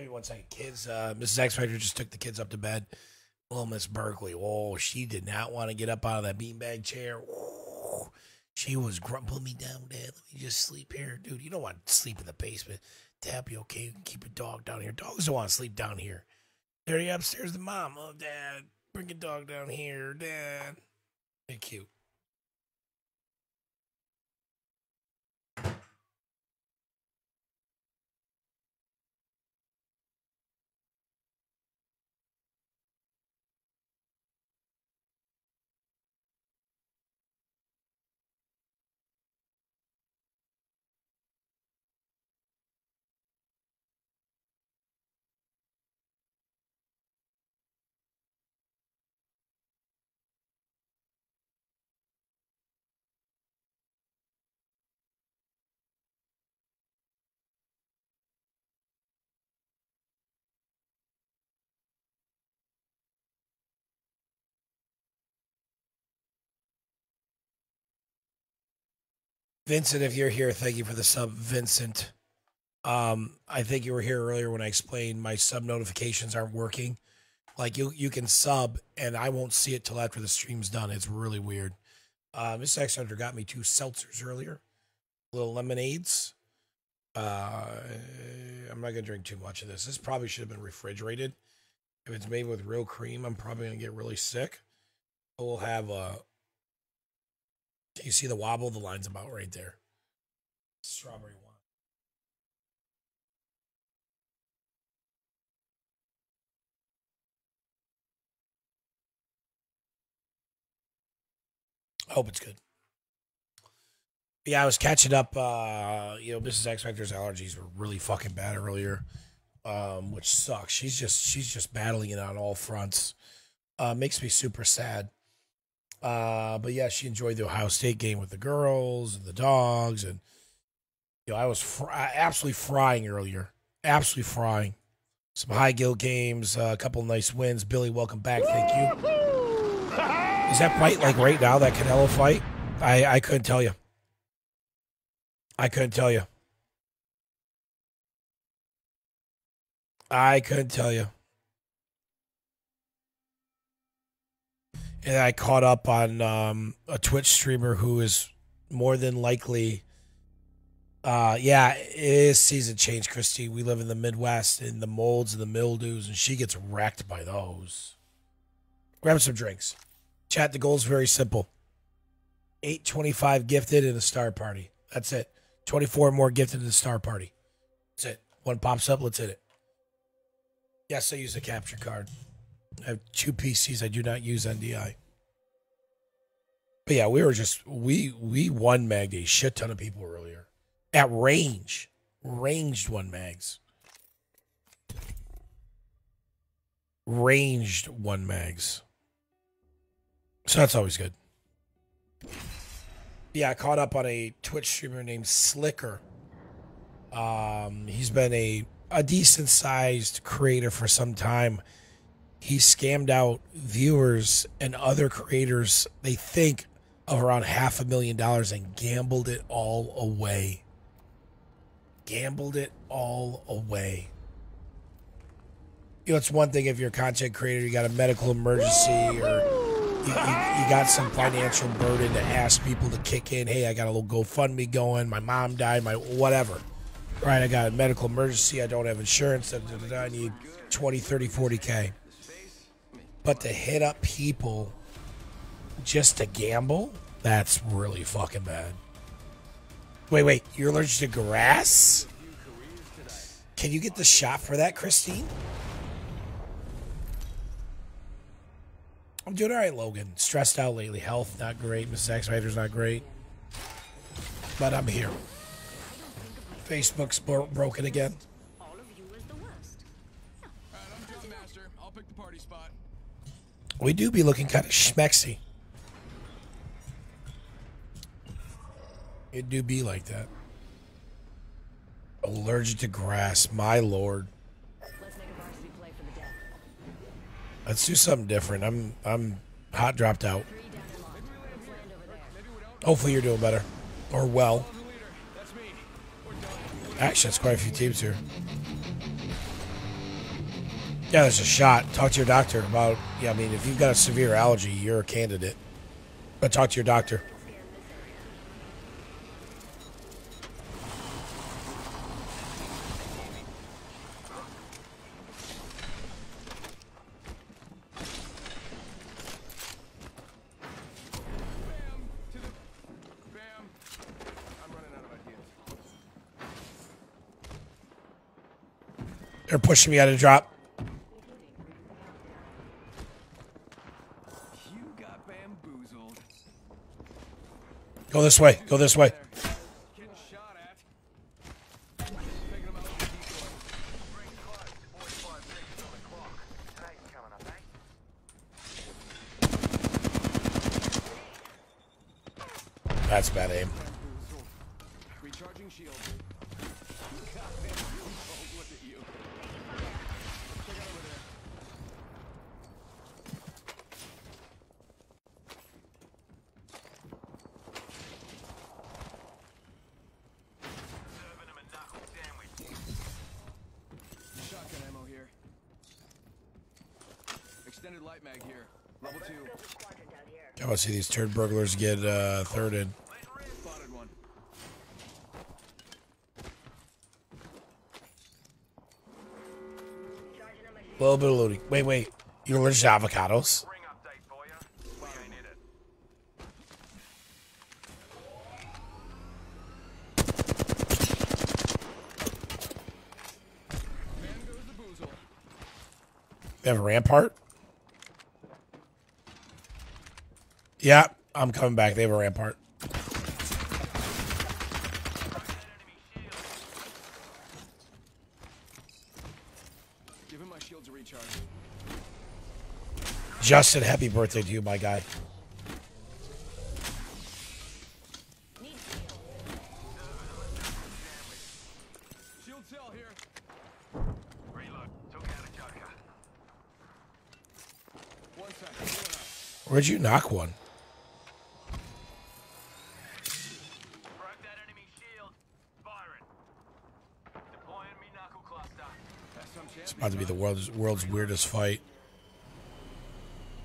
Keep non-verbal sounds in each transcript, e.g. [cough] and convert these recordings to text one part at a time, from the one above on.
Maybe one second. Kids, uh, Mrs. X Factor just took the kids up to bed. Well, Miss Berkeley, oh, she did not want to get up out of that beanbag chair. Ooh, she was grumping me down, Dad. Let me just sleep here. Dude, you don't want to sleep in the basement. Dad, be okay. You can keep a dog down here. Dogs don't want to sleep down here. Dirty upstairs, the mom. Oh, Dad, bring a dog down here, Dad. They're cute. Vincent, if you're here, thank you for the sub, Vincent. Um, I think you were here earlier when I explained my sub notifications aren't working. Like you, you can sub and I won't see it till after the stream's done. It's really weird. Uh, Miss X Hunter got me two seltzers earlier, little lemonades. Uh, I'm not gonna drink too much of this. This probably should have been refrigerated. If it's made with real cream, I'm probably gonna get really sick. But we'll have a you see the wobble? The line's about right there. Strawberry one. I hope it's good. Yeah, I was catching up. Uh, you know, Mrs. X Factor's allergies were really fucking bad earlier, um, which sucks. She's just she's just battling it on all fronts. Uh, makes me super sad. Uh, but yeah, she enjoyed the Ohio State game with the girls and the dogs, and you know, I was fr- absolutely frying earlier, absolutely frying. Some high kill games, uh, a couple nice wins. Billy, welcome back. Thank you. Is that fight like right now? That Canelo fight? I I couldn't tell you. I couldn't tell you. I couldn't tell you. And I caught up on um, a Twitch streamer who is more than likely. Uh, yeah, it is season change, Christy. We live in the Midwest, in the molds and the mildews, and she gets wrecked by those. Grab some drinks. Chat. The goal is very simple: eight twenty-five gifted in a star party. That's it. Twenty-four more gifted in the star party. That's it. One pops up. Let's hit it. Yes, I use a capture card. I have two PCs. I do not use NDI. But yeah, we were just we we one mag a shit ton of people earlier at range, ranged one mags, ranged one mags. So that's always good. Yeah, I caught up on a Twitch streamer named Slicker. Um, he's been a a decent sized creator for some time he scammed out viewers and other creators, they think, of around half a million dollars and gambled it all away. Gambled it all away. You know, it's one thing if you're a content creator, you got a medical emergency or you, you, you got some financial burden to ask people to kick in. Hey, I got a little GoFundMe going. My mom died, my whatever. Right, I got a medical emergency. I don't have insurance. I need 20, 30, 40K. But to hit up people just to gamble, that's really fucking bad. Wait, wait, you're allergic to grass? Can you get the shot for that, Christine? I'm doing all right, Logan. Stressed out lately. Health not great. Mrs. X Factor's not great. But I'm here. Facebook's bro- broken again. We do be looking kind of schmexy. It do be like that. Allergic to grass, my lord. Let's do something different. I'm I'm hot dropped out. Hopefully you're doing better. Or well. Actually, that's quite a few teams here. Yeah, there's a shot. Talk to your doctor about. Yeah, I mean, if you've got a severe allergy, you're a candidate. But talk to your doctor. They're pushing me out of drop. You got bamboozled. Go this way. Go this way. There. Getting shot at. Taking him out with a decoy. Bring close. 45 seconds on the clock. Today's coming up, eh? That's bad aim. Bamboozled. Recharging shield. You got bamboozled. Look at you. Check out over there. Serving him a knuckle sandwich. Shotgun ammo here. Extended light mag here. Level two. I want to see these turd burglars get uh, third in. A little bit of looting. Wait, wait. You're allergic to avocados? They have a rampart? Yeah, I'm coming back. They have a rampart. Give him my shield to recharge. Justin, happy birthday to you, my guy. Shield cell here. Reload. Took out a joker. One second. Pulling up. Where'd you knock one? Broke that enemy shield. Firing. Deploying me knuckle cluster. That's some champion. About to be the world's world's weirdest fight.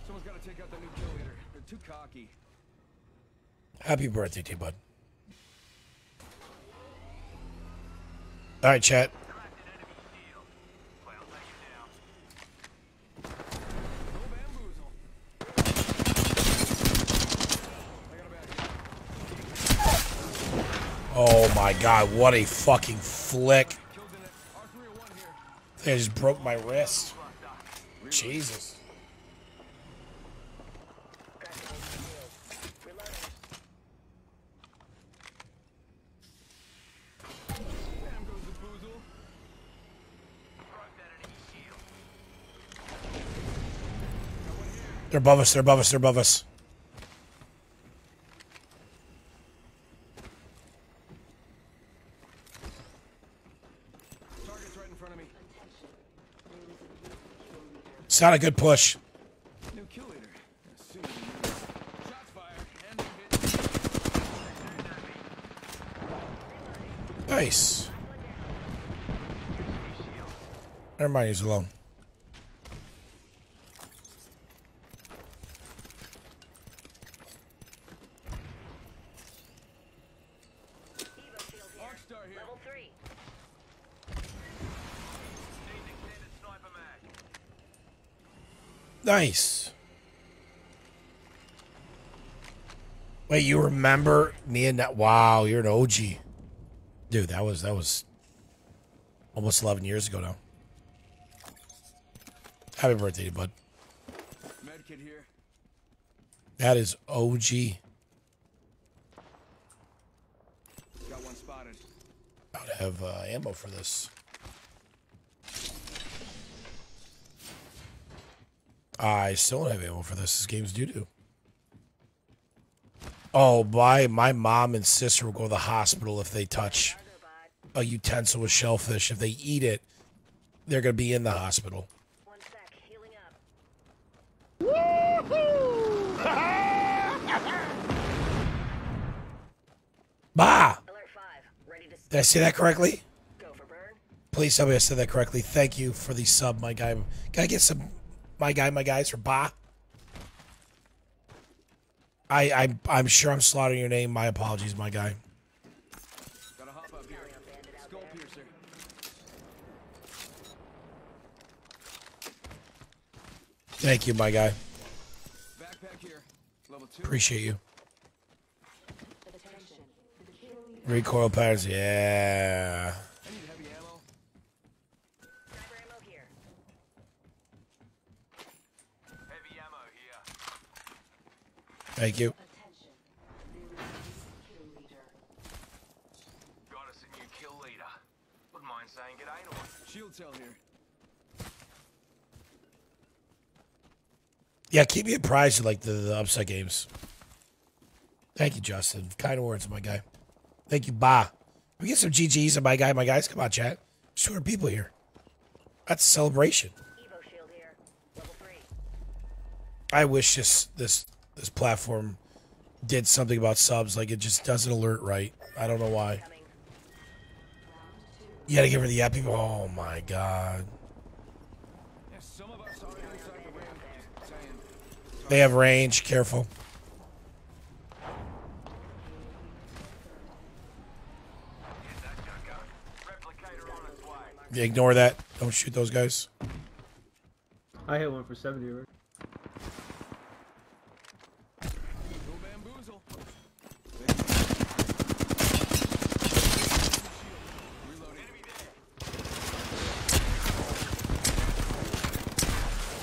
Someone's got to take out the new kill leader. They're too cocky. Happy birthday you, bud. All right, chat. Cracked an enemy shield. Well, I'll take you down. No bamboozle. I got a bag here. Oh my god, what a fucking flick. Killed in it. R301 I just broke my wrist. Jesus. They're above us, they're above us, they're above us. Target's right in front of me. It's not a good push. Nice. Never mind, he's alone. Arcstar here. Level three. Need extended sniper mag. Nice. Wait, you remember me and that? Wow, you're an OG, dude. That was that was almost 11 years ago now. Happy birthday, bud. Medkit here. That is OG. Got one spotted. I would have uh, ammo for this. I still don't have ammo for this. This game's doo doo. Oh, my my mom and sister will go to the hospital if they touch a utensil with shellfish. If they eat it, they're gonna be in the hospital. One sec. Healing up. Bah! Alert five. Ready to Did I say that correctly? go for burn. Please tell me I said that correctly. Thank you for the sub, my guy. Can I get some, my guy, my guys for Ba? I, I'm, I'm sure I'm slaughtering your name. My apologies, my guy. Thank you, my guy. Appreciate you. Recoil patterns, yeah. I need heavy ammo. Sniper ammo here. Heavy ammo here. Thank you. Got us a new kill leader. Wouldn't mind saying good day to him. Shield cell here. Yeah, keep me apprised of like the, the upset games. Thank you, Justin. Kind words, my guy. Thank you, Ba. We get some GGs, my guy, my guys. Come on, chat. There's 200 people here. That's a celebration. Evo shield here. Level three. I wish this this this platform did something about subs. Like it just doesn't alert right. I don't know why. You gotta give her the epi. Oh my god. They have range. Careful. Ignore that. Don't shoot those guys. I hit one for 70 already. Go bamboozle.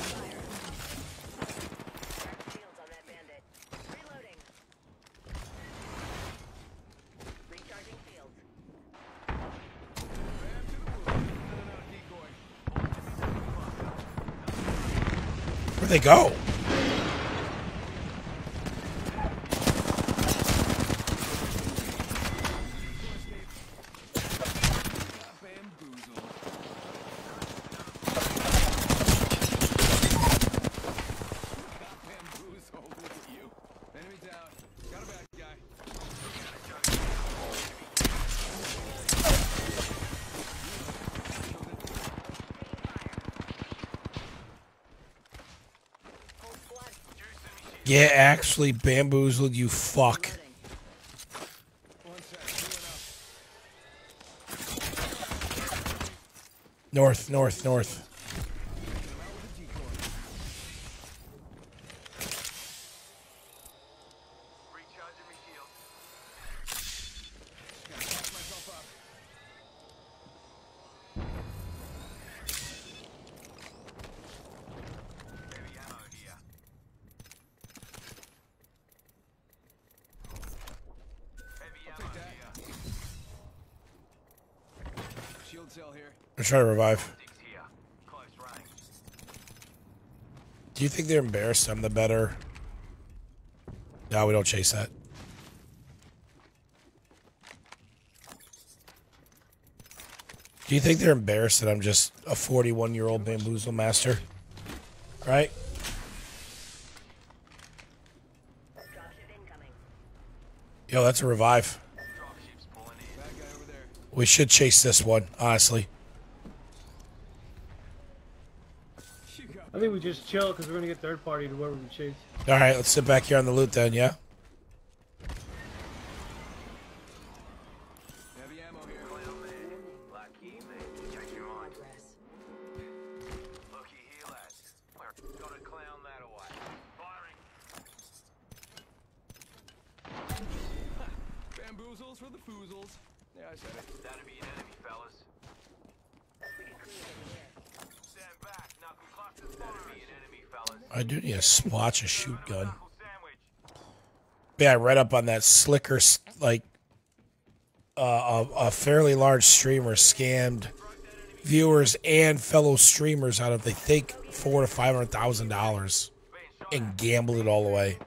Reloading. Shields on that bandit. Reloading. Recharging shields. Bam to the wood. Sending out a decoy. Where'd they go? Bamboozle. Bamboozle. Look at you. Enemy down. Got a bad guy. Whole squad. Yeah, actually bamboozled you fuck. North, north, north. Recharging my shield. Gotta patch myself up. Heavy ammo here. Heavy ammo take that. here. Shield cell here. To revive. Do you think they're embarrassed I'm the better? No, we don't chase that. Do you think they're embarrassed that I'm just a 41 year old bamboozle master? Right? Yo, that's a revive. We should chase this one, honestly. You got I think we just chill because we're gonna get third party to whoever we chase. All right, let's sit back here on the loot then, yeah? I do a splotch shoot gun. Yeah, I read up on that slicker, like uh, a, a fairly large streamer scammed viewers and fellow streamers out of they think four to five hundred thousand dollars and gambled it all away.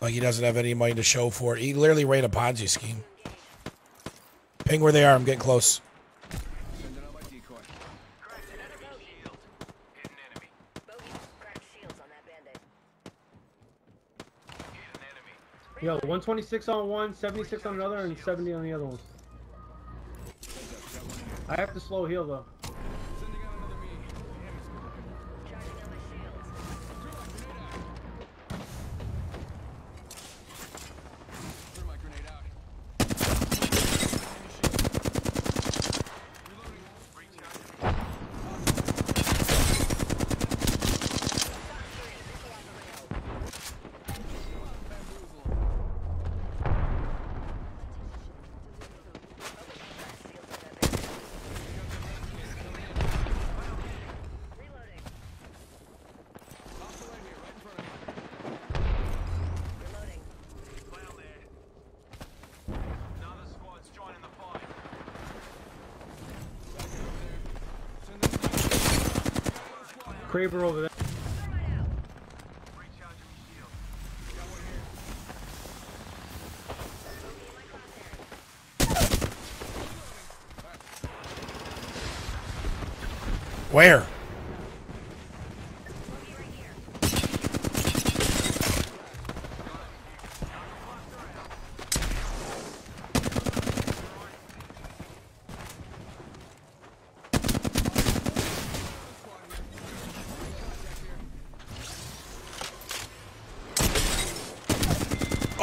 Like he doesn't have any money to show for it. He literally ran a Ponzi scheme. Ping where they are. I'm getting close. Twenty-six on one, 76 on another, and 70 on the other one. I have to slow heal though. Kraber over there. Where?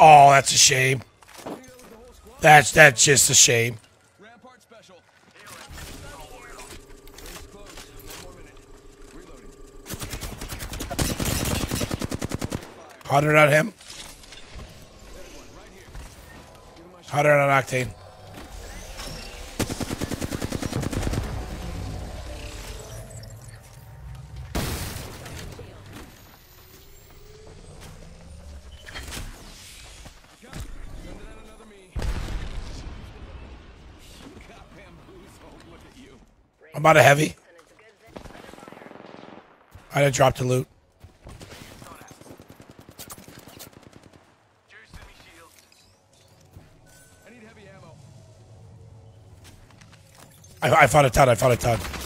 Oh, that's a shame. That's that's just a shame. Hundred on him. Hundred on Octane. I'm about a heavy. I didn't drop the loot. I, I found a ton. I found a ton.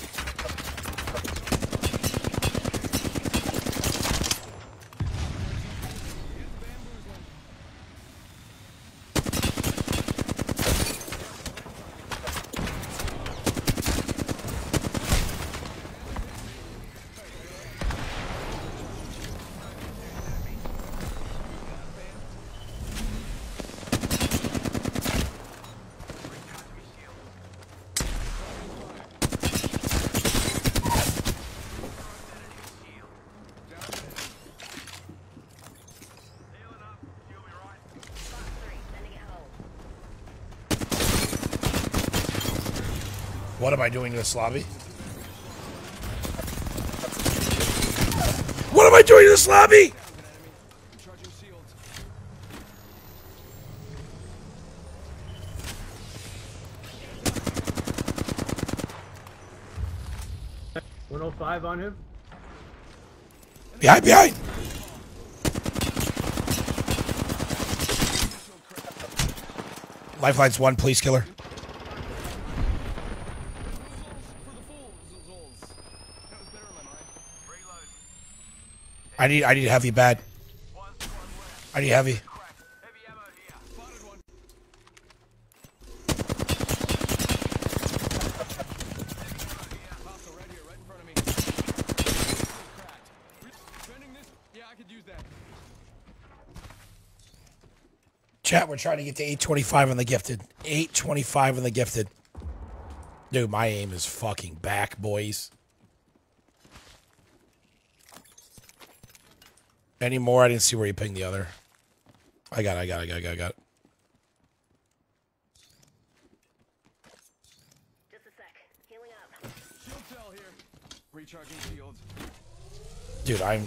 Doing in this lobby? What am I doing in this lobby? One oh five on him. Behind, behind. Lifeline's one, please, killer. For the fools. That was better in my mind. Reload. I need, I need heavy bad. I need heavy. Chat, we're trying to get to 825 on the gifted. 825 on the gifted. Dude, my aim is fucking back, boys. Any more? I didn't see where you pinged the other. I got it, I got it, I got it, I got it, I got it. Just a sec. Healing up. Shield cell here. Recharging shields. Dude, I'm.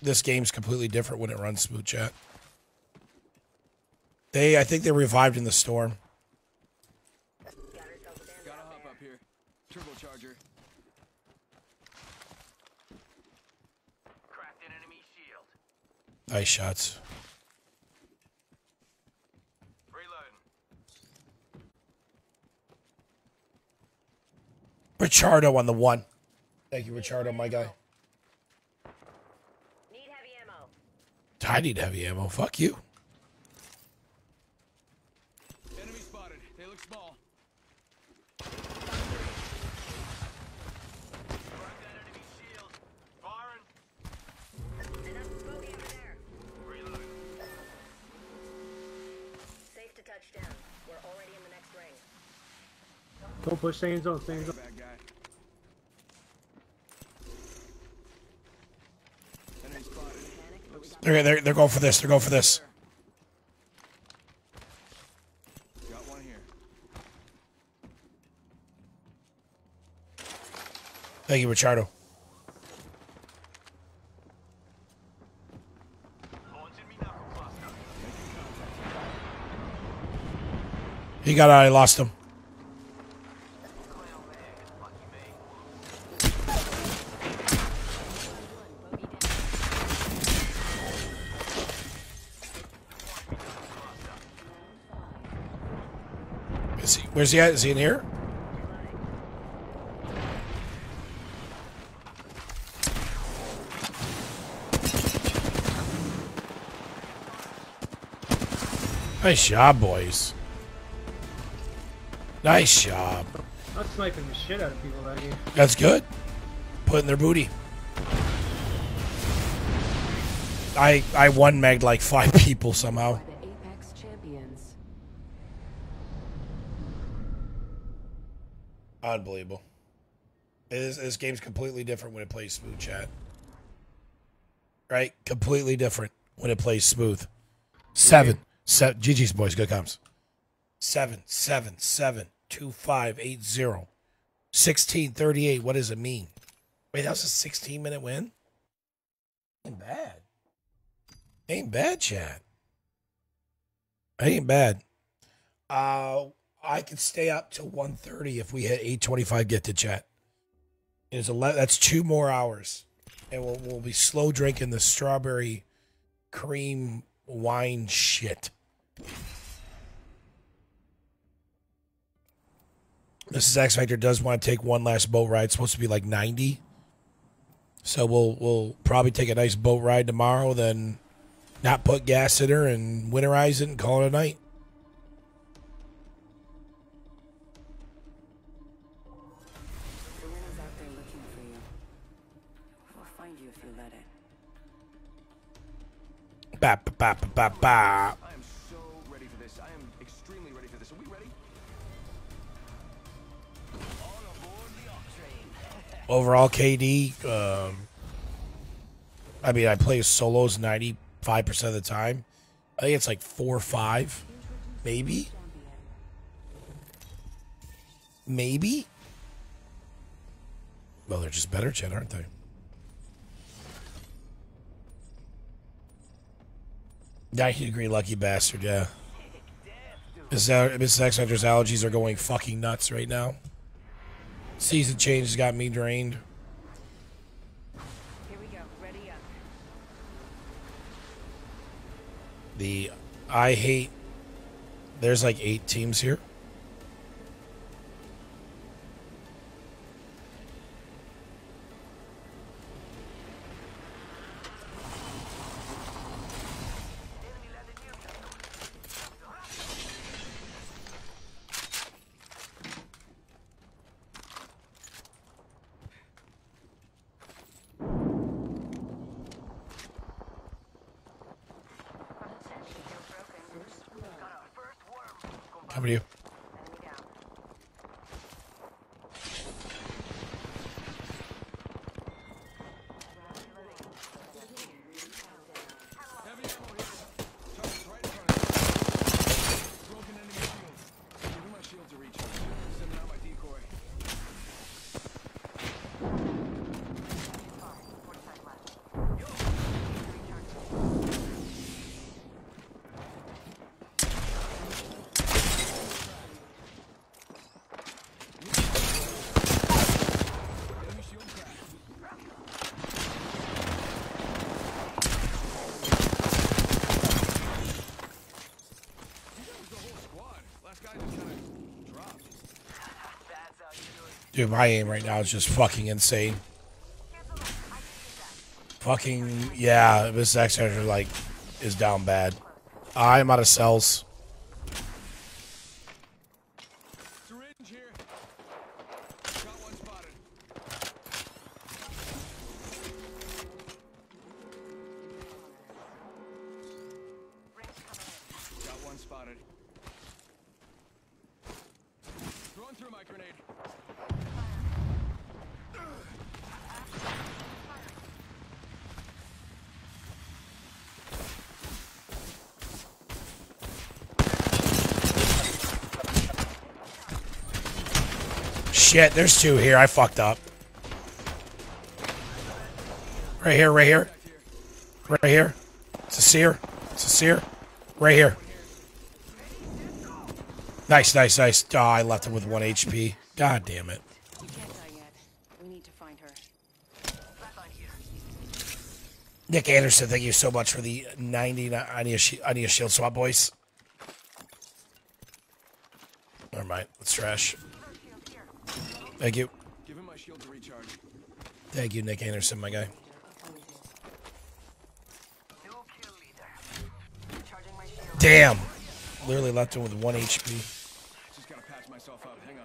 This game's completely different when it runs smooth chat. They, I think they revived in the storm. Got herself a damn Gotta job hop there. up here. Turbocharger. Cracked an enemy shield. Nice shots. Reloading. Richardo on the one. Thank you, Richardo, my guy. Need heavy ammo. I need heavy ammo. Fuck you. Push, stay in zone, stay in zone. Bad guy. They're, they're, they're going for this. They're going for this. Got one here. Thank you, Richardo. Launching me knuckle cluster. He got out. I lost him. Where's he at? Is he in here? Nice job, boys. Nice job. I'm sniping the shit out of people that game. That's good. Putting their booty. I I one megged like five [laughs] people somehow. The Apex Champions. Unbelievable. This game's completely different when it plays smooth, chat. Right? Completely different when it plays smooth. Seven. Seven. GG's boys. Good comes. Seven, seven, seven, two, five, eight, zero. 16, 38. What does it mean? Wait, that was a 16 minute win? Ain't bad. Ain't bad, chat. Ain't bad. Uh, I could stay up to 1.30 if we hit 825 get to chat. It's 11, that's two more hours. And we'll, we'll be slow drinking the strawberry cream wine shit. Mrs. X Factor does want to take one last boat ride. It's supposed to be like 90. So we'll we'll probably take a nice boat ride tomorrow, then not put gas in her and winterize it and call it a night. Ba ba ba ba ba ba. I am so ready for this. I am extremely ready for this. Are we ready? [laughs] Overall KD, um, I mean, I play solos 95% of the time. I think it's like 4 or 5, maybe. Maybe. Well, they're just better, Chet, aren't they? Ninety degree lucky bastard, yeah. Miss X Factor's allergies are going fucking nuts right now. Season change has got me drained. Here we go. Ready up. The I hate. There's like eight teams here. Coming to you. Enemy down. Heavy ammo here. Target's right in front of us. Broken enemy shields. Giving my shield to recharge. Sending out my decoy. Enemy shield cracked. That was the whole squad. Last guy just kind of dropped. Dude, my aim right now is just fucking insane. Fucking yeah, this X Factor like is down bad. I'm out of cells. Shit, there's two here. I fucked up. Right here, right here. Right here. It's a seer. It's a seer. Right here. Nice, nice, nice. Oh, I left him with one HP. God damn it. Need. Nick Anderson, thank you so much for the 90 on your, shi- on your shield swap, boys. Never mind. Let's trash. Thank you. Give him my shield to recharge. Thank you, Nick Anderson, my guy. New kill leader. Recharging my shield. Damn. Literally left him with one HP. Just gotta patch myself up. Hang on.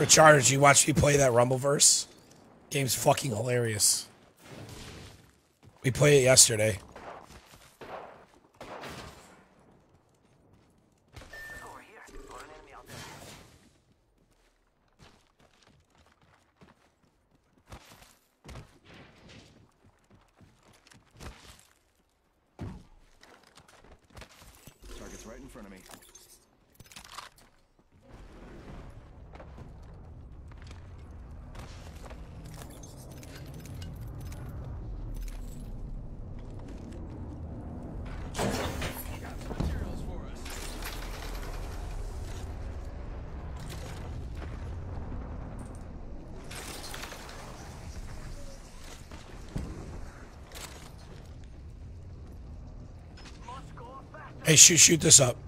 Richard, you watch me play that Rumbleverse? Game's fucking hilarious. We played it yesterday. Over here. Or an enemy out there. Target's right in front of me. Got some materials for us. Must go faster. Hey, shoot, shoot this up.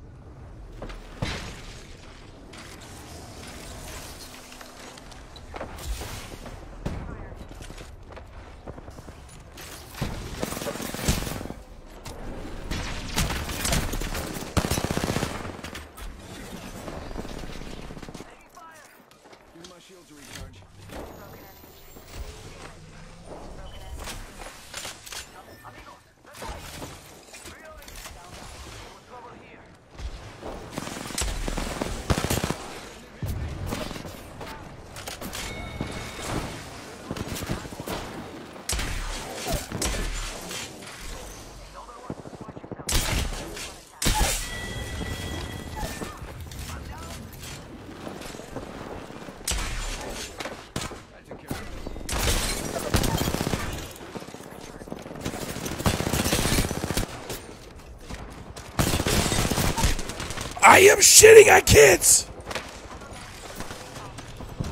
Am shitting at kids.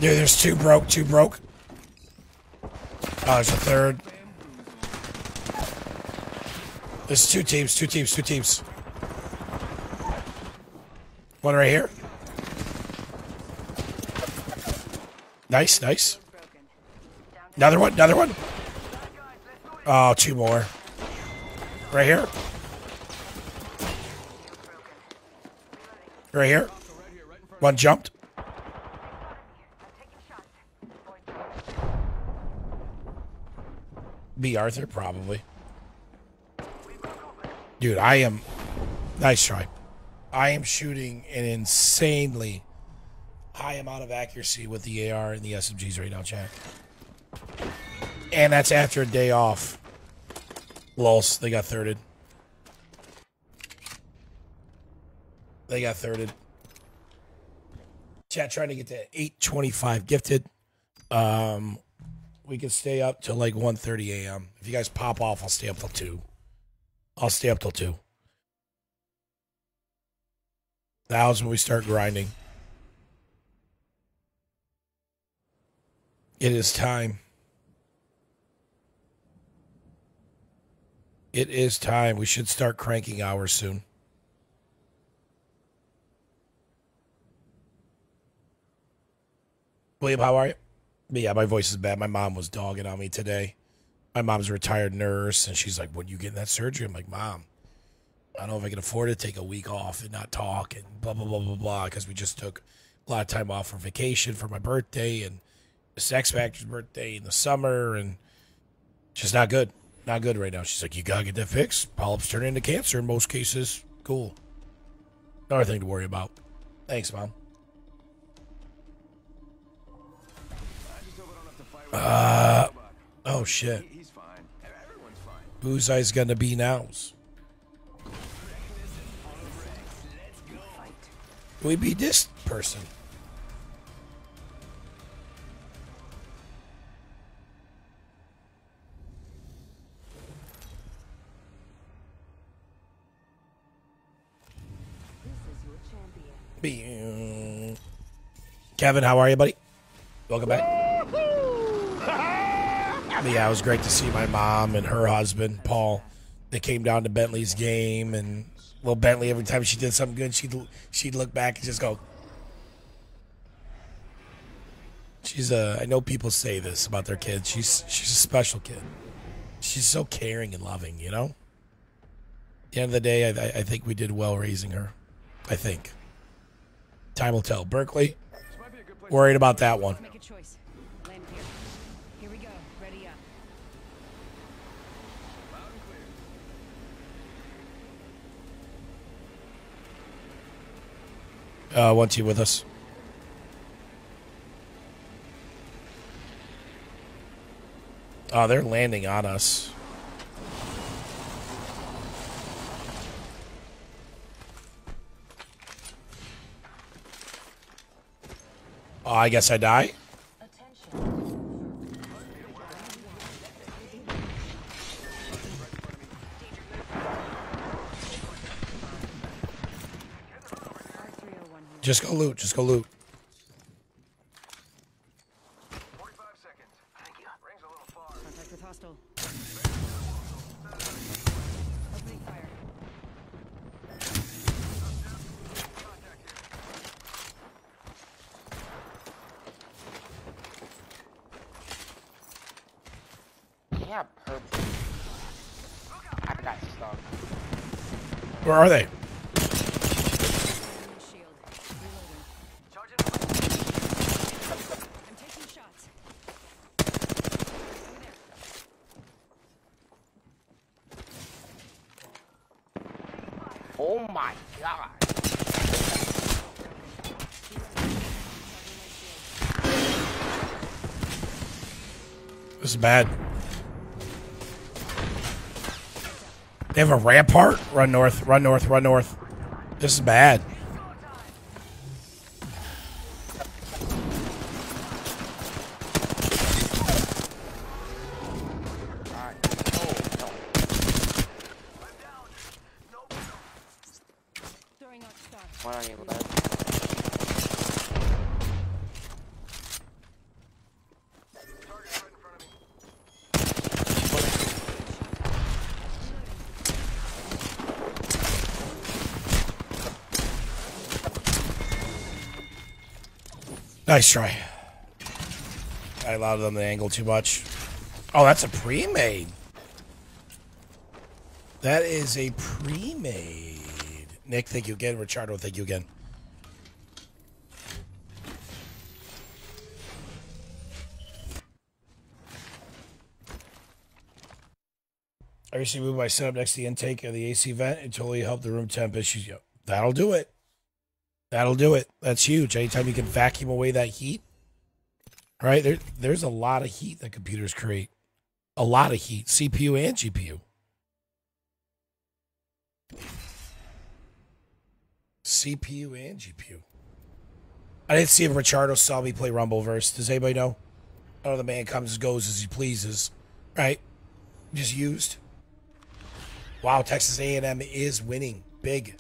Dude, there's two broke, two broke. Oh, there's a third. There's two teams, two teams, two teams. One right here. Nice, nice. Another one, another one. Oh, two more. Right here. Right here. One jumped. B. Arthur, probably. Dude, I am. Nice try. I am shooting an insanely high amount of accuracy with the AR and the SMGs right now, Jack. And that's after a day off. Lols, they got thirded. They got thirded. Chat trying to get to 825 gifted. Um we can stay up till like 1.30 a.m. If you guys pop off, I'll stay up till 2. I'll stay up till 2. That was when we start grinding. It is time. It is time. We should start cranking hours soon. William, how are you? But yeah, my voice is bad. My mom was dogging on me today. My mom's a retired nurse, and she's like, "When you getting that surgery?" I'm like, "Mom, I don't know if I can afford to take a week off and not talk and blah blah blah blah blah." Because we just took a lot of time off for vacation for my birthday and Sex Factor's birthday in the summer, and just not good, not good right now. She's like, "You gotta get that fixed. Polyps turn into cancer in most cases." Cool. Another thing to worry about. Thanks, mom. Uh, oh shit. He- He's fine. Everyone's fine. Whose eyes gonna be nows? We beat this person. Be- Kevin, how are you, buddy? Welcome back. Yeah, it was great to see my mom and her husband, Paul. They came down to Bentley's game, and little Bentley, every time she did something good, she'd she'd look back and just go. She's a. I know people say this about their kids. She's she's a special kid. She's so caring and loving. You know. At the end of the day, I, I think we did well raising her. I think. Time will tell. Berkeley, worried about that one. Make a choice. Land here. Here we go. Ready up. Loud and clear. Uh, once you with us. Oh, they're landing on us. Oh, I guess I die. Just go loot. Just go loot. 45 seconds. Thank you. Rings a little far. Contact with hostile. Yeah, purple. I got stuck. Where are they? Enemy shield. Reloading. Charging. I'm taking shots. Over there. Oh my god. This is bad. They have a rampart. Run north. Run north. Run north. This is bad. Nice try. I allowed them to angle too much. Oh, that's a pre-made. That is a pre-made. Nick, thank you again. Richardo, thank you again. I recently moved my setup next to the intake of the AC vent. It totally helped the room temp issues. That'll do it. That'll do it. That's huge. Anytime you can vacuum away that heat, right? There, there's a lot of heat that computers create. A lot of heat, CPU and GPU. CPU and GPU. I didn't see if Richardo saw me play Rumbleverse. Does anybody know? I know the man comes and goes as he pleases, right? Just used. Wow, Texas A&M is winning big.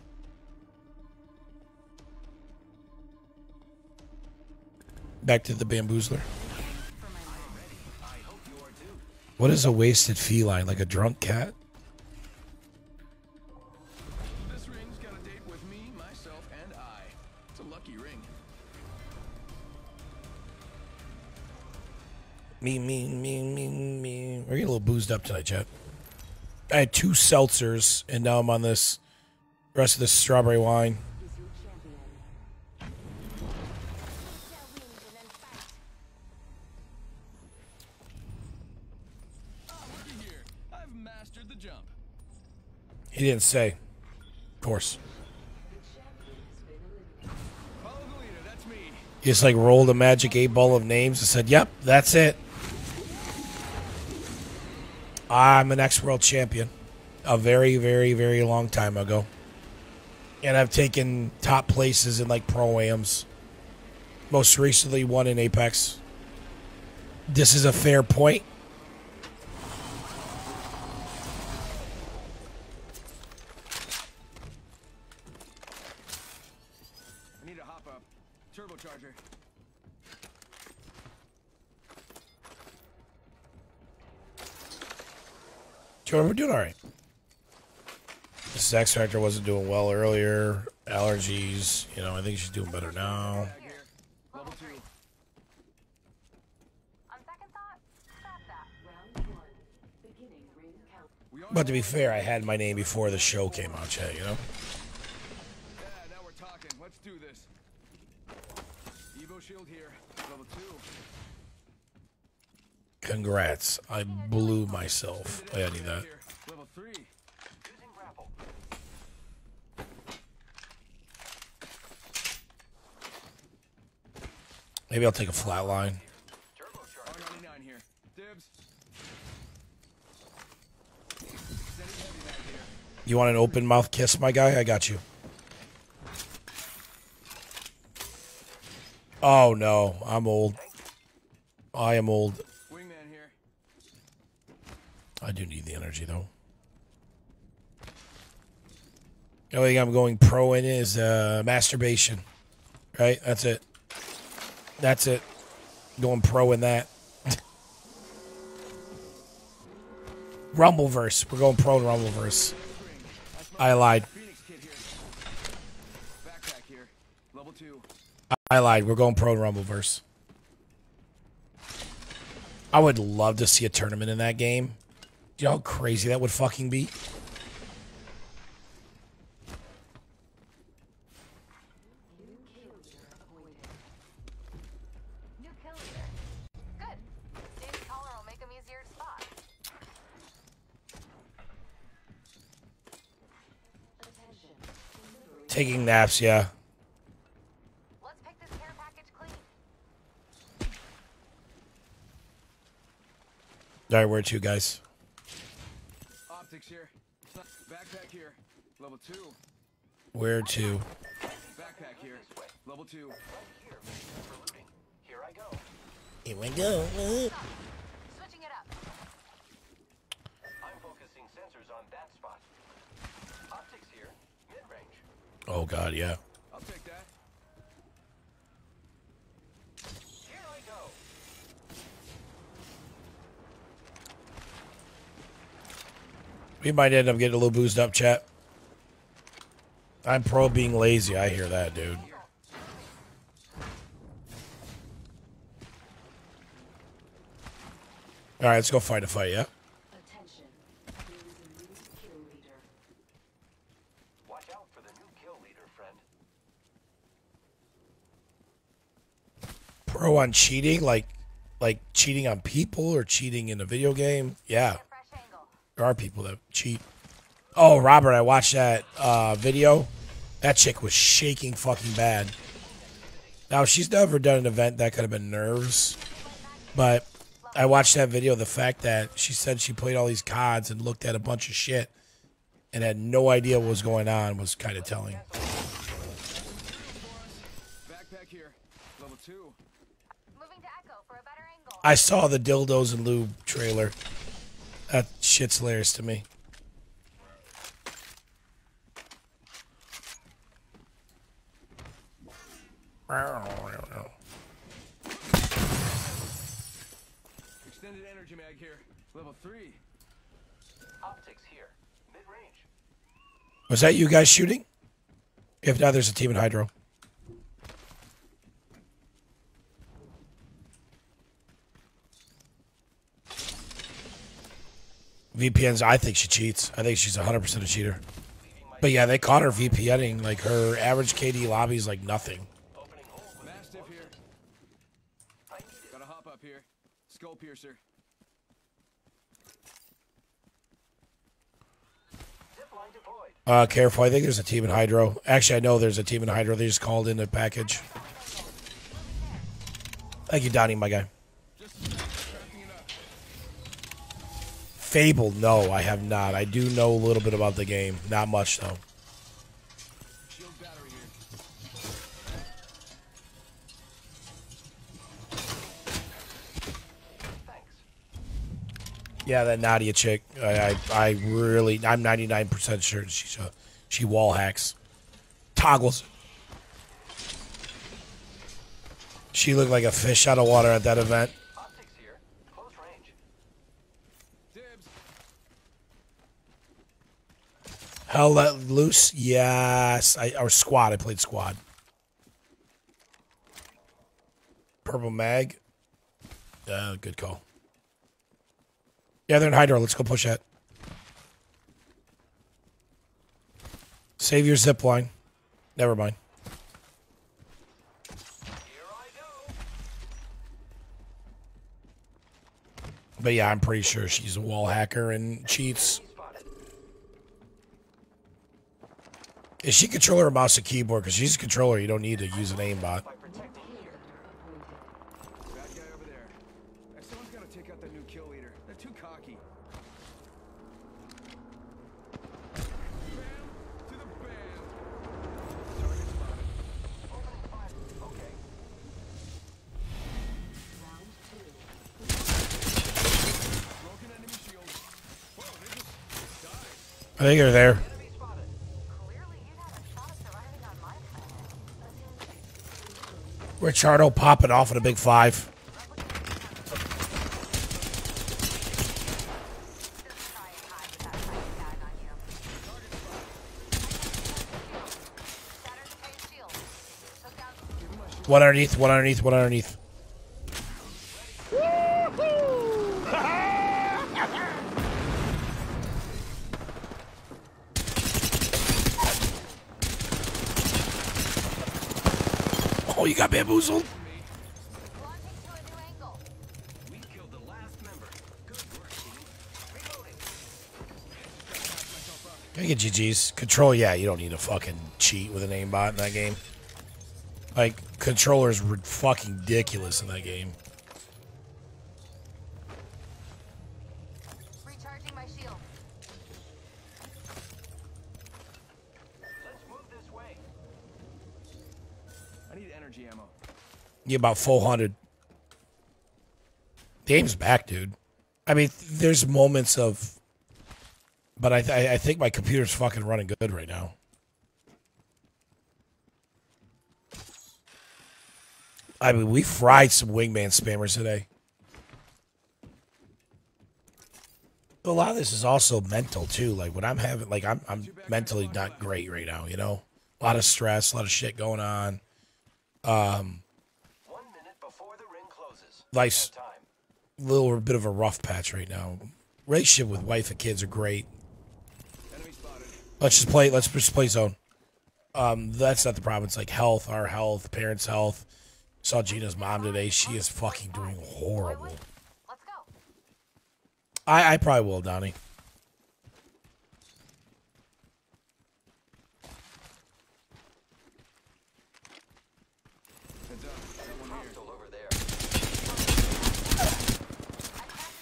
Back to the bamboozler. What is a wasted feline? Like a drunk cat? This ring's got a date with me, myself, and I. It's a lucky ring. Me, me, me, me, me. We're getting a little boozed up tonight, chat. I had two seltzers, and now I'm on this rest of this strawberry wine. He didn't say. Of course. He just like rolled a magic eight ball of names and said, Yep, that's it. I'm an ex world champion. A very, very, very long time ago. and I've taken top places in like pro ams. Most recently, one in Apex. This is a fair point. Jordan, we're doing all right. This X Factor wasn't doing well earlier. Allergies, you know, I think she's doing better now. But to be fair, I had my name before the show came out, Chet, you know? Yeah, now we're talking. Let's do this. Evo shield here. Level two. Congrats. I blew myself. I need that. Maybe I'll take a flat line. Turbocharger. R99 here. Dibs. Sending heavy mag here. You want an open mouth kiss, my guy? I got you. Oh, no. I'm old. I am old. I do need the energy, though. The only thing I'm going pro in is uh, masturbation. Right? That's it. That's it. Going pro in that. [laughs] Rumbleverse. We're going pro in Rumbleverse. I lied. I lied. We're going pro in Rumbleverse. I would love to see a tournament in that game. You know how crazy that would fucking be? Taking naps, yeah. Let's pick this care package clean. All right, where to, guys? Level two. Where to? Backpack here. Level two. Here, for looting. Here I go. Here we go. Switching it up. I'm focusing sensors on that spot. Optics here. Mid-range. Oh, God, yeah. I'll take that. Here I go. We might end up getting a little boozed up, chat. I'm pro being lazy. I hear that, dude. All right, let's go fight a fight, yeah? Attention. There is a new kill leader. Watch out for the new kill leader, friend. Pro on cheating, like like cheating on people or cheating in a video game. Yeah, there are people that cheat. Oh, Robert, I watched that uh, video. That chick was shaking fucking bad. Now she's never done an event that could have been nerves, but I watched that video. The fact that she said she played all these cards and looked at a bunch of shit and had no idea what was going on was kind of telling. Backpack here. Level two. Moving to Echo for a better angle. I saw the dildos and lube trailer. That shit's hilarious to me. Extended energy mag here. Level three. Optics here. Mid-range. Was that you guys shooting? If not, there's a team in Hydro. VPNs, I think she cheats. I think she's 100% a cheater. But yeah, they caught her VPNing. Like her average KD lobby is like nothing. Opening hole with Mastiff here. I need it. Got a hop up here. Uh, careful. I think there's a team in Hydro. Actually, I know there's a team in Hydro. They just called in a package. Thank you, Donnie, my guy. Fable, no, I have not. I do know a little bit about the game. Not much, though. Yeah, that Nadia chick. I, I, I really, I'm 99% sure she's a, she wall hacks, toggles. She looked like a fish out of water at that event. Hell let loose. Yes, I or squad. I played squad. Purple mag. Uh, good call. Yeah, they're in Hydro. Let's go push that. Save your zip line. Never mind. But yeah, I'm pretty sure she's a wall hacker and cheats. Is she controller or mouse and keyboard? Because she's a controller, you don't need to use an aimbot. Bad guy over there. Hey, someone's got to take out that new kill leader. They're too cocky. Bam to the bam. Target spotted. Okay. Broken enemy shield. Whoa, they just died. I think they're there. Richardo popping off at a big five. One underneath, one underneath, one underneath. Oh, you got bamboozled. Reloading. Gotta get GG's. Control, yeah, you don't need to fucking cheat with an aimbot in that game. Like, controllers fucking ridiculous in that game. About 400. The game's back, dude. I mean, there's moments of, but I, th- I think my computer's fucking running good right now. I mean, we fried some wingman spammers today. A lot of this is also mental too. Like when I'm having, like I'm, I'm mentally not great right now. You know, a lot of stress, a lot of shit going on. One minute before the ring closes. Life's little bit of a rough patch right now. Relationship with wife and kids are great. Let's just play. Let's just play zone. Um, that's not the problem. It's like health, our health, parents' health. Saw Gina's mom today. She is fucking doing horrible. Let's go. I, I probably will, Donnie. Heads up. Got one here. Still over there.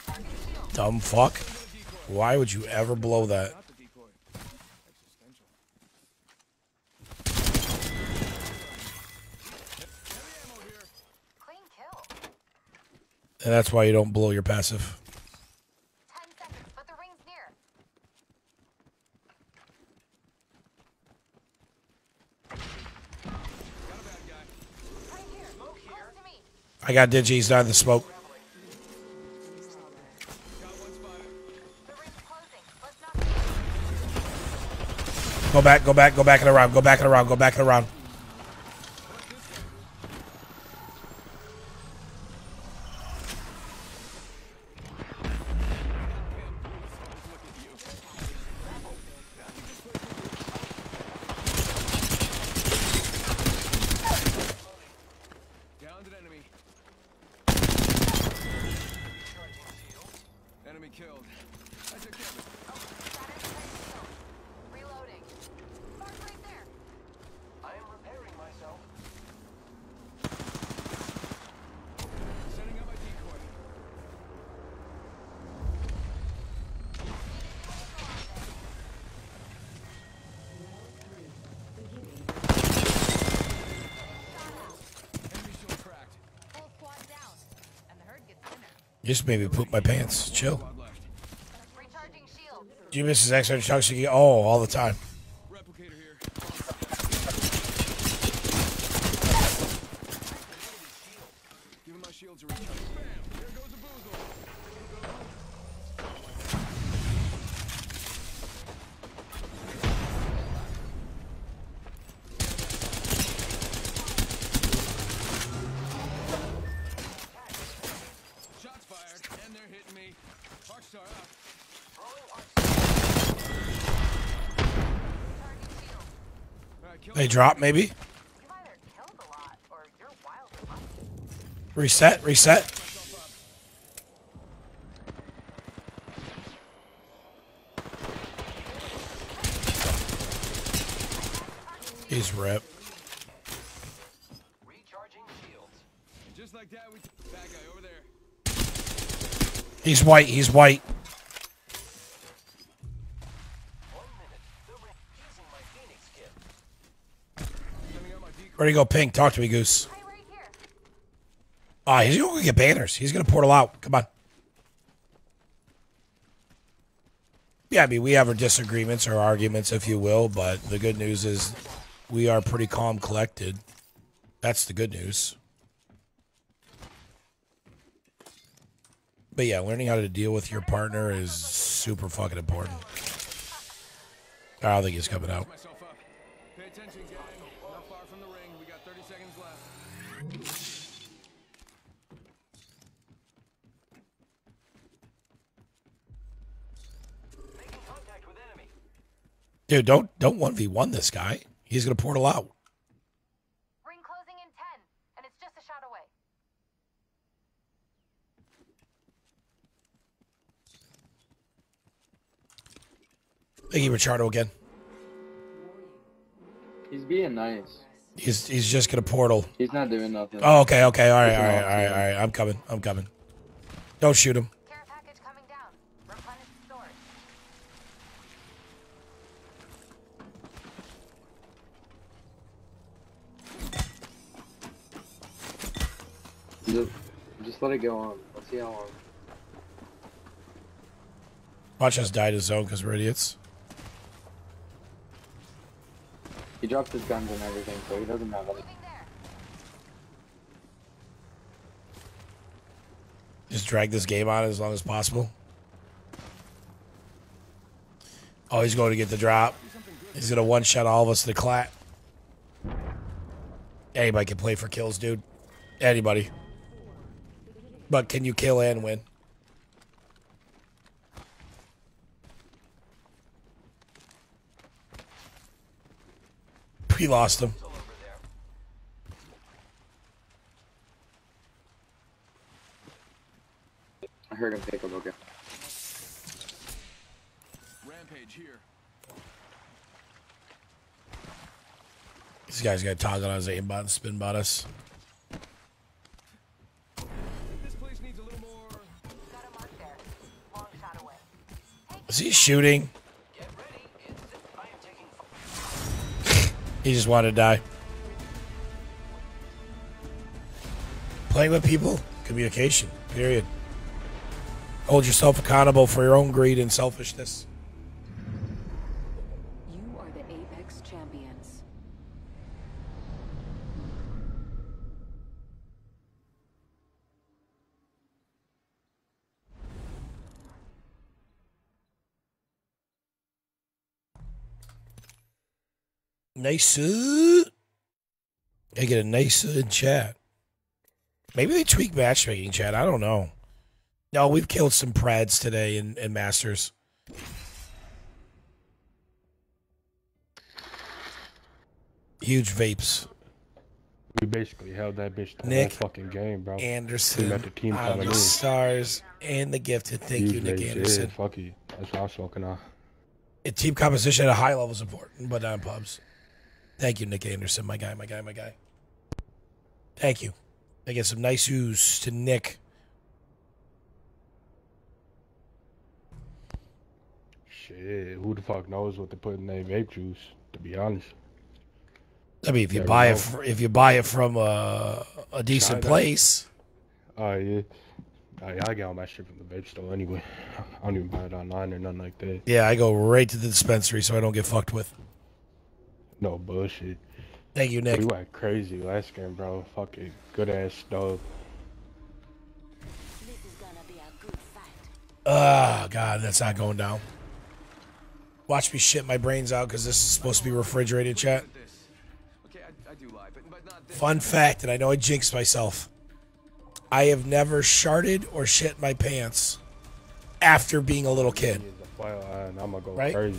Target shield. Dumb fuck. Why would you ever blow that? Not the decoy. Existential. Clean kill. And that's why you don't blow your passive. Ten seconds, but the ring's near. Right here. Close to me. I got Digi. He's not in the smoke. Go back. Go back. Go back and around. Go back and around. Go back and around. Downed an enemy. Enemy killed. I took care of it. Shattered the cage shield. Reloading. Mark right there. I am Just made me poop my pants. Chill. Do you miss his extra get, oh, all the time. Replicator here. Giving my shields a recharge. Bam! There goes the boozle. Shots fired, and they're hitting me. Arcstar up. Recharging shield. All right, kill They drop maybe. You've either killed a lot or you're wildly maybe? Reset. Reset. He's there. He's white. He's white. Where'd he go? Pink. Talk to me, Goose. Ah, he's gonna get banners. He's gonna portal out. Come on. Yeah, I mean, we have our disagreements or arguments, if you will, but the good news is we are pretty calm, collected. That's the good news. But yeah, learning how to deal with your partner is super fucking important. I don't think he's coming out. Myself up. Pay attention, gang. Not far from the ring. We got 30 seconds left. Dude, don't don't one v one this guy. He's gonna portal out. Ring closing in 10, and it's just a shot away. Thank you, Richardo, again. He's being nice. He's he's just gonna portal. He's not doing nothing. Oh, okay, okay, all right, all right, all right, all right. I'm coming, I'm coming. Don't shoot him. Care package coming down. Replenish storage. Just, let it go on. Let's see how long. Watch us die to zone because we're idiots. He dropped his guns and everything, so he doesn't have any. There. Just drag this game on as long as possible. Oh, he's going to get the drop. He's gonna one shot all of us to the clat. Anybody can play for kills, dude. Anybody. But can you kill and win? We lost him. I heard him take a look at. Rampage here. This guy's got toggle on his aimbot and spin bot us. Is he shooting? [laughs] He just wanted to die. Playing with people, communication, period. Hold yourself accountable for your own greed and selfishness. You are the Apex champions. Nice. I get a nice in chat. Maybe they tweak matchmaking chat. I don't know. No, we've killed some Preds today in, in Masters. Huge vapes. We basically held that bitch the Nick whole fucking game, bro. Anderson the team on coming the stars and the gifted. Thank you, Huge Nick bitch, Anderson. Fuck you. That's what I was smoking on. Uh, team composition at a high level is important, but not in pubs. Thank you, Nick Anderson, my guy, my guy, my guy. Thank you. I get some nice ooze to Nick. Shit, who the fuck knows what they put in their vape juice? To be honest, I mean, if you Never buy know. it, fr- if you buy it from a, a decent China. place, oh yeah, oh, I, I get all my shit from the vape store anyway. [laughs] I don't even buy it online or nothing like that. Yeah, I go right to the dispensary so I don't get fucked with. No bullshit. Thank you, Nick. We went crazy last game, bro. Fucking good ass stuff. This is gonna be a good fight. Oh God, that's not going down. Watch me shit my brains out because this is supposed to be refrigerated chat. This. Okay, I, I do lie, but, but not this. Fun fact, and I know I jinxed myself. I have never sharted or shit my pants after being a little kid, Is a fire line. I'm gonna go Right?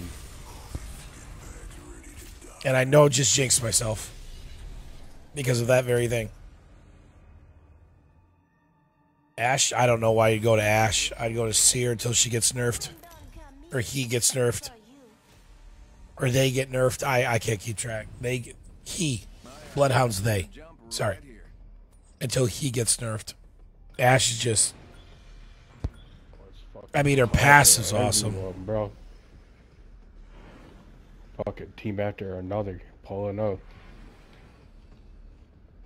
And I know just jinxed myself because of that very thing. Ash, I don't know why you'd go to Ash. I'd go to Seer until she gets nerfed, or he gets nerfed, or they get nerfed. I I can't keep track. They get- he, Bloodhounds they. Sorry, until he gets nerfed. Ash is just. I mean, her pass is awesome. bro. Fucking team after another pulling up.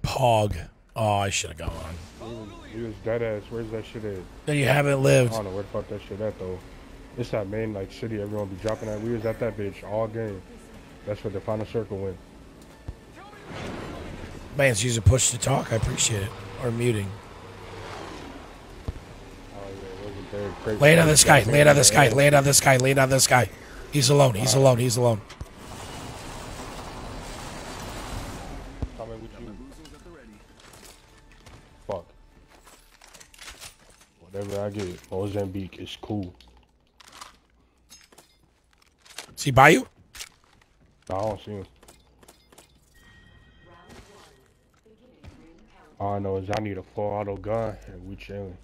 Pog. Oh, I should have gone on. He was dead ass. Where's that shit at? Then you haven't lived. I don't know where the fuck that shit at though. It's that main like city everyone be dropping at. We was at that bitch all game. That's where the final circle went. Man's using push to talk. I appreciate it. Or muting. Oh yeah, it wasn't there. Crazy. Land on this guy. Land on this guy. Land on this guy. Land on this guy. He's alone. He's alone. He's alone. Whatever I get, Mozambique is cool. See by you? I don't see him. All I know is I need a full auto gun and we chilling.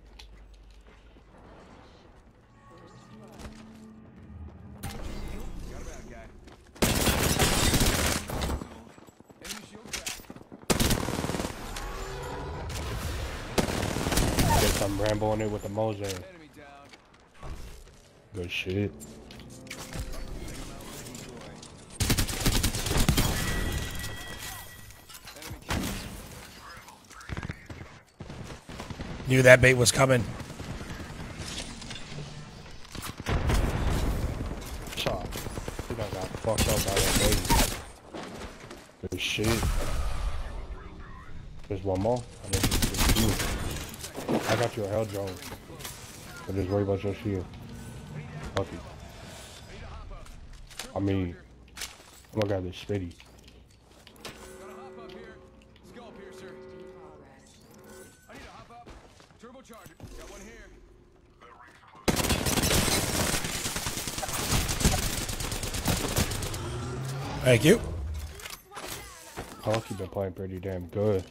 Got a bad guy. Enemy shield cracked. Guess I'm rambling it with the down. Good shit. Knew that bait was coming. Chop. He done got fucked up by that baby. Good shit. There's one more. I think it's just you. I got you a hell drone. But just worry about your shield. Fuck it. I mean, I'm gonna grab this spitty. Gotta hop up here. Skull piercer. I need to hop up. Turbocharger. Got one here. Thank you. Hulky been playing pretty damn good.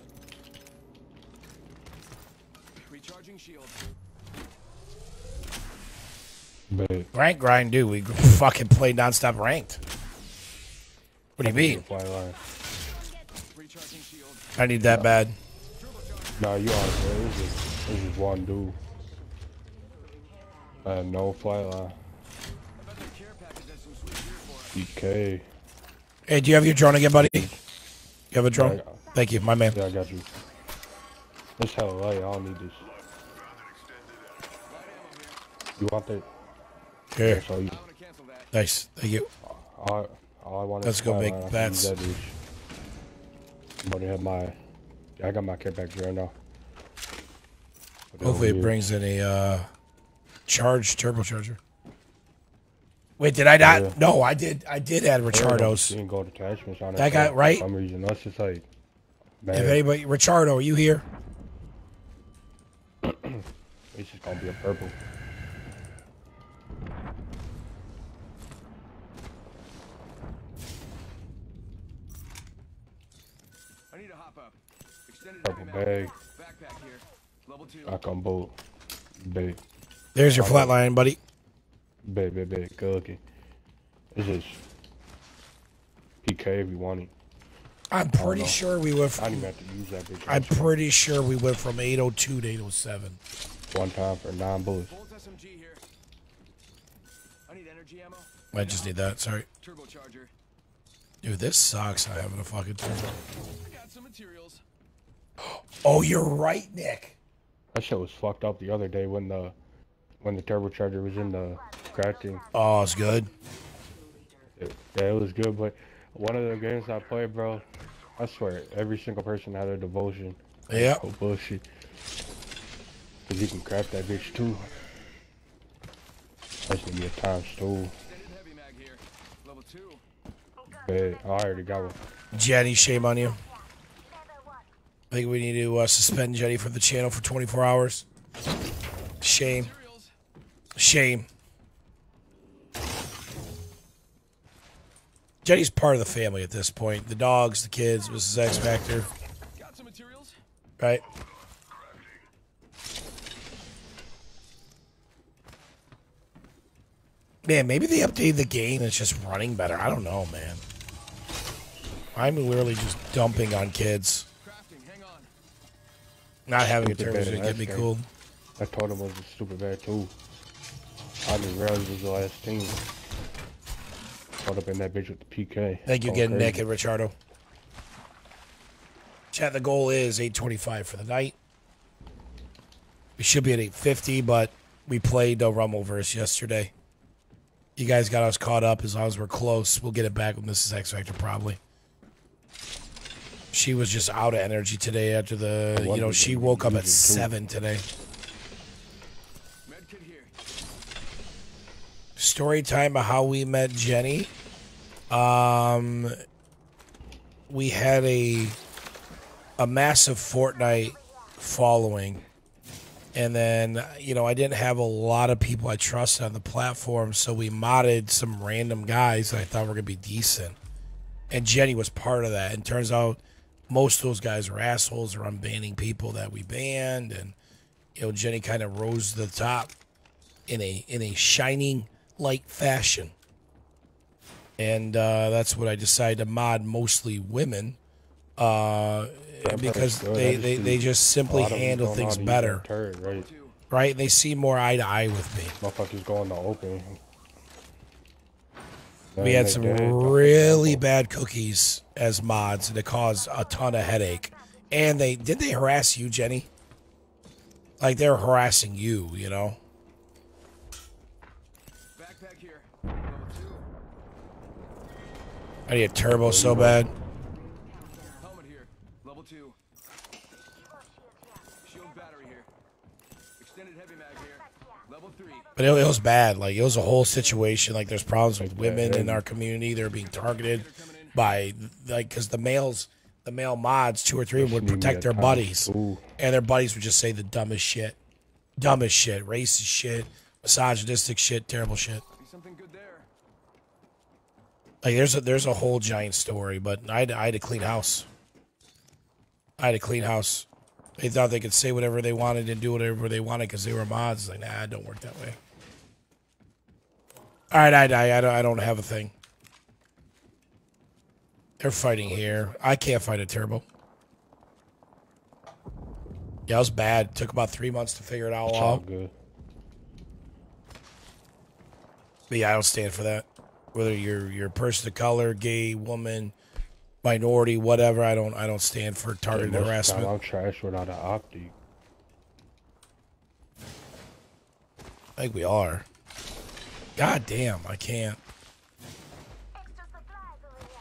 But Rank grind, dude. We [laughs] fucking play nonstop ranked. What do you mean? I need that bad. Nah, you are. This is this is one dude. Uh, no flight line. I bet that care package has some sweet gear for us. EK. Hey, do you have your drone again, buddy? You have a drone? Yeah. Thank you, my man. Yeah, I got you. This hella light. I don't need this. You want that? Here. You. I'm gonna cancel that. Nice. Thank you. All I want Let's go make line. I can bets. use That bitch. I'm gonna have my. I got my care package right now. Hopefully it brings in a uh, charged turbocharger. Wait, did I not? Yeah. No, I did. I did add Richardo's. You can go to attachments on it. That guy- for right? some reason, that's just like. If anybody, Richardo, are you here? [clears throat] it's just gonna be a purple. I need to hop up. Extended Purple heavy bag. Backpack here. Level two. I come bolt. Big, There's your flatline, buddy. big, big, big, cookie. It's just PK if you want it. I'm pretty know. sure we went. I From, didn't have to use that bitch. I'm pretty sure we went from 802 to 807. one time for nine bullets. Bolt SMG here. I need energy ammo. I just need that. Sorry, Turbocharger. dude. This sucks. I having a fucking turbo. I got some materials. Oh, you're right, Nick. That shit was fucked up the other day when the when the turbocharger was in the crafting. Oh, it's good. It, yeah, it was good, but one of the games I played, bro, I swear every single person had a devotion. Yeah. Oh bullshit. Cause you can craft that bitch too. That's gonna be a time stool. Extended heavy mag here. Level two. But I already got one. Jenny, shame on you. I think we need to uh, suspend Jenny from the channel for 24 hours. Shame. Shame. Jenny's part of the family at this point. The dogs, the kids, Mrs. X Factor, Got some materials. right? Man, maybe they updated the game and it's just running better. I don't know, man. I'm literally just dumping on kids. Crafting. Hang on. Not having a turbo bad get me ass cool. I told him it was a stupid bad too. I didn't realize it was the last team. Caught up in that bitch with the PK. Thank you Going again, Nick crazy. and Richardo. Chat, the goal is 825 for the night. We should be at 850, but we played the Rumbleverse yesterday. You guys got us caught up. As long as we're close, we'll get it back with Mrs. X Factor probably. She was just out of energy today after the, you know, she woke up at use it too. 7 today. Story time of how we met Jenny. Um, we had a a massive Fortnite following, and then you know I didn't have a lot of people I trusted on the platform, so we modded some random guys that I thought were gonna be decent, and Jenny was part of that. And turns out most of those guys were assholes or unbanning people that we banned, and you know Jenny kind of rose to the top in a in a shining light fashion. And uh, that's what I decided to mod mostly women uh, because they, just they, they just simply lot of them handle things to better, right? right? They see more eye to eye with me. Motherfuckers go in the open. We had some really bad cookies as mods, and it caused a ton of headache. And they did they harass you, Jenny? Like they're harassing you, you know? Backpack here. I need a turbo so bad. But it, it was bad. Like it was a whole situation. Like there's problems with women in our community. They're being targeted by like because the males, the male mods, two or three would protect their buddies, and their buddies would just say the dumbest shit, dumbest shit, racist shit, misogynistic shit, terrible shit. Be something good there. Like there's a there's a whole giant story, but I had, I had to clean house. I had to clean house. They thought they could say whatever they wanted and do whatever they wanted because they were mods. Like, nah, it don't work that way. All right, I, I, I, don't, I don't have a thing. They're fighting here. I can't fight a turbo. Yeah, it was bad. Took about three months to figure it all It's all out. good. But yeah, I don't stand for that. Whether you're you're a person of color, gay, woman, minority, whatever, I don't I don't stand for targeted the harassment. I'm trash without an optic. I think we are. God damn, I can't. Extra supplies over here.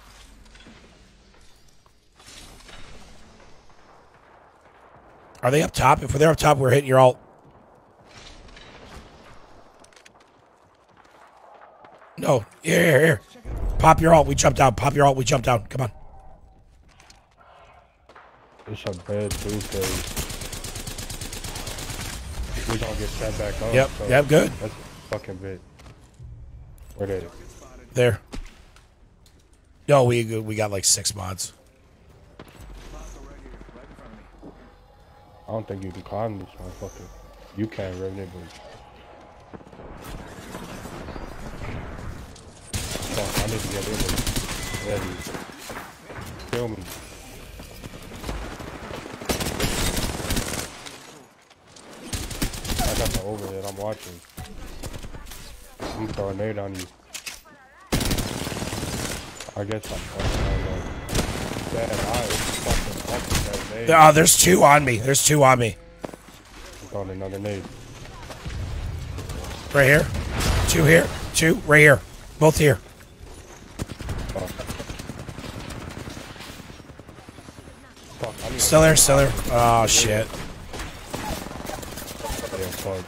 Are they up top? If they're up top, we're hitting your alt. No, here, here, here. Pop your alt. We jump down. Pop your alt. We jump down. Come on. It's a bad Tuesday. We don't get set back up. Yep, so yep, good. That's a fucking bit. Where they? There. No, we good we got like six mods. Plaza right here. Right in front of me. I don't think you can climb this motherfucker. You can, Revenant, but. Fuck, I need to get in there. Kill me. I got the overhead, I'm watching. I'm gonna throw a nade on you. I guess I'm fucking I. Bad eye, fucking fucking that nade. Oh, there's two on me. There's two on me. throwing another nade. Right here. Two here. Two right here. Both here. Oh. Fuck, I Still there. Still there. Oh shit. Fuck.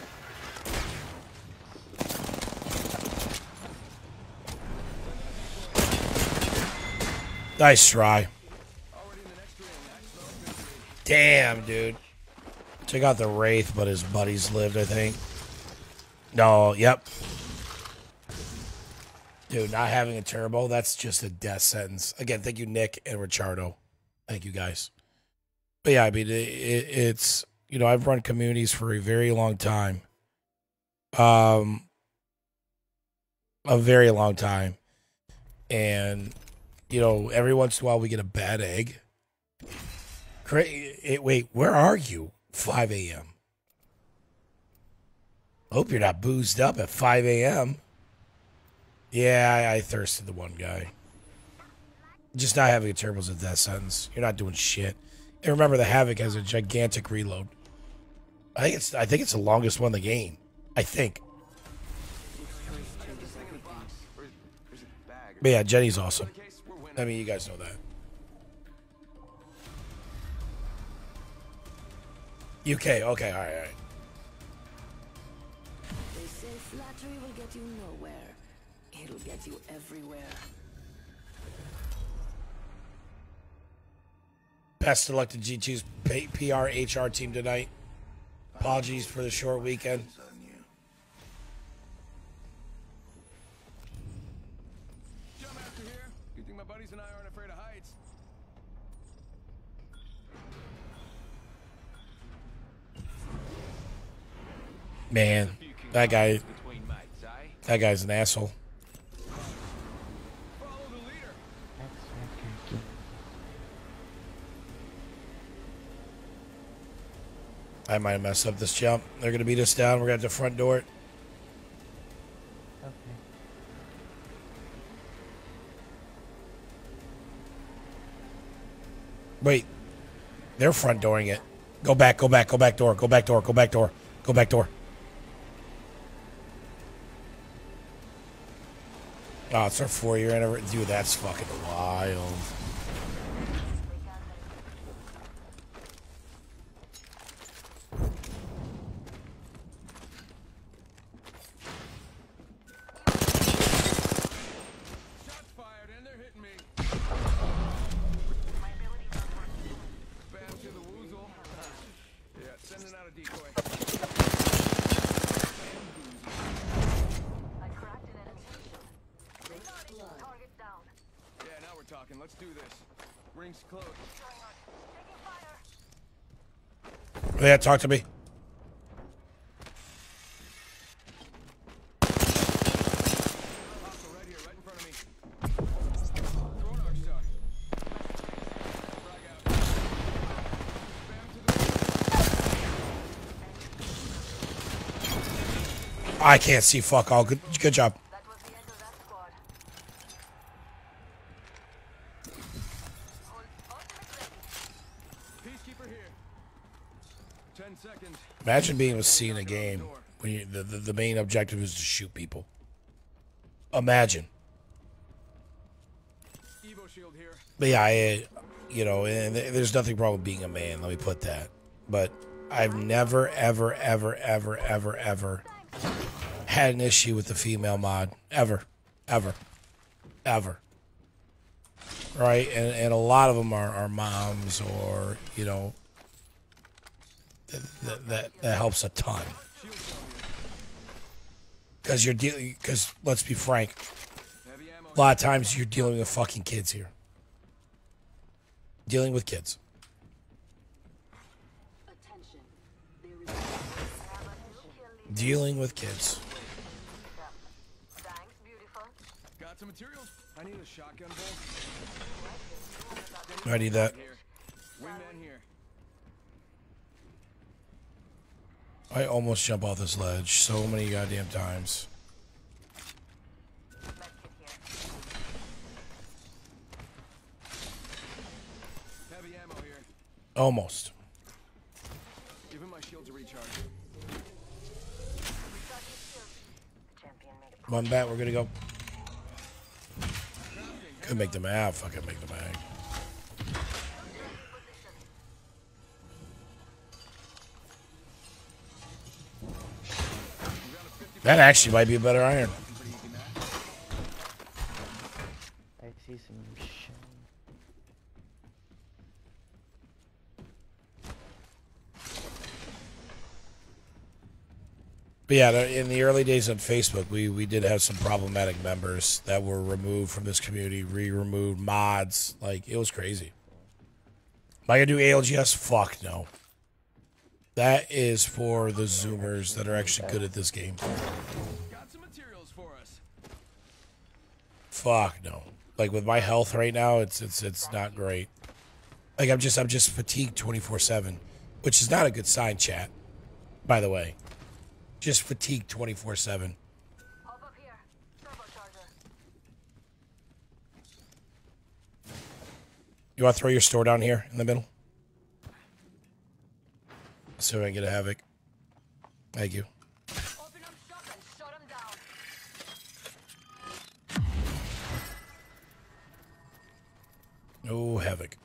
Nice try. Damn, dude. Took out the Wraith, but his buddies lived, I think. No, yep. Dude, not having a turbo, that's just a death sentence. Again, thank you, Nick and Richardo. Thank you, guys. But yeah, I mean, it, it, it's, you know, I've run communities for a very long time. Um, a very long time. And, you know, every once in a while we get a bad egg. Wait, where are you? 5 a.m. Hope you're not boozed up at 5 a.m. Yeah, I, I thirsted the one guy. Just not having a turbo's a death sentence. You're not doing shit. And remember, the Havoc has a gigantic reload. I think it's I think it's the longest one in the game. I think. But yeah, Jenny's awesome. I mean, you guys know that. UK, okay, all right, all right. Best of luck to G2's P- PR HR team tonight. Apologies for the short weekend. Jump after here. You think my buddies and I aren't afraid of heights? Man, that guy, that guy's an asshole. Follow the leader. I might have messed up this jump. They're gonna beat us down. We're have to front door it. Wait, they're front dooring it. Go back, go back, go back door, go back door, go back door, go back door. Oh, it's our four year anniversary. Dude, that's fucking wild. Shots fired and they're hitting me. Bam to the woozle. yeah, sending out a decoy. I cracked an enemy shield. Target down. Yeah, now we're talking. Let's do this. Rings close. Yeah, talk to me. I can't see fuck all. Good, good job. That was the end of that squad. Hold ultimate ready. Peacekeeper here. Ten seconds. Imagine being able to see in a game when you, the, the the main objective is to shoot people. Imagine. But yeah, I, you know, and there's nothing wrong with being a man. Let me put that. But I've never, ever, ever, ever, ever, ever had an issue with the female mod. Ever, ever, ever. Right, and and a lot of them are, are moms or you know. Th- th- that that helps a ton. Because you're dealing. Because let's be frank, a lot of times you're dealing with fucking kids here. Dealing with kids. Dealing with kids. Got some materials. I need a shotgun bolt. I need that. I almost jump off this ledge so many goddamn times. Almost. Give him my shield to recharge. One bat, we're gonna go. Could make the map. Fucking make the map. That actually might be a better iron. I see some shit. But yeah, in the early days on Facebook, we, we did have some problematic members that were removed from this community, re-removed mods. Like it was crazy. Am I gonna do ALGS? Fuck no. That is for the Zoomers that are actually good at this game. Got some materials for us. Fuck no. Like with my health right now, it's it's it's not great. Like I'm just I'm just fatigued 24/7, which is not a good sign, chat. By the way. Just fatigued 24/7. Hop up here. Turbocharger. You want to throw your store down here in the middle? So I can get a havoc. Thank you. Open up shop and shut him down. No havoc.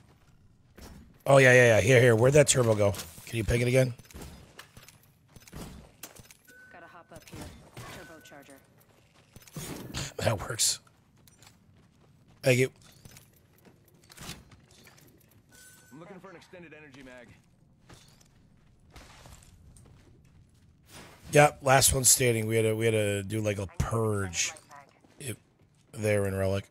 Oh yeah, yeah, yeah. Here, here. Where'd that turbo go? Can you ping it again? Gotta hop up here. Turbocharger. That works. Thank you. I'm looking for an extended energy mag. Yep, last one standing. We had to we had to do like a purge. If there in relic.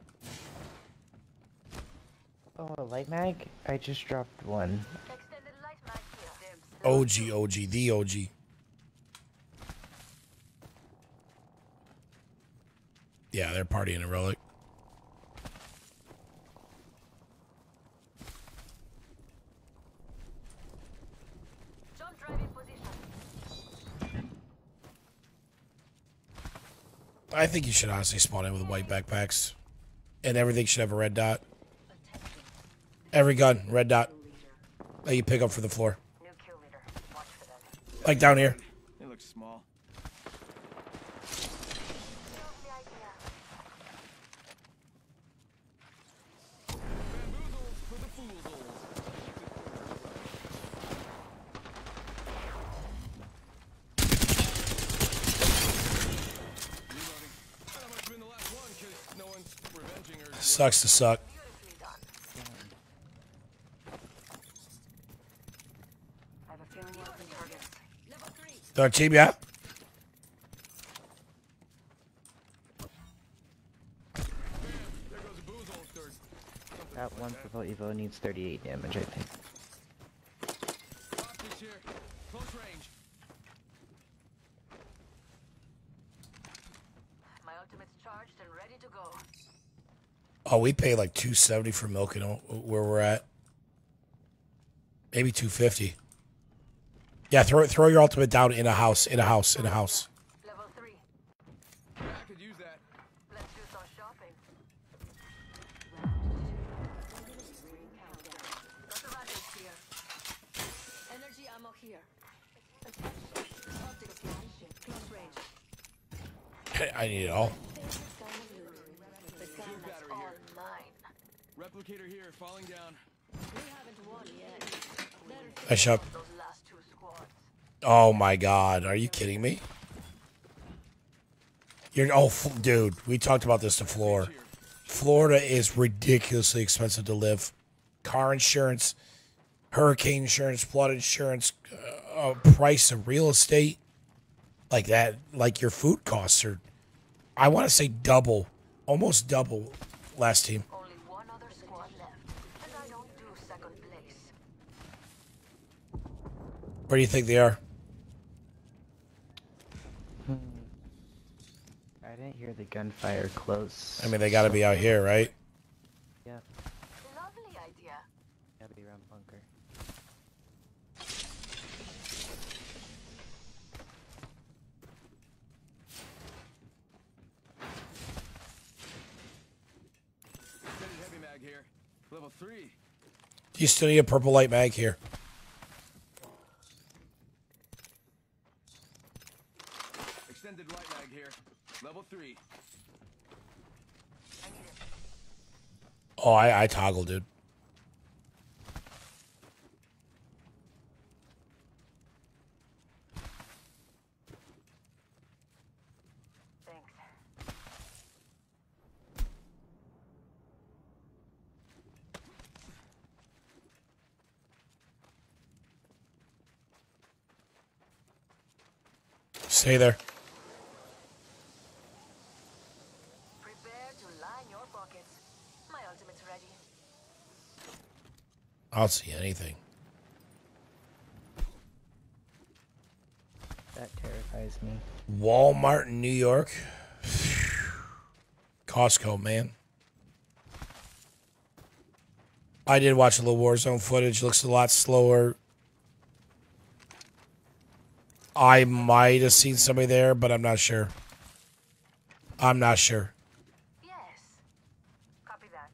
Oh, a light mag? I just dropped one. Extended light mag here. OG, OG, the OG. Yeah, they're partying in relic. Jump drive in position. I think you should honestly spawn in with white backpacks, and everything should have a red dot. Every gun, red dot that you pick up for the floor, like down here. It looks small. Love the idea. Bamboozles for the foozles. Reloading. Not much been the last one, 'cause no one's revenging her. Sucks to suck. Beautifully done. I have a feeling we're open targets. Level three. Our There goes a boozle. Third. That one purple Evo needs 38 damage, I think. Hostage here. Close range. My ultimate's charged and ready to go. Oh, we pay like two seventy for milking o- where we're at. Maybe two fifty. Yeah, throw throw your ultimate down in a house, in a house, in a house. Level three. I could use that. Let's do some shopping. Got the rifles here. Energy ammo here. Optics here. Close range. I need it all. The gun Shield that's battery All here. mine. Replicator here. Falling down. Two squads. Oh my god, are you kidding me? You're oh, dude. We talked about this to Floor. Florida is ridiculously expensive to live. Car insurance, hurricane insurance, flood insurance, uh, uh, price of real estate, like that. Like your food costs are, I want to say double, almost double. Last team. Only one other squad left. And I don't do second place. Where do you think they are? Hmm. I didn't hear the gunfire close. I mean, they got to be out here, right? Yeah, Lovely idea. gotta be around bunker. Heavy mag here. Level three. You still need a purple light mag here. Extended light mag here. Level three. I. Oh, I, I toggle, dude. Thanks. Stay there. Prepare to line your pockets. My ultimate's ready. I don't see anything. That terrifies me. Walmart in New York. [sighs] Costco, man. I did watch a little Warzone footage. Looks a lot slower. I might have seen somebody there, but I'm not sure. I'm not sure. Yes. Copy that.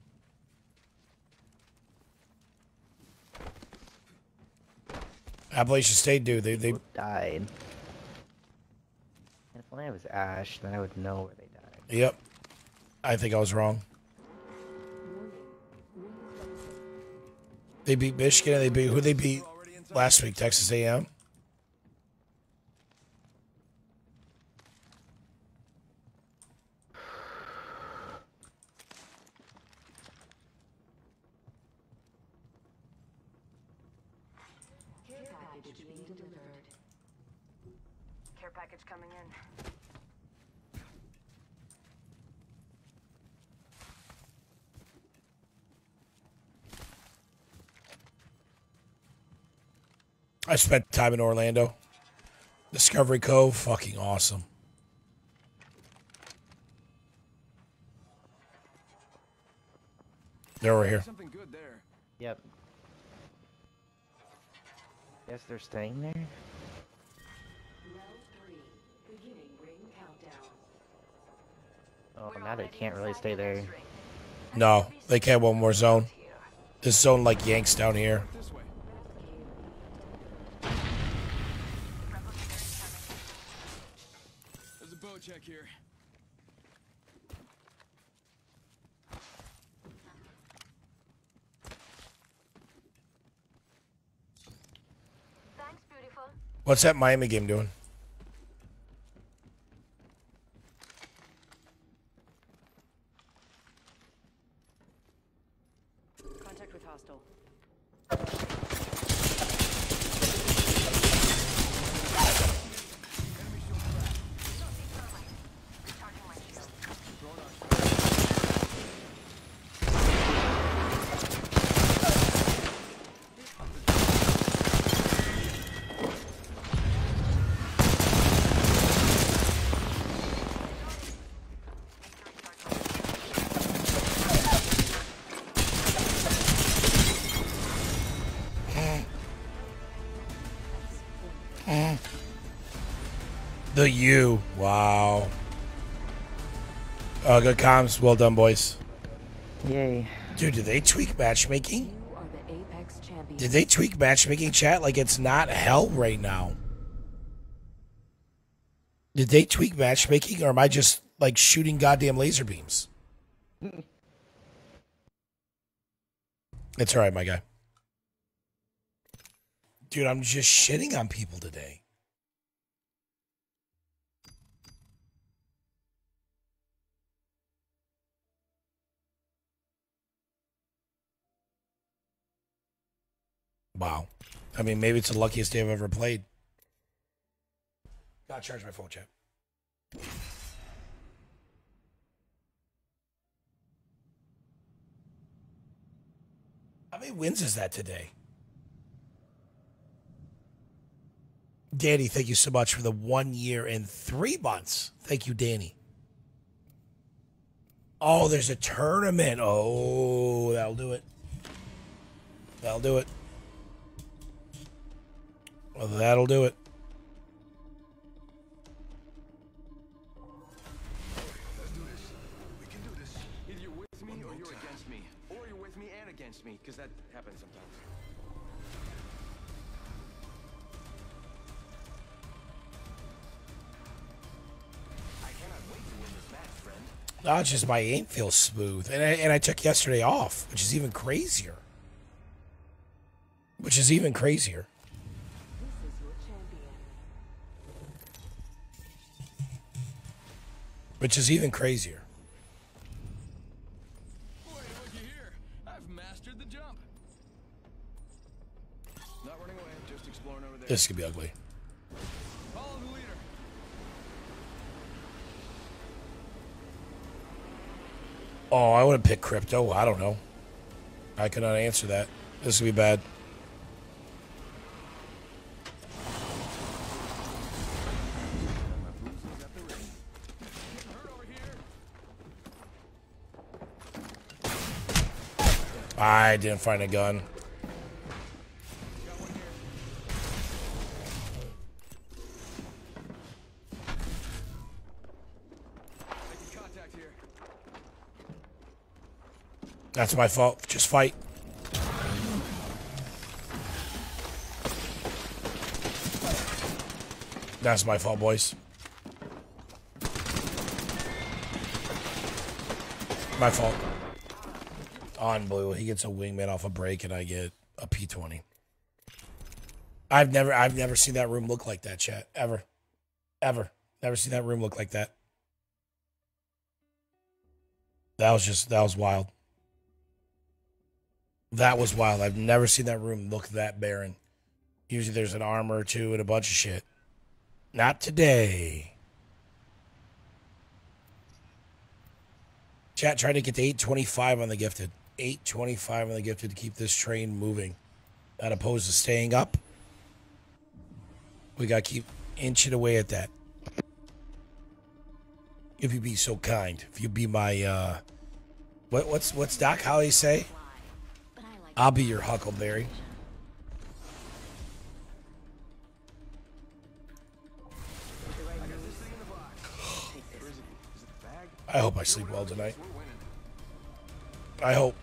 Appalachian State, dude. They they Died. If only I was Ash, then I would know where they died. Yep. I think I was wrong. They beat Michigan. and They beat who? They beat last week. Texas A&M. Care package coming in. I spent time in Orlando. Discovery Cove, fucking awesome. They're over here. Something good there. Yep. Guess they're staying there? Oh, now they can't really stay there. No, they can't one more zone. This zone like yanks down here. This way. There's a boat check here. Thanks, beautiful. What's that Miami game doing? Good comms. Well done, boys. Yay. Dude, did they tweak matchmaking? The Did they tweak matchmaking chat like it's not hell right now? Did they tweak matchmaking or am I just like shooting goddamn laser beams? It's all right, my guy. Dude, I'm just shitting on people today. Wow. I mean, maybe it's the luckiest day I've ever played. Gotta charge my phone, chat. How many wins is that today? Danny, thank you so much for the one year and three months. Thank you, Danny. Oh, there's a tournament. Oh, that'll do it. That'll do it. Well, that'll do it. Me because that happens sometimes. I cannot wait to win this No, it's just my aim feels smooth, and I, and I took yesterday off, which is even crazier. Which is even crazier. Which is even crazier. Boy, looky here. I've mastered the jump. Not running away, just exploring over there. This could be ugly. Follow the leader. Oh, I would have picked crypto. I don't know. I cannot answer that. This would be bad. I didn't find a gun. That's my fault. Just fight. That's my fault, boys. My fault. Unbelievable. He gets a wingman off a break, and I get a P20. I've never, I've never seen that room look like that, chat. Ever, ever, never seen that room look like that. That was just, that was wild. That was wild. I've never seen that room look that barren. Usually there's an armor or two and a bunch of shit. Not today. Chat trying to get to 825 on the gifted. 825 on the gifted to keep this train moving. As opposed to staying up. We got to keep inching away at that. If you be so kind. If you be my, uh, what, what's, what's Doc Holly say? I'll be your Huckleberry. I hope I sleep well tonight. I hope.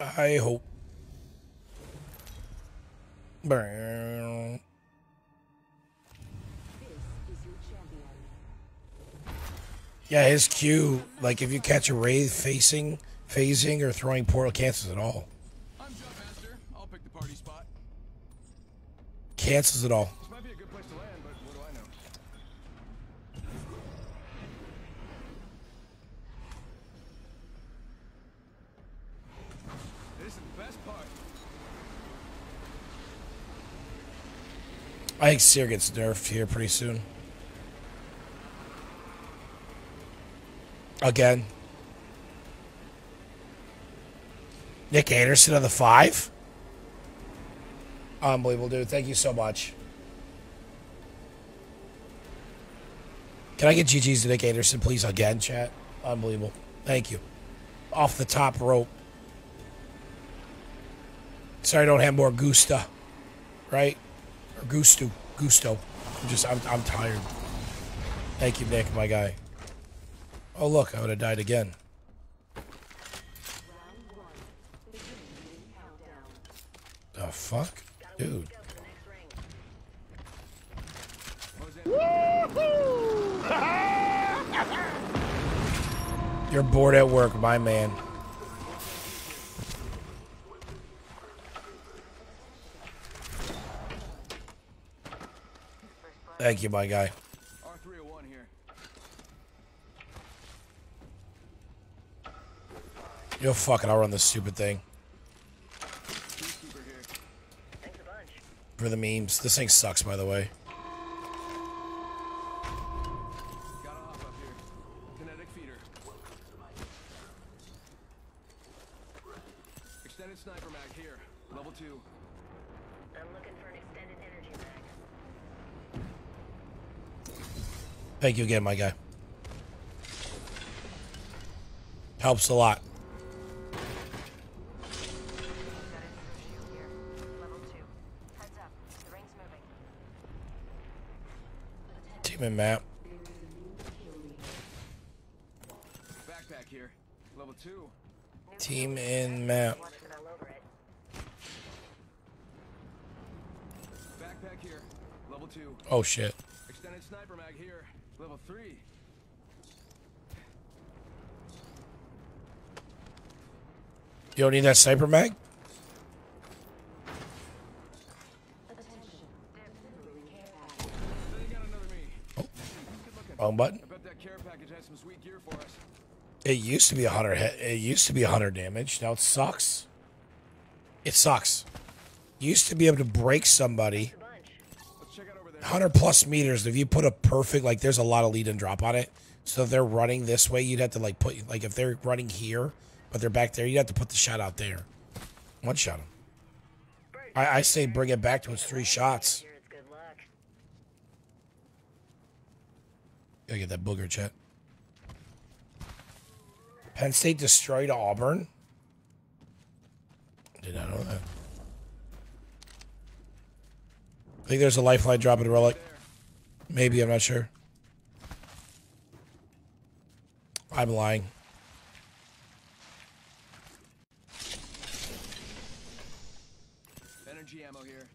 I hope. Yeah, his Q, like if you catch a wraith facing, phasing, or throwing portal cancels it all. I'm jump master. I'll pick the party spot. Cancels it all. This might be a good place to land, but what do I know? This is the best part. I think Seer gets nerfed here pretty soon. Again. Nick Anderson on the five? Unbelievable, dude. Thank you so much. Can I get GG's to Nick Anderson, please, again, chat? Unbelievable. Thank you. Off the top rope. Sorry I don't have more Gusta. Right? Or Gusto. Gusto. I'm just, I'm, I'm tired. Thank you, Nick, my guy. Oh, look, I would have died again. The fuck? Dude. [laughs] You're bored at work, my man. Thank you, my guy. R301 here. Yo, fuck it, I'll run this stupid thing. For the memes. This thing sucks, by the way. Thank you again, my guy. Helps a lot. Got insert shield here. Level two. Heads up. The ring's moving. Team and map. Backpack here. Level two. Team and map. Watch it all over it. Backpack here. Level two. Oh shit. Extended sniper mag here. Level three. You don't need that sniper mag? Oh, wrong button. It used to be a hundred. It used to be a hundred damage. Now it sucks. It sucks. Used to be able to break somebody hundred plus meters. If you put a perfect, like, there's a lot of lead and drop on it. So if they're running this way, you'd have to like put like if they're running here, but they're back there, you'd have to put the shot out there. One shot them. I, I say bring it back to its three shots. Gotta get that booger chat. Penn State destroyed Auburn. Did not know that. I think there's a lifeline drop in relic. Maybe, I'm not sure. I'm lying. Energy ammo here.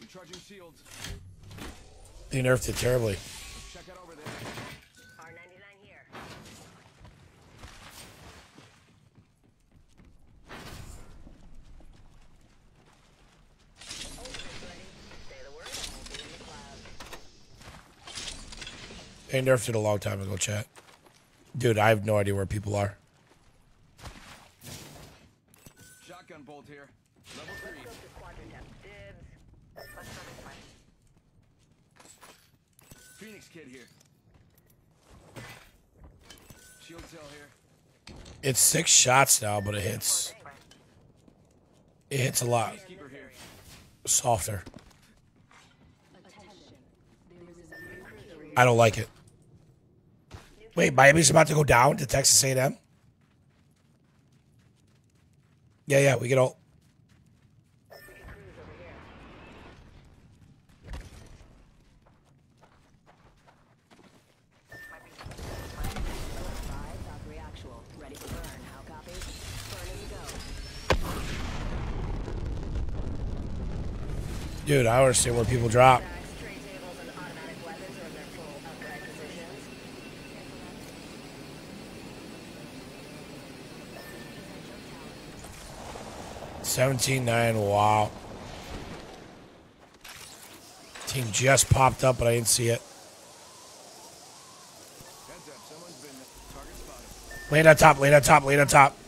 Recharging shields. They nerfed it terribly. Check out over there. R99 here. They nerfed it a long time ago, chat. Dude, I have no idea where people are. Shotgun bolt here. Level three. Kid here. Shield cell here. It's six shots now, but it hits. It hits a lot softer. I don't like it. Wait, Miami's about to go down to Texas A&M. Yeah, yeah, we get all. Valkyrie actual. Ready for burn. How copy? Burn and go. Dude, I understand where people drop. Positions. 17-9, wow. Team just popped up, but I didn't see it. Land on top, land on top, land on top.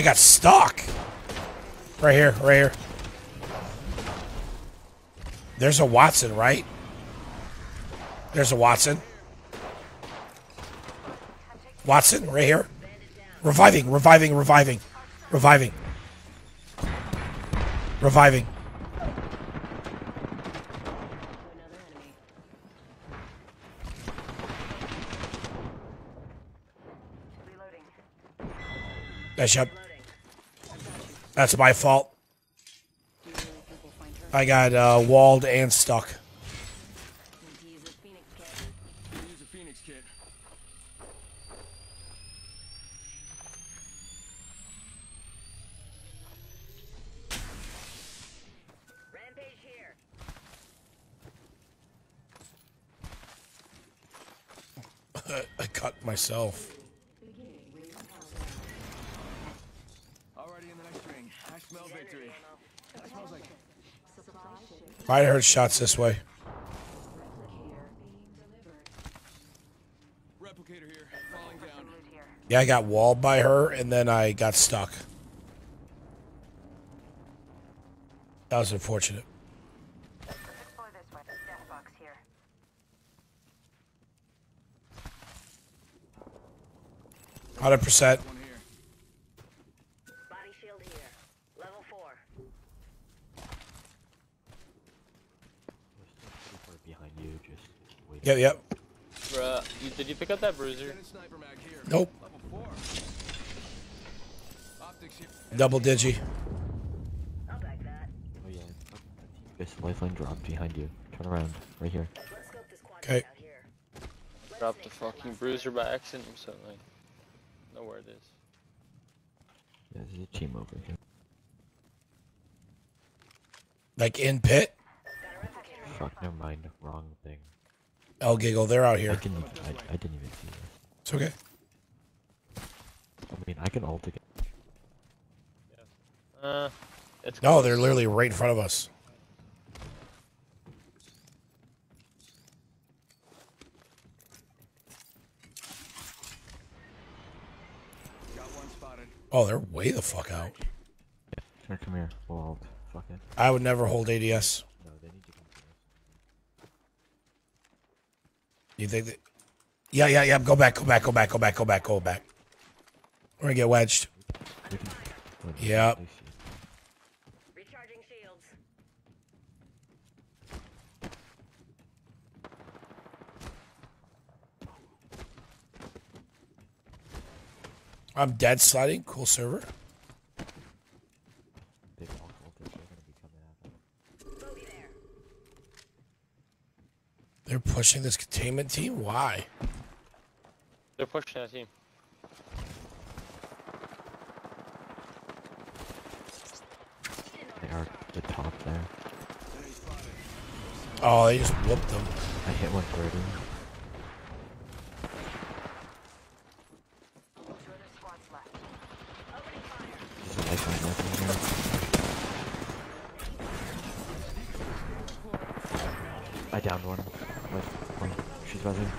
I got stuck. Right here, right here. There's a Wattson, right? There's a Wattson. Wattson, right here. Reviving, reviving, reviving, reviving. Reviving. Another That's my fault. I got uh, walled and stuck. Need to use this Phoenix kit. Use a Phoenix kit. Rampage here. I cut myself. Already in the next ring. I heard shots this way. Yeah, I got walled by her, and then I got stuck. That was unfortunate. Hundred percent. One here. Body shield here. Level four. behind you, just wait. Yep, yep. Bruh, you, did you pick up that bruiser? Sniper mag here. Nope. Level four. Ballistics here. Double digi. Oh yeah, fuck, This lifeline dropped behind you. Turn around, right here. Okay. Dropped the fucking bruiser by accident, so like, know where it is. Yeah, there's a team over here. Like in pit. Fuck, never mind. Wrong thing. El Giggle, they're out I here. can. I, I didn't even see this. It's okay. I mean, I can ult again. Uh, it's No, close. they're literally right in front of us. Got one spotted. Oh, they're way the fuck out. Yeah, sure, come here. We'll ult. Fuck it. I would never hold ADS. No, they need to come to us. You think that? Yeah, yeah, yeah. Go back, go back, go back, go back, go back, go back. We're gonna get wedged. Yep. Recharging shields. I'm dead sliding. Cool server. They've all ulted. They're gonna be coming at us. They're pushing this containment team. Why? They're pushing that team. They are at the top there. Oh, they just whooped them. I hit 130. Two other squads left. There's a lifeline left in here. I downed one. With one. She's buzzing.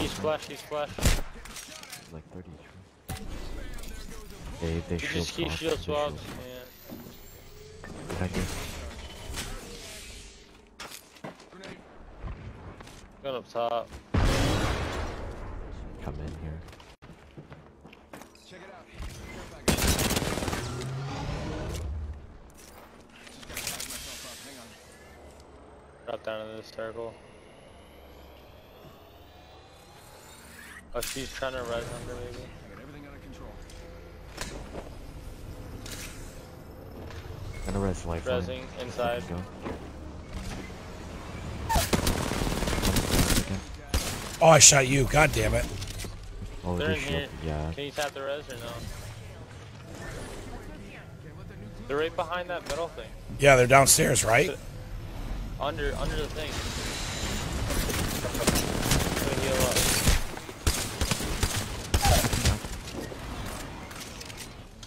He's, he's flash, he's. Like 30. They, they You shield just keep shield they swaps, shield- man. Behind you. Grenade. Going up top. Come in here. Check it out. Care package. Just gotta tag myself up. Hang on. Drop down in this circle. Oh, she's trying to res under maybe. I got everything under control. Gonna res lifeline. Resing inside. Go. Oh, I shot you. God damn it. Oh, They're in here. Yeah. Can you tap the res or no? They're right behind that metal thing. Yeah, they're downstairs, right? Under under the thing. Gonna heal up.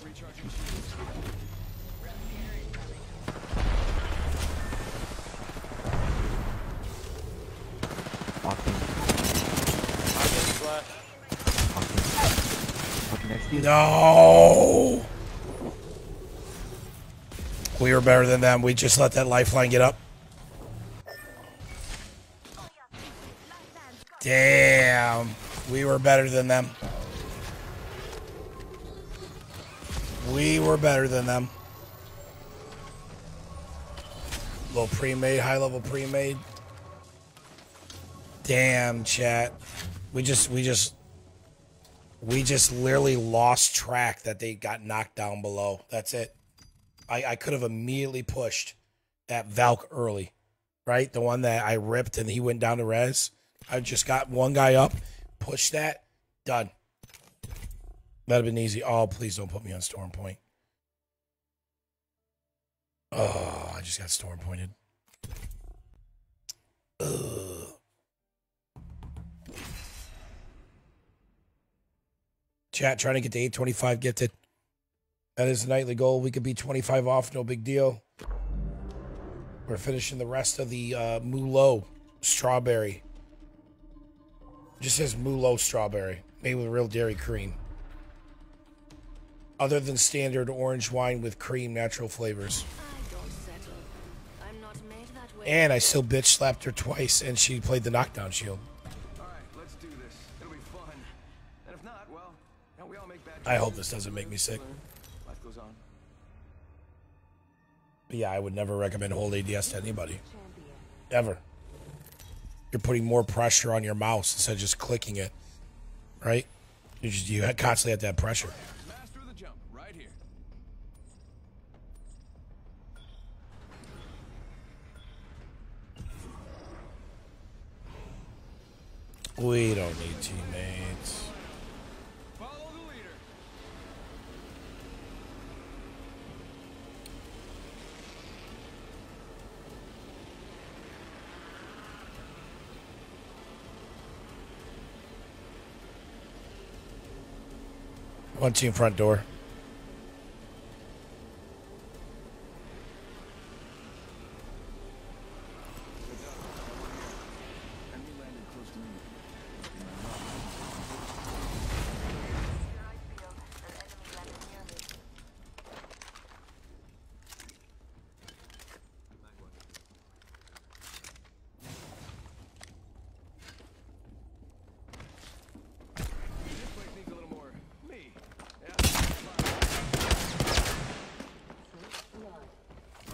Recharging shields. Octane. I'm in flash. Octane. Fucking next to you. No. We were better than them. We just let that lifeline get up. Damn. We were better than them. We were better than them. Little pre-made, high-level pre-made. Damn, chat. We just, we just, we just literally lost track that they got knocked down below. That's it. I, I could have immediately pushed that Valk early, right? The one that I ripped and he went down to res. I just got one guy up, pushed that, done. That'd have been easy. Oh, please don't put me on storm point. Oh, I just got storm pointed. Ugh. Chat trying to get to 825 gifted. That is the nightly goal. We could be 25 off, no big deal. We're finishing the rest of the uh, Mulo strawberry. Just says Mulo strawberry, made with real dairy cream. Other than standard orange wine with cream natural flavors. I don't settle. I'm not made that way. And I still bitch slapped her twice and she played the knockdown shield. All right, let's do this. It'll be fun. And if not, well, you know, we all make bad I hope this doesn't make me sick. Life goes on. But yeah, I would never recommend hold ADS to anybody. Ever. you're putting more pressure on your mouse instead of just clicking it, right? You just you constantly have that pressure. We don't need teammates. Follow the leader. One team front door. Enemy landed close to me. Your eyes peeled. An enemy landed near me. This place needs a little more me. Yeah.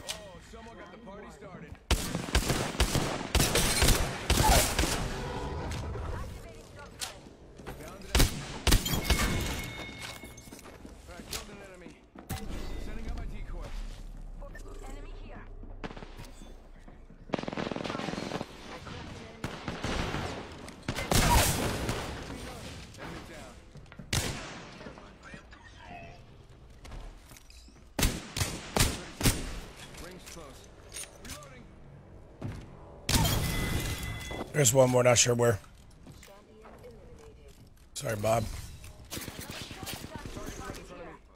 Oh, someone got the party started. Activating drop gun. Downed an enemy. Alright, killed an enemy. Sending out my decoy. Enemy here. Enemy down. Rings close. Reloading. There's one more, not sure where. Sorry, Bob.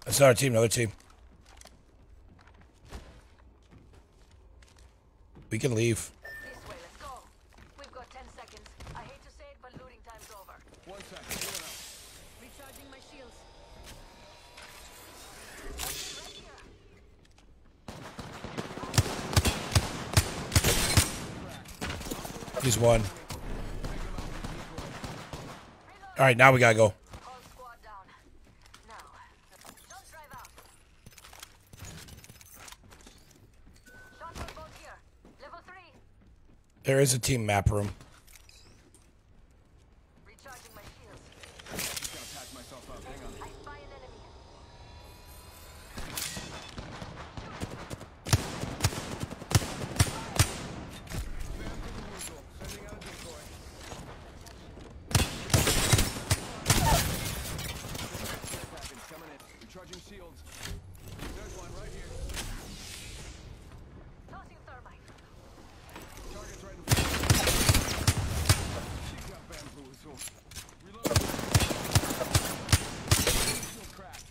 That's not our team, another team. We can leave. This way, let's go. We've got 10 seconds. I hate to say it, but looting time's over. One second. Healing up. Recharging my shields. He's one. All right, now we gotta go. All squad down. Now, don't drive out. Shotgun bolt here. Level 3. There is a team map room. Recharging my shields. Just gotta patch myself up. Hang on. I spy an enemy. Sending out a decoy. Package coming in. Recharging shields. There's one right here. Tossing thermite. Target's right in front. She got bamboozled. Reload. Shield cracked.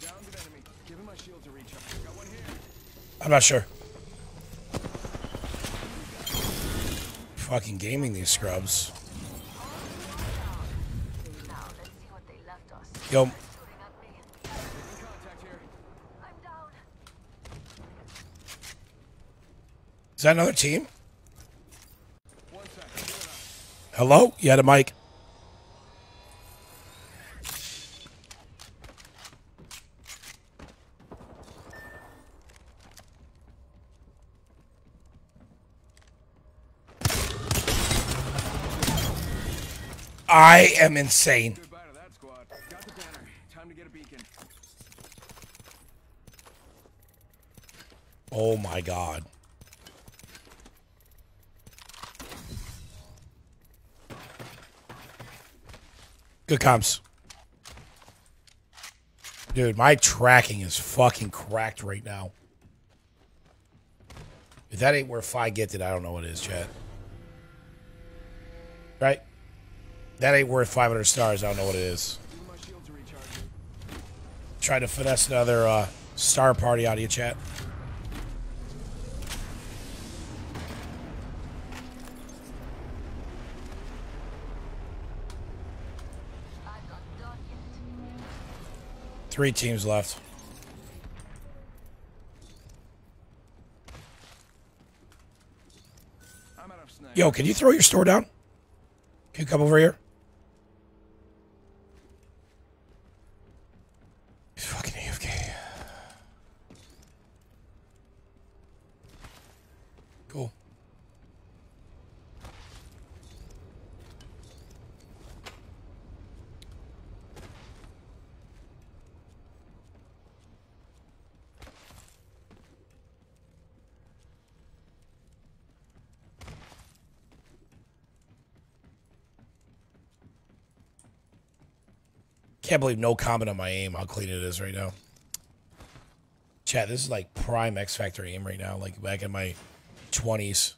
Downed an enemy. Giving my shield to recharge. Got one here. I'm not sure. Fucking gaming these scrubs. Yo, is that another team? Hello? You had a mic. I am insane. Goodbye to that squad. Got the banner. Time to get a insane. Oh my god. Good comps. Dude, my tracking is fucking cracked right now. If that ain't where Fi gets it, I don't know what is, Chad. Right? That ain't worth 500 stars. I don't know what it is. Try to finesse another uh, star party out of chat. Three teams left. Yo, can you throw your store down? Can you come over here? Cool. Can't believe no comment on my aim. How clean it is right now. Chat, this is like prime X Factor aim right now, like back in my 20s.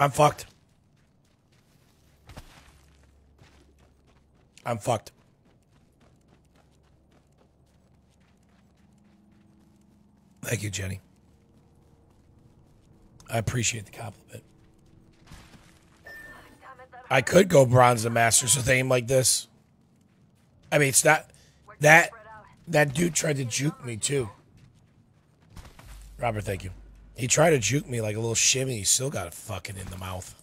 I'm fucked. I'm fucked. Thank you, Jenny. I appreciate the compliment. I could go bronze and masters with aim like this. I mean, it's not that that dude tried to juke me too. Robert, thank you. He tried to juke me like a little shimmy. He still got it fucking in the mouth.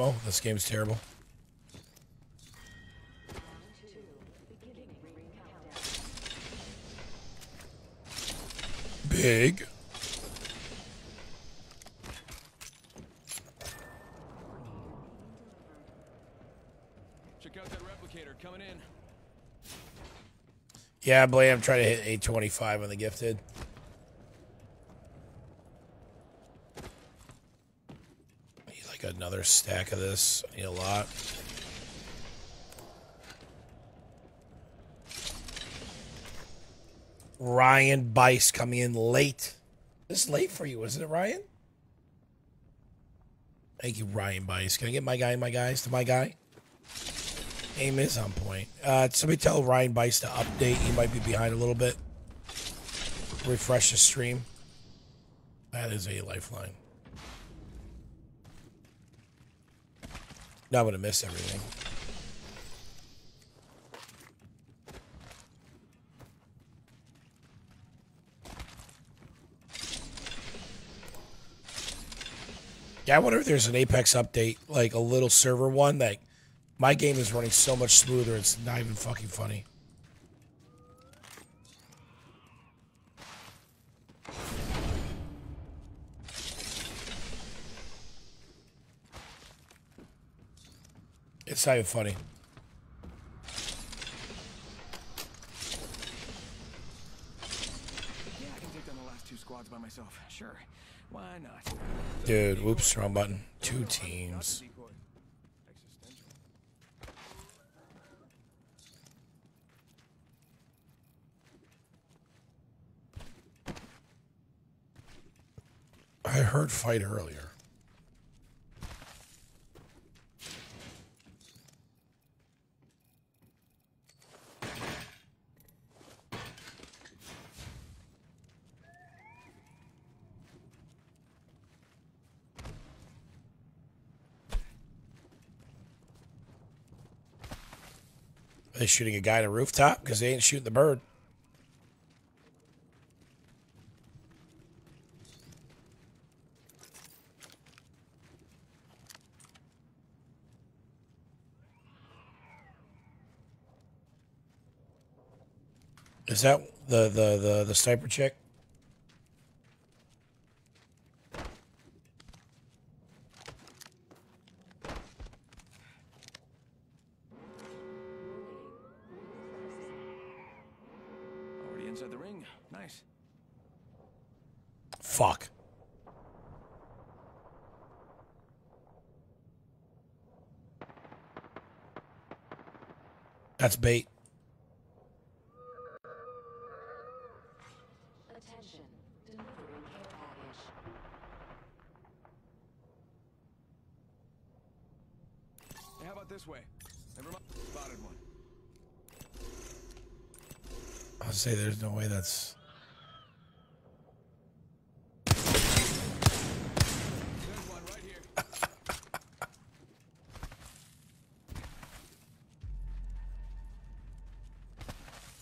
Ammo. This game's terrible. Big. Check out that replicator coming in. Yeah, Blade, I'm trying to hit 825 on the gifted. I need like another stack of this. I need a lot. Ryan Bice coming in late. This is late for you, isn't it, Ryan? Thank you, Ryan Bice. Can I get my guy, my guys, to my guy? Aim is on point. Uh, somebody tell Ryan Bice to update. He might be behind a little bit. Refresh the stream. That is a lifeline. Going to miss everything. Yeah, I wonder if there's an Apex update, like a little server one that my game is running so much smoother, it's not even fucking funny. It's so funny. Yeah, I can take down the last two squads by myself. Sure. Why not? Dude, whoops, wrong button. Two teams. I heard fight earlier. Are they shooting a guy at a rooftop? Because they ain't shooting the bird. Is that the the the, the sniper chick? Already inside the ring. Nice. Fuck. That's bait. Attention, delivering care package. how about this way? Never mind. Spotted one. I'll say there's no way that's. Right. [laughs]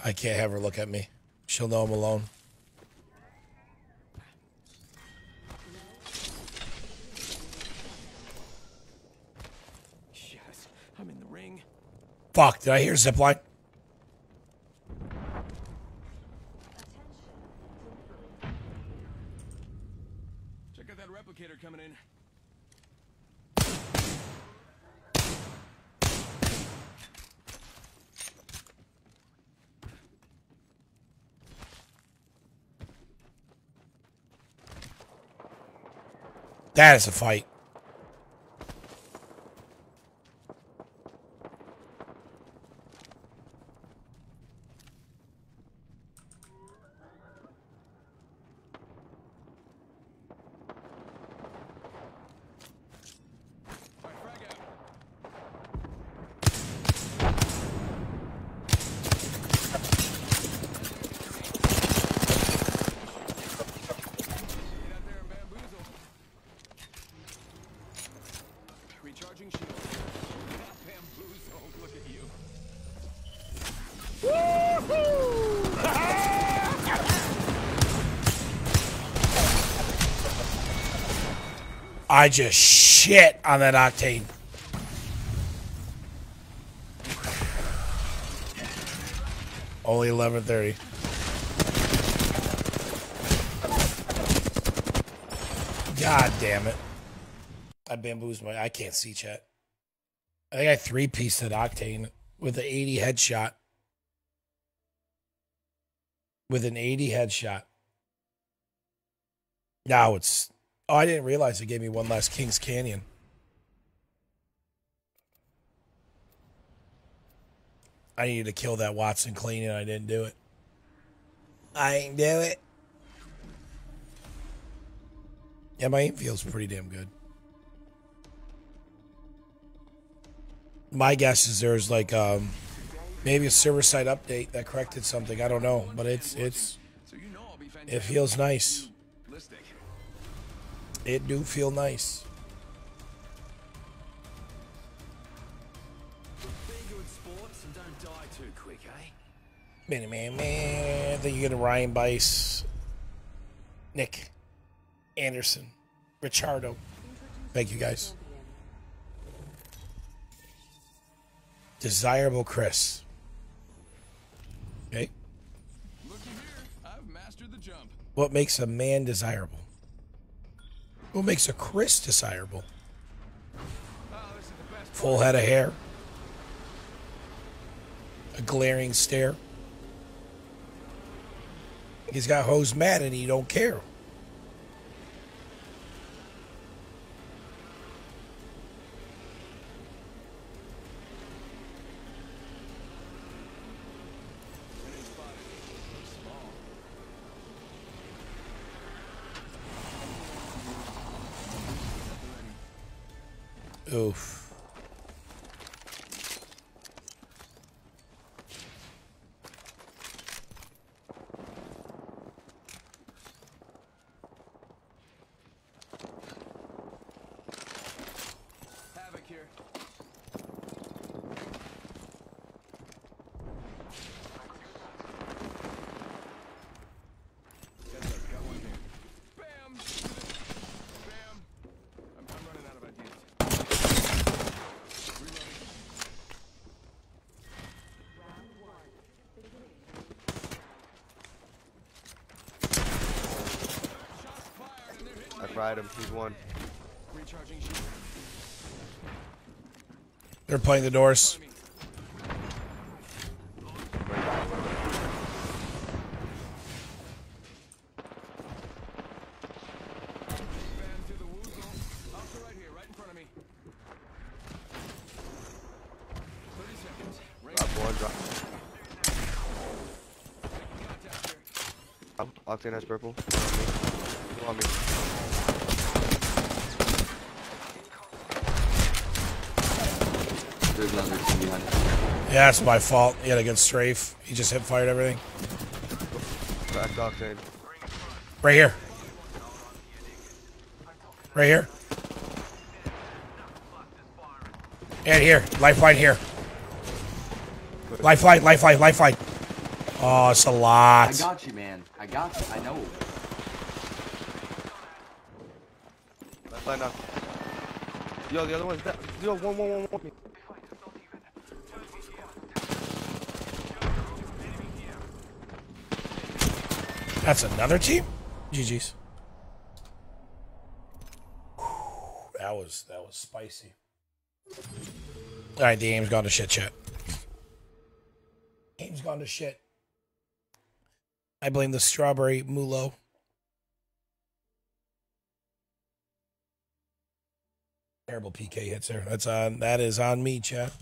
I can't have her look at me. She'll know I'm alone. Yes, I'm in the ring. Fuck, did I hear zipline? Check out that replicator coming in. That is a fight. All right, frag out. Get out there and bamboozle. Recharging shield. Not bamboozled. Look at you. I just shit on that octane. Only 11:30. God damn it! I bamboozled my. I can't see chat. I think I three pieced that octane with an 80 headshot. With an 80 headshot. Now it's. Oh, I didn't realize it gave me one last Kings Canyon. I needed to kill that Wattson clean and I didn't do it. I ain't do it. Yeah, my aim feels pretty damn good. My guess is there's like um maybe a server side update that corrected something. I don't know, but it's it's So you know I'll be it feels nice. It do feel nice. Be good sports and don't die too quick, eh? Man, man, man. Then you get a Ryan Bice, Nick Anderson, Richardo. Thank you guys. Desirable Chris. Okay. Looky here. I've mastered the jump. What makes a man desirable? What makes a Chris desirable? Full head of hair. A glaring stare. He's got hose mad and he don't care. Enemy spotted. Small. Oof. Havoc here. Heads up, got one here. Bam! Bam! I'm, I'm running out of ideas. Reloading. Shots fired and they're hitting I me. fried him. He's one. Recharging shield. They're playing the doors. Enemy. Bam to the woozle. Also right here, right in front of me. 30 Ring Drop one. Drop. contact here. Oh, Octane has purple. On me. On me. There's another team behind us. Yeah, it's my fault. He had a good strafe. He just hit fired everything. Back octane. Right here. Right here. And here. Lifeline here. Lifeline, lifeline, lifeline. Oh, it's a I lot. I got you, man. I got you. I know. Left line up. Yo, the other one's that. Yo, one, one, one, one. That's another team? GG's. That was that was spicy. Alright, the aim's gone to shit chat. Aim's gone to shit. I blame the strawberry mulo. Terrible PK hits there. That's on that is on me, chat.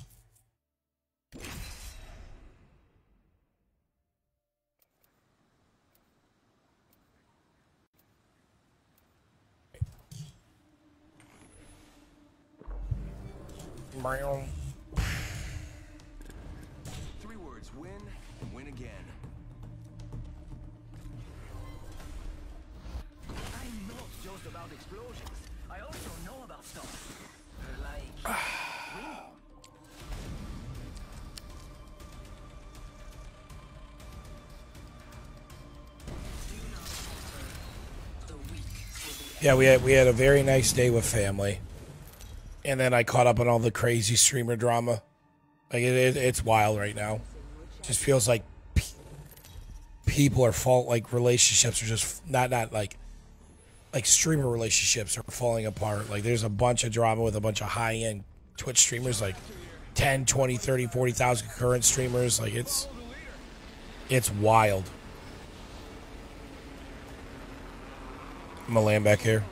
Three words: win, win again. I'm not just about explosions. I also know about stuff. Like [sighs] Yeah, we had we had a very nice day with family, and then I caught up on all the crazy streamer drama. Like it, it it's wild right now. Just feels like pe- people are fault. Like relationships are just not not like like streamer relationships are falling apart. Like there's a bunch of drama with a bunch of high end Twitch streamers, like 10, 20, 30, 40,000 current streamers. Like it's it's wild. I'm gonna land back here.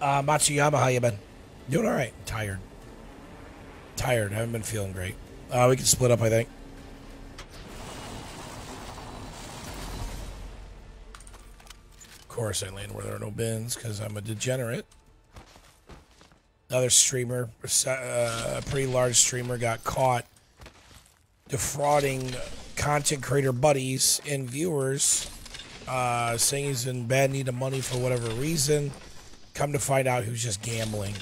Uh, Matsuyama, how you been? Doing all right. Tired. Tired. Haven't been feeling great. Uh, we can split up, I think. Of course, I land where there are no bins because I'm a degenerate. Another streamer, uh, a pretty large streamer, got caught defrauding content creator buddies and viewers, uh, saying he's in bad need of money for whatever reason. Come to find out, who's just gambling.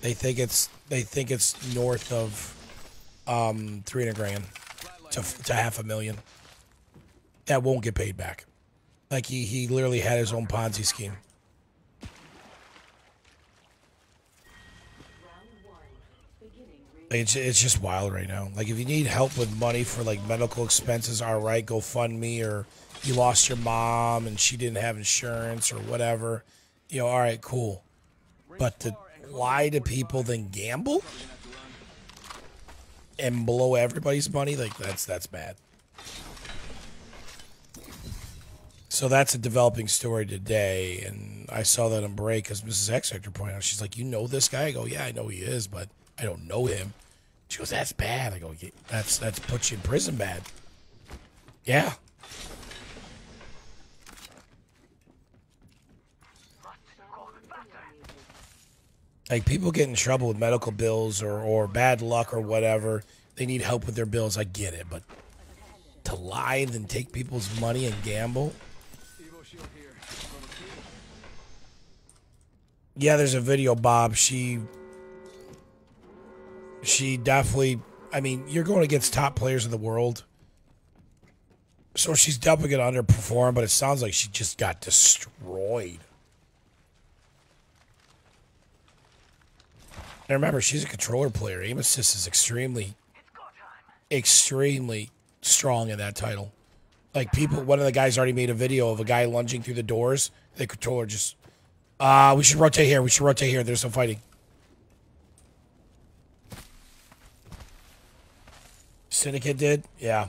They think it's they think it's north of um, three hundred grand to to half a million. That won't get paid back. Like he he literally had his own Ponzi scheme. It's it's just wild right now. Like if you need help with money for like medical expenses, all right, go fund me. Or you lost your mom and she didn't have insurance or whatever, you know, all right, cool. But to lie to people then gamble and blow everybody's money, like that's that's bad. So that's a developing story today, and I saw that on break because Mrs. X Factor pointed out. She's like, "You know this guy?" I go, "Yeah, I know he is, but I don't know him." She goes, "That's bad." I go, yeah, "That's that's put you in prison bad." Yeah. Like people get in trouble with medical bills or or bad luck or whatever. They need help with their bills. I get it, but to lie and take people's money and gamble. Yeah, there's a video, Bob. She she definitely I mean, you're going against top players in the world. So she's definitely gonna underperform, but it sounds like she just got destroyed. And remember, she's a controller player. Aim assist is extremely, extremely strong in that title. Like people, one of the guys already made a video of a guy lunging through the doors. The controller just, uh, we should rotate here. We should rotate here. There's some fighting. Syndicate did, yeah.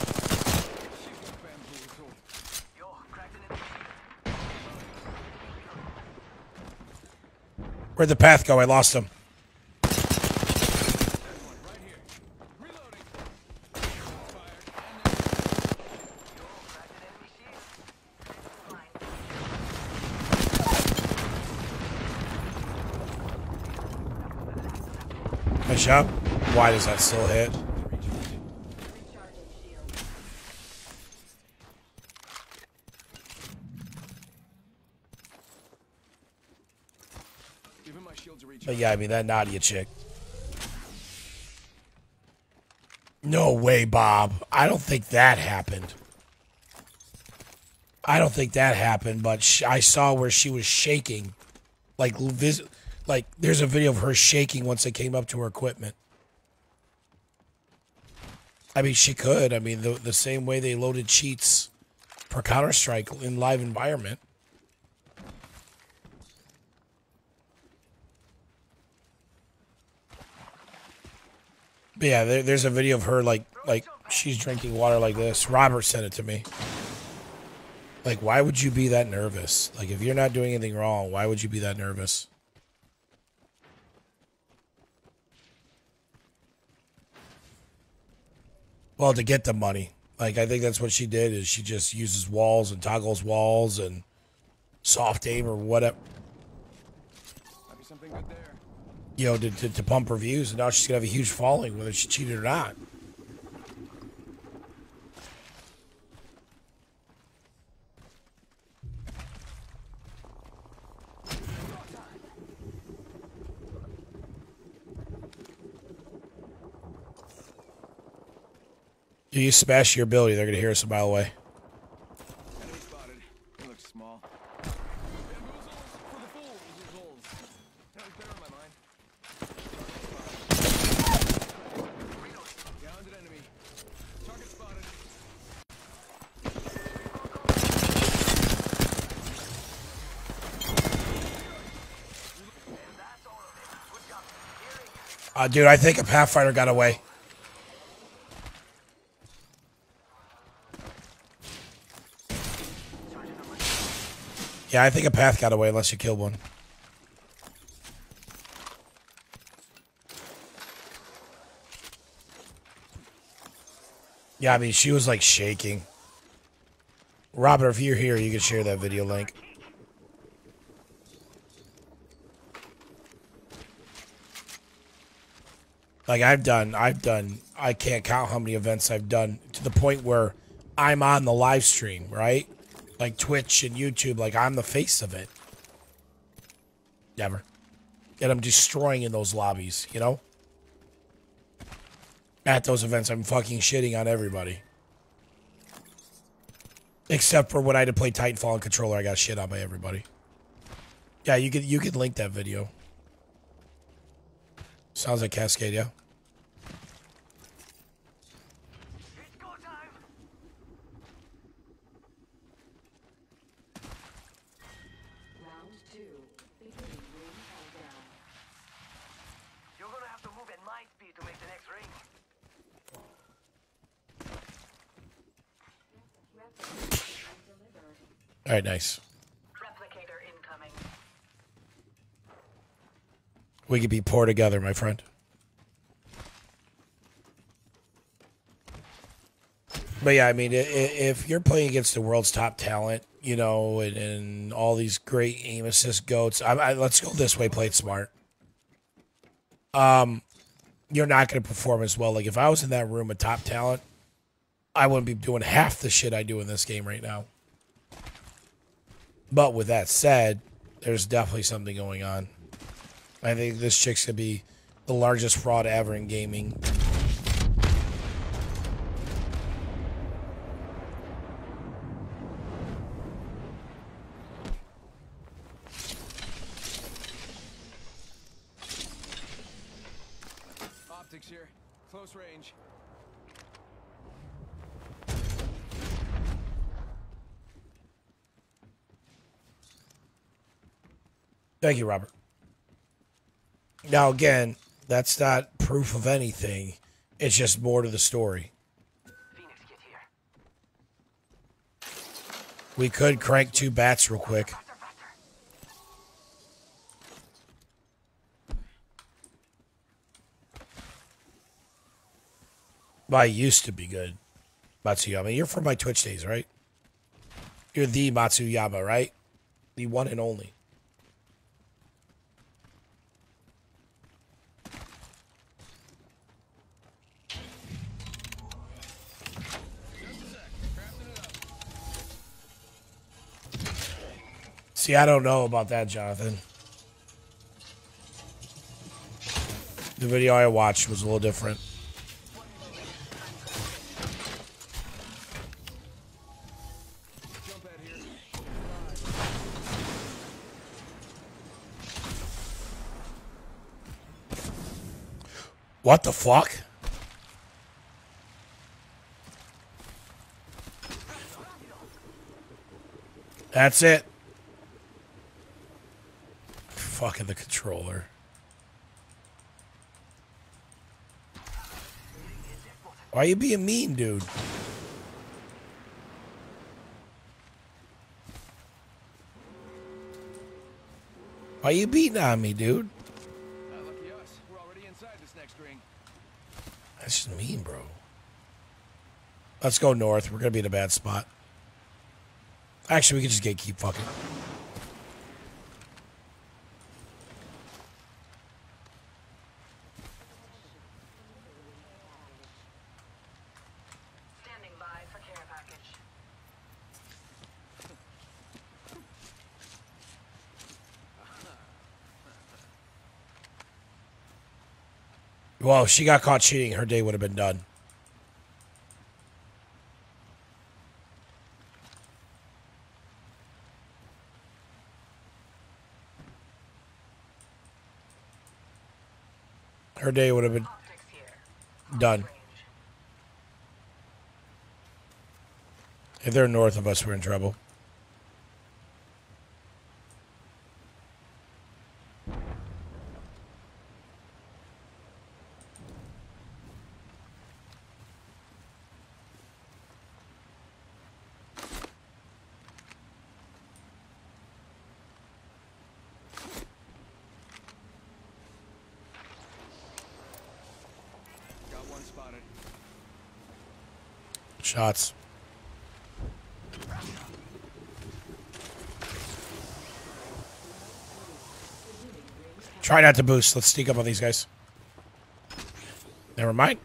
Where'd the path go? I lost him. Nice. Why does that still hit? Giving my shields a recharge. But yeah, I mean that Nadia chick. No way, Bob. I don't think that happened. I don't think that happened, but I saw where she was shaking, like vis- like there's a video of her shaking once they came up to her equipment. I mean, she could. I mean, the the same way they loaded cheats for Counter Strike in live environment. But yeah, there, there's a video of her like like she's drinking water like this. Robert sent it to me. Like, why would you be that nervous? Like, if you're not doing anything wrong, why would you be that nervous? Well, to get the money. Like, I think that's what she did. Is she just uses walls and toggles walls and soft aim or whatever. Might be something good there. You know, to, to, to pump her views, and now she's gonna have a huge following, whether she cheated or not. You smash your ability, they're gonna hear us a mile away. Enemy spotted. He looks small. Bamboozles for the fools. Zoozles. That was better in my mind. Grounded enemy. Target spotted. Uh, dude, I think a Pathfinder got away. Yeah, I think a path got away unless you killed one. Yeah, I mean, she was like shaking. Robert, if you're here, you can share that video link. Like I've done, I've done, I can't count how many events I've done to the point where I'm on the live stream, right? Like Twitch and YouTube, like I'm the face of it. Never. And I'm destroying in those lobbies, you know? At those events, I'm fucking shitting on everybody. Except for when I had to play Titanfall and controller, I got shit on by everybody. Yeah, you could you could link that video. Sounds like Cascade, yeah. Round two. Beginning ring countdown. You're gonna have to move at my speed to make the next ring. All right, nice. Replicator incoming. We could be poor together, my friend. But yeah, I mean, if you're playing against the world's top talent, you know, and, and all these great aim assist goats, I, I, let's go this way. Play it smart. Um, you're not going to perform as well. Like if I was in that room with top talent, I wouldn't be doing half the shit I do in this game right now. But with that said, there's definitely something going on. I think this chick's gonna be the largest fraud ever in gaming. Thank you, Robert. Now, again, that's not proof of anything. It's just more to the story. We could crank two bats real quick. I used to be good, Matsuyama. You're from my Twitch days, right? You're the Matsuyama, right? The one and only. See, I don't know about that, Jonathan. The video I watched was a little different. What the fuck? That's it. Fucking the controller. Why are you being mean, dude? Why you beating on me, dude? That's just mean, bro. Let's go north. We're gonna be in a bad spot. Actually, we can just get keep fucking. If she got caught cheating, her day would have been done. Her day would have been done. If they're north of us, we're in trouble. Try not to boost. Let's sneak up on these guys. Never mind.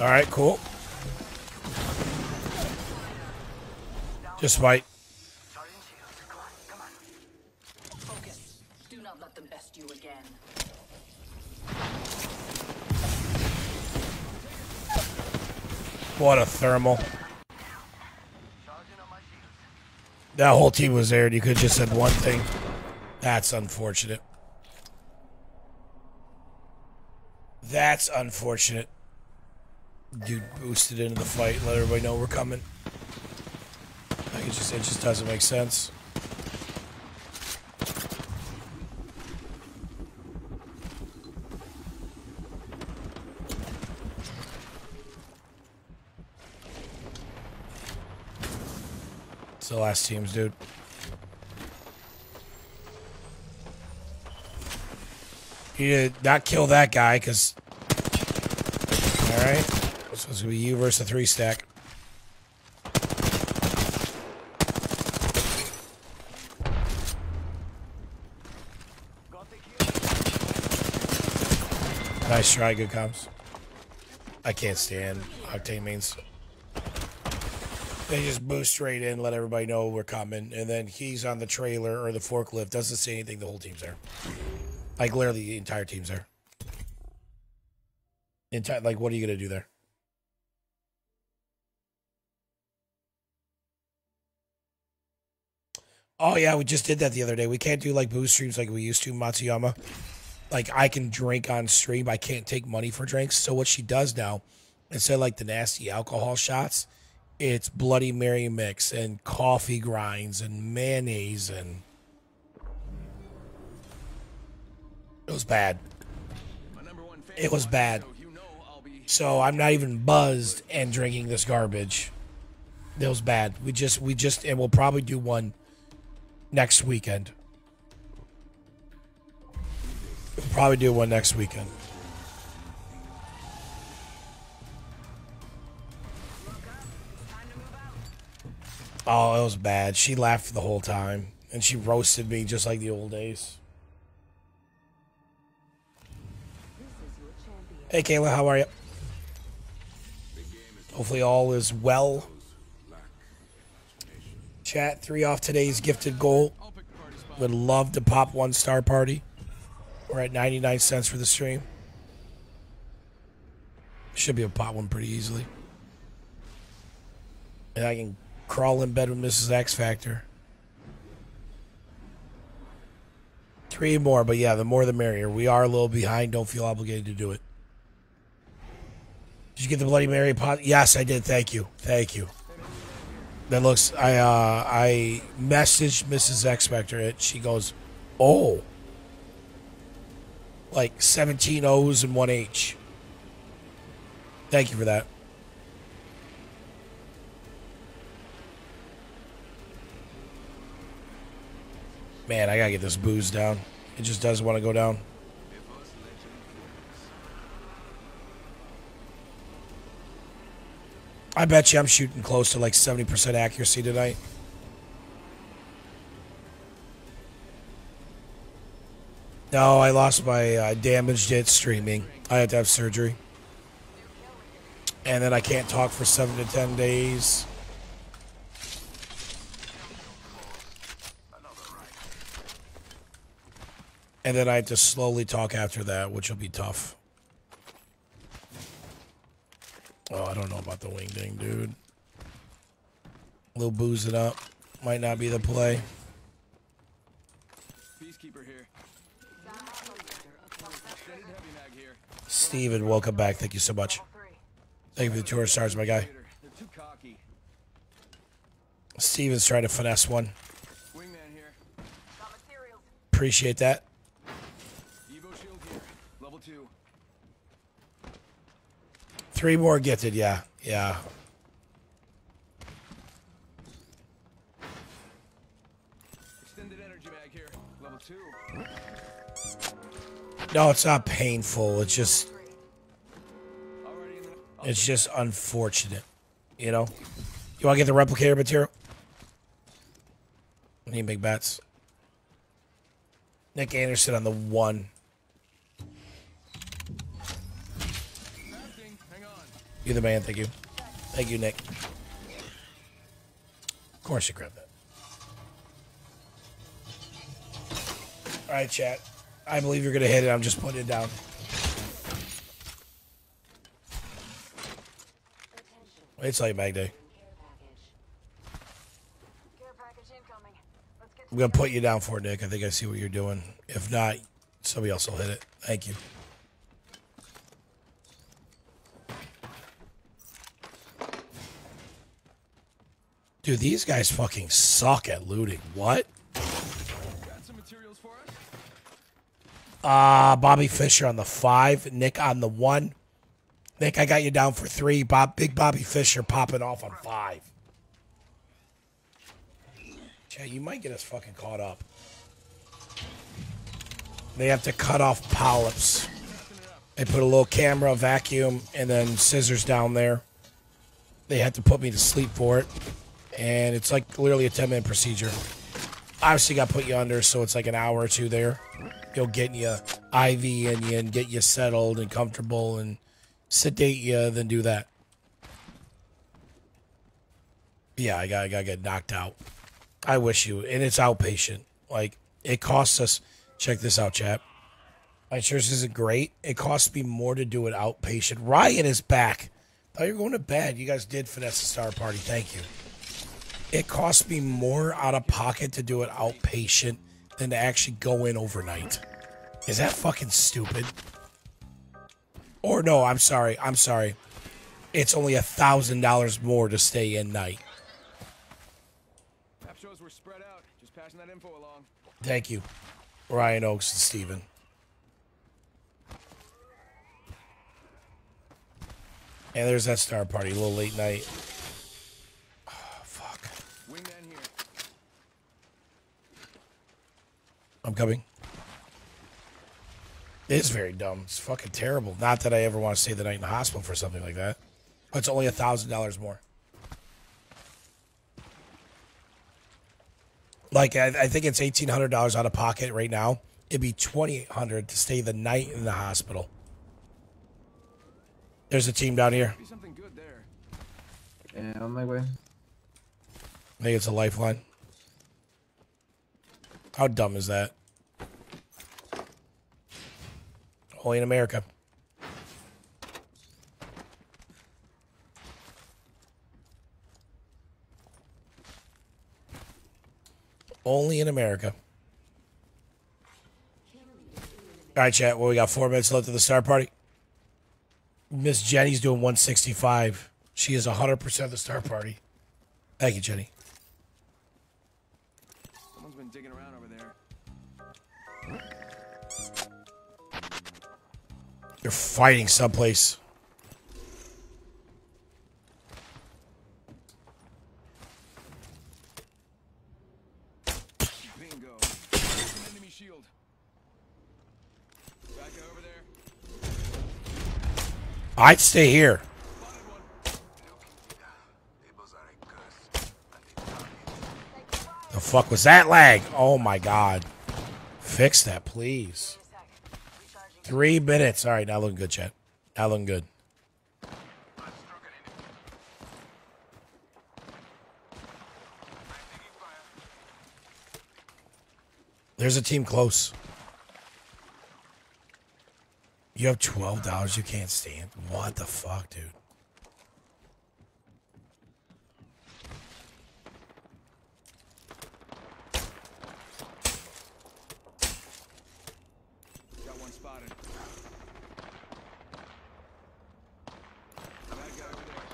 All right, cool. Just fight. Focus. Do not let them best you again. What a thermal. That whole team was there, and you could have just said one thing. That's unfortunate. That's unfortunate. Dude boosted into the fight let everybody know we're coming. Just it just doesn't make sense. It's the last teams, dude. You did not kill that guy, because. Alright. So it's going to be you versus a three Nice try, good comms. I can't stand Octane mains. They just boost straight in, let everybody know we're coming, and then he's on the trailer or the forklift, doesn't say anything, the whole team's there. Like literally the entire team's there. Entire like what are you gonna do there? Oh yeah, we just did that the other day. We can't do like boost streams like we used to, Matsuyama. Like I can drink on stream. I can't take money for drinks. So what she does now, instead of like the nasty alcohol shots, it's Bloody Mary mix and coffee grinds and mayonnaise and it was bad. It was bad. So I'm not even buzzed and drinking this garbage. It was bad. We just we just and we'll probably do one next weekend. We'll probably do one next weekend. Oh, it was bad. She laughed the whole time, and she roasted me just like the old days. Hey, Kayla, how are you? Hopefully, all is well. Chat three off today's gifted goal. Would love to pop one star party. We're at 99 cents for the stream. Should be a pot one pretty easily. And I can crawl in bed with Mrs. X Factor. Three more, but yeah, the more the merrier. We are a little behind. Don't feel obligated to do it. Did you get the Bloody Mary pot? Yes, I did. Thank you. Thank you. That looks. I uh, I messaged Mrs. X Factor it. She goes, "Oh, like 17 O's and one H." Thank you for that. Man, I gotta get this booze down. It just doesn't want to go down. I bet you I'm shooting close to like 70% accuracy tonight. No, I lost my, uh, damaged it streaming. I had to have surgery. And then I can't talk for seven to ten days. And then I had to slowly talk after that, which will be tough. Oh, I don't know about the wing ding, dude. A little booze it up. Might not be the play. Steven, welcome back. Thank you so much. Thank you for the 200 stars, my guy. Steven's trying to finesse one. Appreciate that. Three more gifted, yeah. Yeah. No, it's not painful. It's just it's just unfortunate. You know? You wanna get the replicator material? I need big bets. Nick Anderson on the one. You're the man, thank you. Thank you, Nick. Of course you grabbed that. Alright, chat. I believe you're gonna hit it. I'm just putting it down. Till you Mag Day. I'm gonna put you down for it, Nick. I think I see what you're doing. If not, somebody else will hit it. Thank you. Dude, these guys fucking suck at looting. What? Uh, Bobby Fisher on the five, Nick on the one. Nick, I got you down for three. Bob, Big Bobby Fisher popping off on five. Chat, you might get us fucking caught up. They have to cut off polyps. They put a little camera, vacuum, and then scissors down there. They had to put me to sleep for it. And it's like literally a 10 minute procedure. Obviously, got to put you under, so it's like an hour or two there. You'll get you IV in you and get you settled and comfortable and sedate you, then do that. Yeah, I got I got to get knocked out. I wish you, and it's outpatient. Like it costs us. Check this out, chat. My insurance isn't great. It costs me more to do it outpatient. Ryan is back. Thought you were going to bed. You guys did finesse the star party. Thank you. It costs me more out of pocket to do it outpatient than to actually go in overnight. Is that fucking stupid? Or no, I'm sorry. I'm sorry. It's only a thousand dollars more to stay in night. Map shows we're spread out. Just passing that info along. Thank you, Ryan Oaks and Steven. And there's that star party, a little late night. Oh, fuck. Wingman here. I'm coming. It is very dumb. It's fucking terrible. Not that I ever want to stay the night in the hospital for something like that. But it's only a thousand dollars more. Like I, I think it's eighteen hundred dollars out of pocket right now. It'd be twenty eight hundred to stay the night in the hospital. There's a team down here. Be something good. Yeah, on my way. I think it's a lifeline. How dumb is that? Only in America. Only in America. All right, chat. Well, we got four minutes left of the star party. Miss Jenny's doing 165. She is 100% of the star party. Thank you, Jenny. Someone's been digging around over there. They're fighting someplace. Bingo. Enemy shield. Back over there. I'd stay here. The fuck was that lag? Oh my god. Fix that, please. Three minutes. All right, now looking good, chat. Now looking good. There's a team close. You have twelve dollars you can't stand. What the fuck, dude? Got one spotted. Bad guy over there.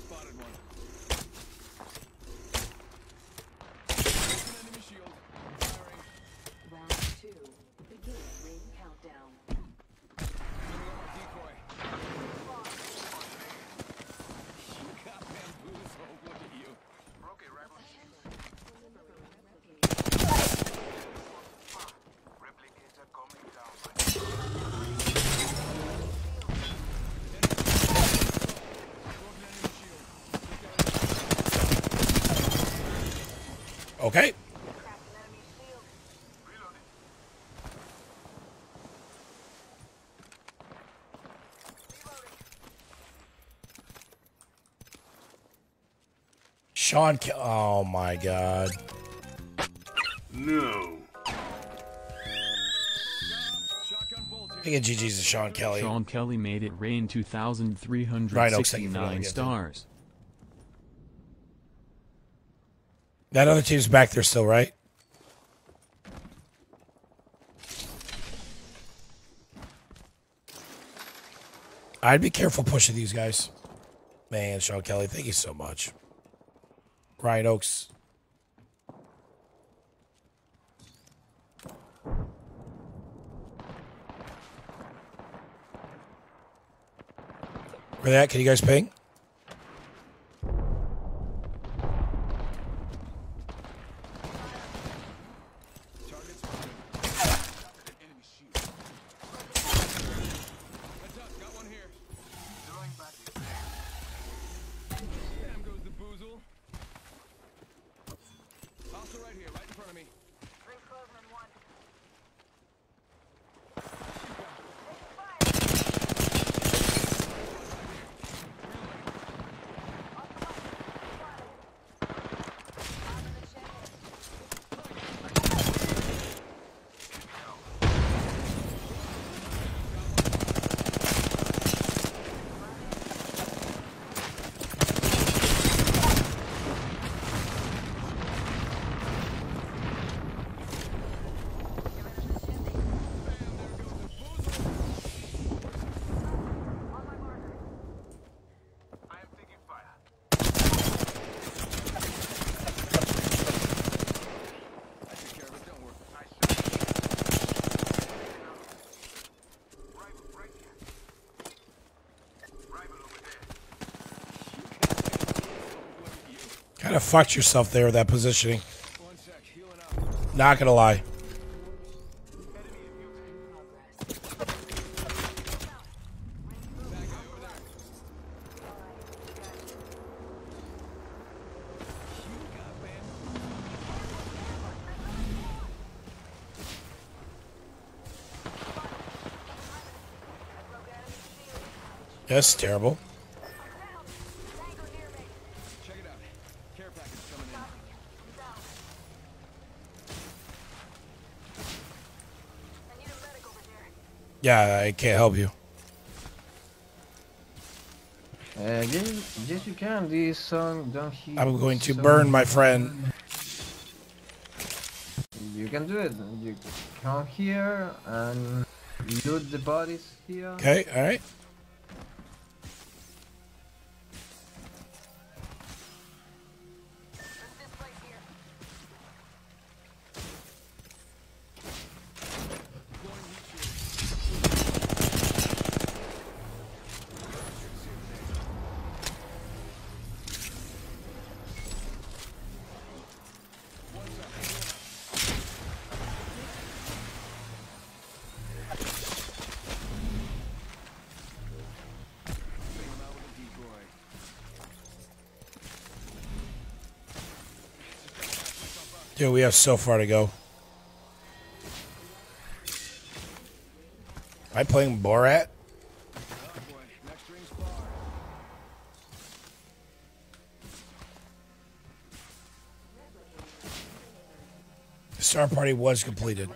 Spotted one. An enemy shield. Firing. Round two. Begin ring countdown. Decoy. You got bamboozled. Look at you. Okay. Sean, Ke- oh my god. No. I think GG's to Sean Kelly. Sean Kelly made it rain Ryan Oaks, thank you for doing 2,369 stars. That other team's back there still, right? I'd be careful pushing these guys. Man, Sean Kelly, thank you so much. Ryan Oaks. Where they at? Can you guys ping? Damn goes the boozle. Also right here, right in front of me. Kind of fucked yourself there with that positioning. Not gonna lie. That's terrible. Check it out. Care package coming in. Yeah, I can't help you. Uh, yes, yes, you can. This song don't hear. I'm going to song- burn my friend. You can do it. You come here and loot the bodies here. Okay, all Dude, we have so far to go. Am I playing Borat? The Star Party was completed.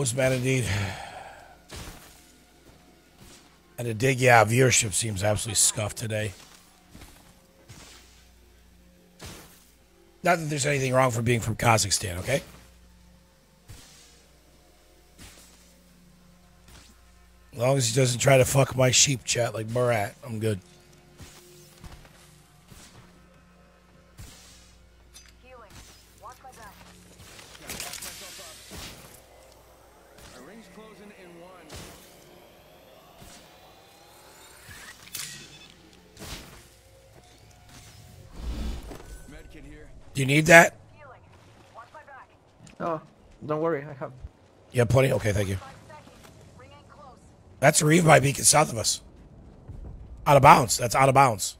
Hose man indeed. And a dig, yeah, viewership seems absolutely scuffed today. Not that there's anything wrong for being from Kazakhstan, okay? As long as he doesn't try to fuck my sheep chat like Murat, I'm good. Need that? Oh, don't worry. I have. You have plenty? Okay, thank you. That's a by beacon south of us. Out of bounds. That's out of bounds.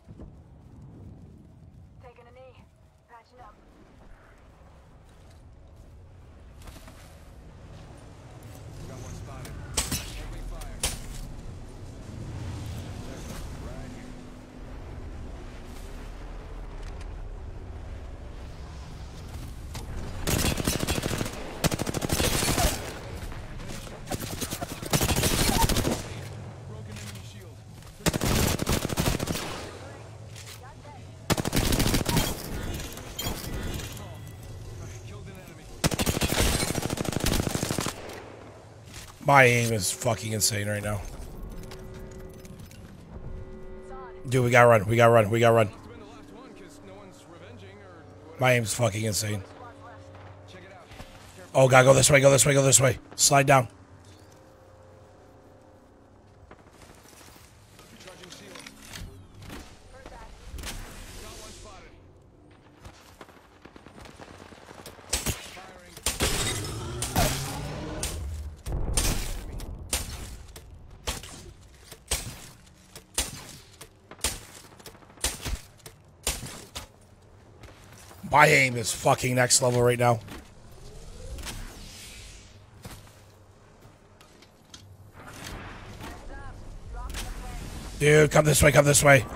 My aim is fucking insane right now. Dude, we gotta run. We gotta run. We gotta run. My aim's fucking insane. Oh, gotta go this way. Go this way. Go this way. Slide down. My aim is fucking next level right now. Dude, come this way, come this way.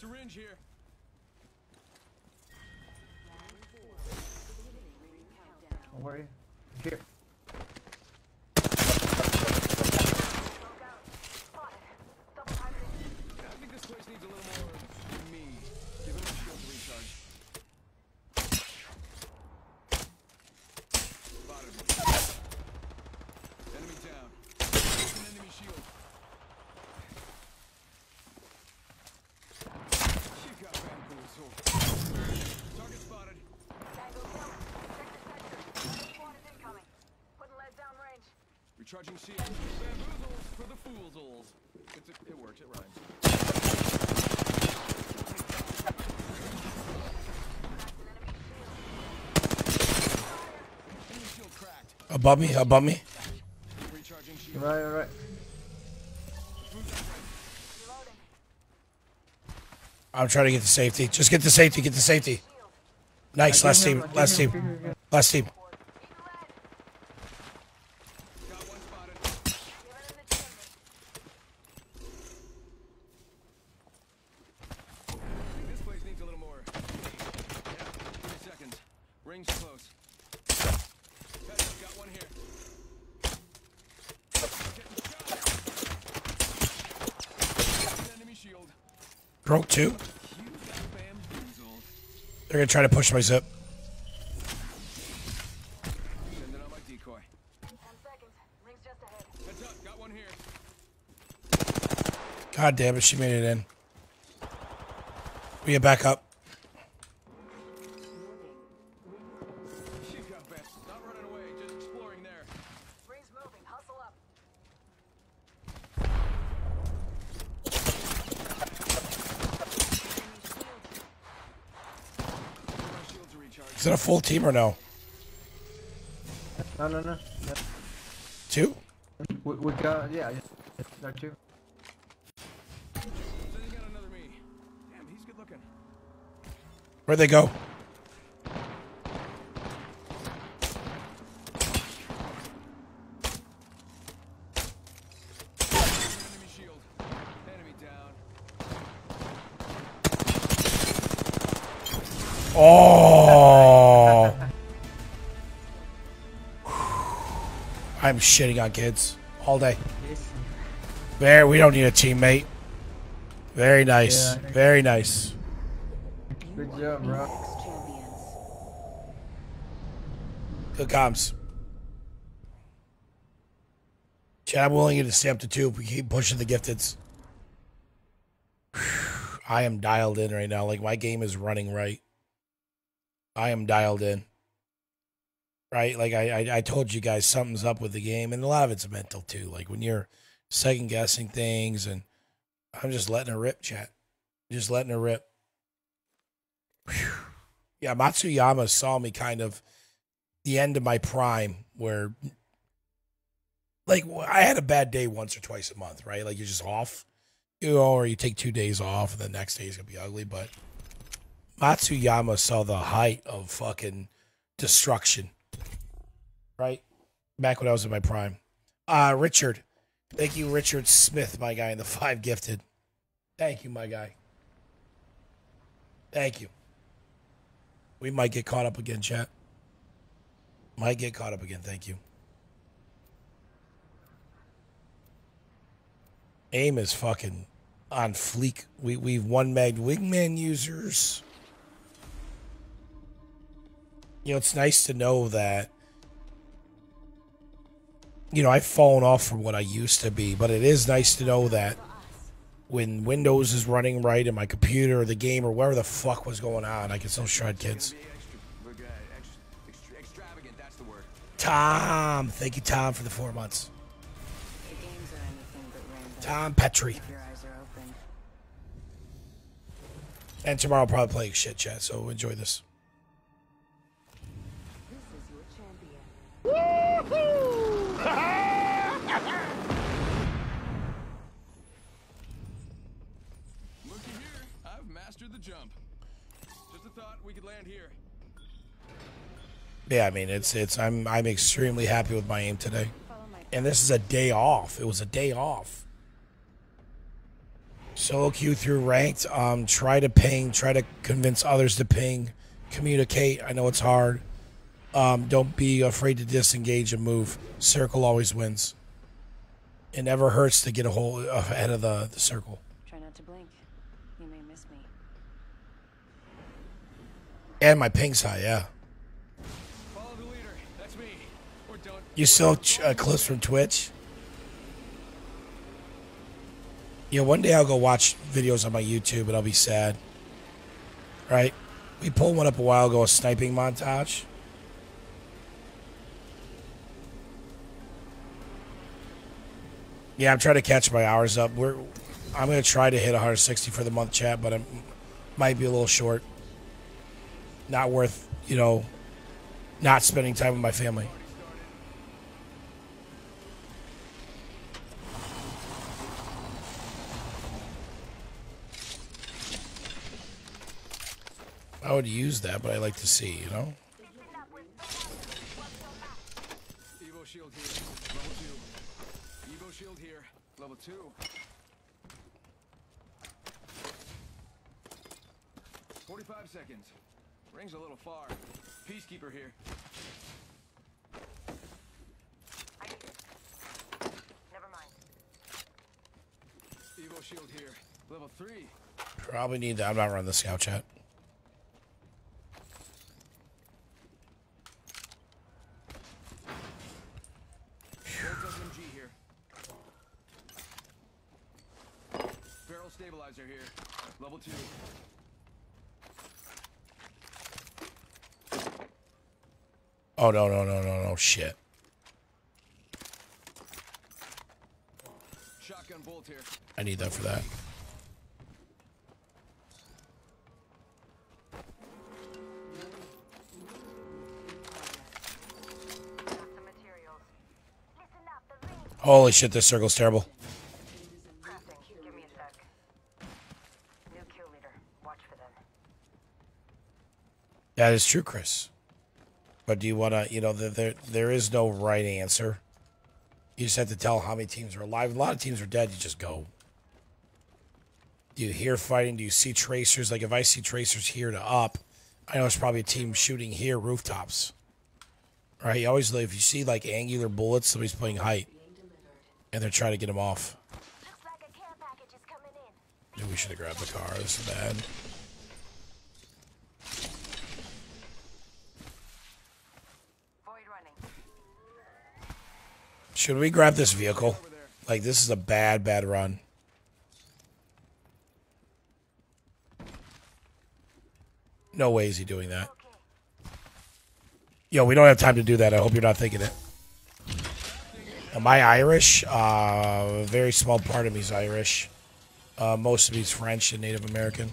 Syringe here. Where are you? Here. I think this place needs a little more me. Give him a shield to recharge. Spotted me. Enemy down. An enemy shield. You got bamboozled. Target spotted. Recharging shield. Bamboozles for the foolsholes. It's a, it works, it rhymes. Enemy shield cracked. Above me, above me. Right, right. I'm trying to get the safety. Just get the safety. Get the safety. Nice. Last team. Last team. him- give him- Last team. This place needs a little more. Yeah, 30 seconds. Rings close. Heads up, got one here. Getting shot. An enemy shield. Broke two. You got bamboozled. They're gonna try to push my zip. God damn it, she made it in. We get back up. Is it a full team or no? No, no, no. no. Two? We, we got, yeah, yeah. Are two. Sending out another me. Damn, he's good looking. Where'd they go? Enemy shield. Enemy down. Oh. I'm shitting on kids all day. There, we don't need a teammate. Very nice. Yeah. Very nice. Good job, bro. Good comms. Chad, I'm willing you to stay up to two if we keep pushing the gifteds. [sighs] I am dialed in right now. Like my game is running right. I am dialed in. Right? Like I, I, I told you guys something's up with the game, and a lot of it's mental too. Like when you're second guessing things, and I'm just letting her rip, chat. Just letting her rip. Whew. Yeah, Matsuyama saw me kind of the end of my prime where like I had a bad day once or twice a month, right? Like you're just off, you know, or you take two days off and the next day is gonna be ugly. But Matsuyama saw the height of fucking destruction, right? Back when I was in my prime. Uh Richard, thank you, Richard Smith, my guy in the [laughs] five gifted. Thank you, my guy. Thank you. We might get caught up again, chat. Might get caught up again. Thank you. Aim is fucking on fleek. We we've one mag wingman users. You know, it's nice to know that. You know, I've fallen off from what I used to be, but it is nice to know that when Windows is running right in my computer or the game or whatever the fuck was going on, I can still shred kids. Tom, thank you, Tom, for the four months. Tom Petrie. And tomorrow I'll probably play shit chat, so enjoy this. Looky here, I've mastered the jump. Just a thought we could land here. Yeah, I mean it's it's I'm I'm extremely happy with my aim today. And this is a day off. It was a day off. Solo queue through ranked. Um try to ping, try to convince others to ping, communicate. I know it's hard. Um, don't be afraid to disengage and move. Circle always wins. It never hurts to get a hole ahead of the, the circle. Try not to blink. You may miss me. And my ping's high, yeah. Follow the leader. That's me. Or don't. You still ch- uh, clips from Twitch? Yeah, one day I'll go watch videos on my YouTube and I'll be sad. Right? We pulled one up a while ago, a sniping montage. Yeah, I'm trying to catch my hours up. We're, I'm gonna try to hit 160 for the month chat, but it might be a little short. Not worth, you know, not spending time with my family. I would use that, but I like to see, you know? Far. Peacekeeper here. Never mind. Evo shield here. Level three. Probably need that. I'm not running the scout chat. Gold SMG here. Barrel stabilizer here. Level two. Oh, no, no, no, no, no. Shit. Shotgun bolt here. I need that for that. Holy shit, this circle's terrible. Crafting. Give me a sec. New kill leader. Watch for them. That is true, Chris. But do you want to, you know, there, there there is no right answer. You just have to tell how many teams are alive. A lot of teams are dead. You just go. Do you hear fighting? Do you see tracers? Like if I see tracers here to up, I know it's probably a team shooting here rooftops. Right? You always if you see like angular bullets, somebody's playing height, and they're trying to get them off. Dude, we should have grabbed the car. This is bad. Should we grab this vehicle? Like this is a bad, bad run. No way is he doing that. Yo, we don't have time to do that. I hope you're not thinking it. Am I Irish? Uh, a very small part of me is Irish. Uh, most of me is French and Native American.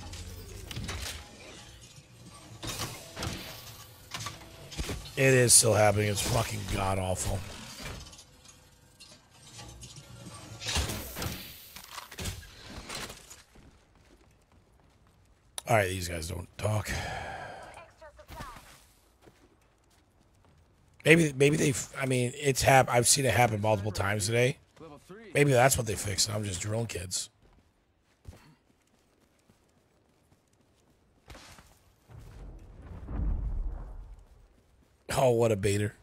It is still happening. It's fucking god awful. All right, these guys don't talk. Maybe, maybe they. I mean, it's hap. I've seen it happen multiple times today. Maybe that's what they fixed. I'm just drilling kids. Oh, what a baiter!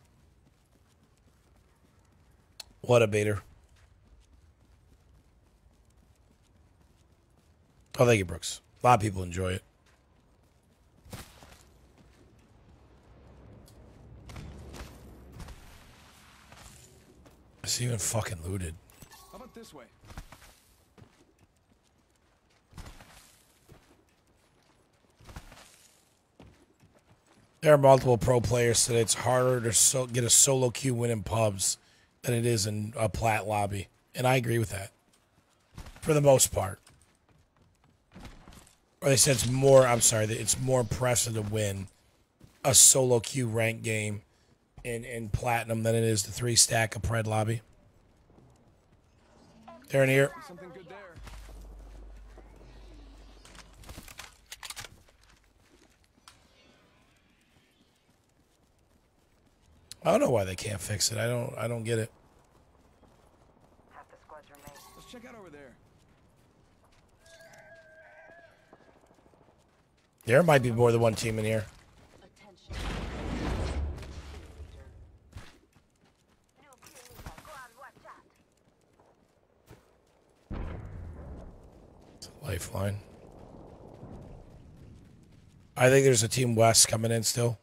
What a baiter! Oh, thank you, Brooks. A lot of people enjoy it. It's even fucking looted. How about this way? There are multiple pro players today. It's harder to so, get a solo queue win in pubs than it is in a plat lobby, and I agree with that. For the most part, or they said it's more. I'm sorry, that it's more impressive to win a solo queue rank game in in platinum than it is the three stack of pred lobby. They're in here. Something good there. I don't know why they can't fix it. I don't. I don't get it. There might be more than one team in here. Lifeline. I think there's a team west coming in still.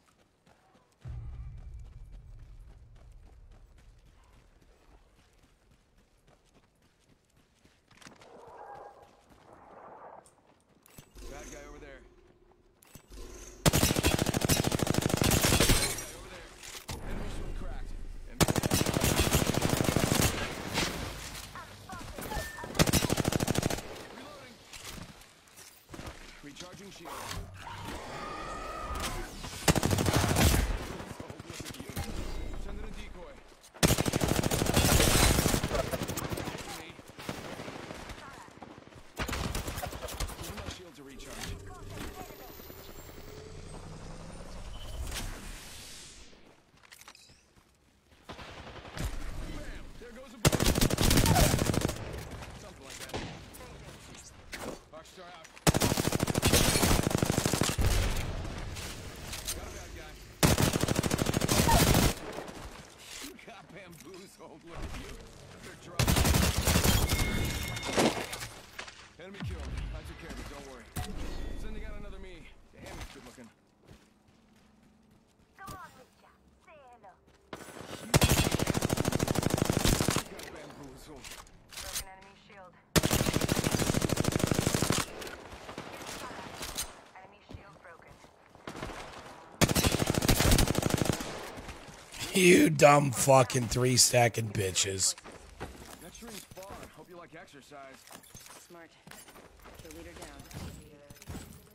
Dumb fucking three stacking bitches.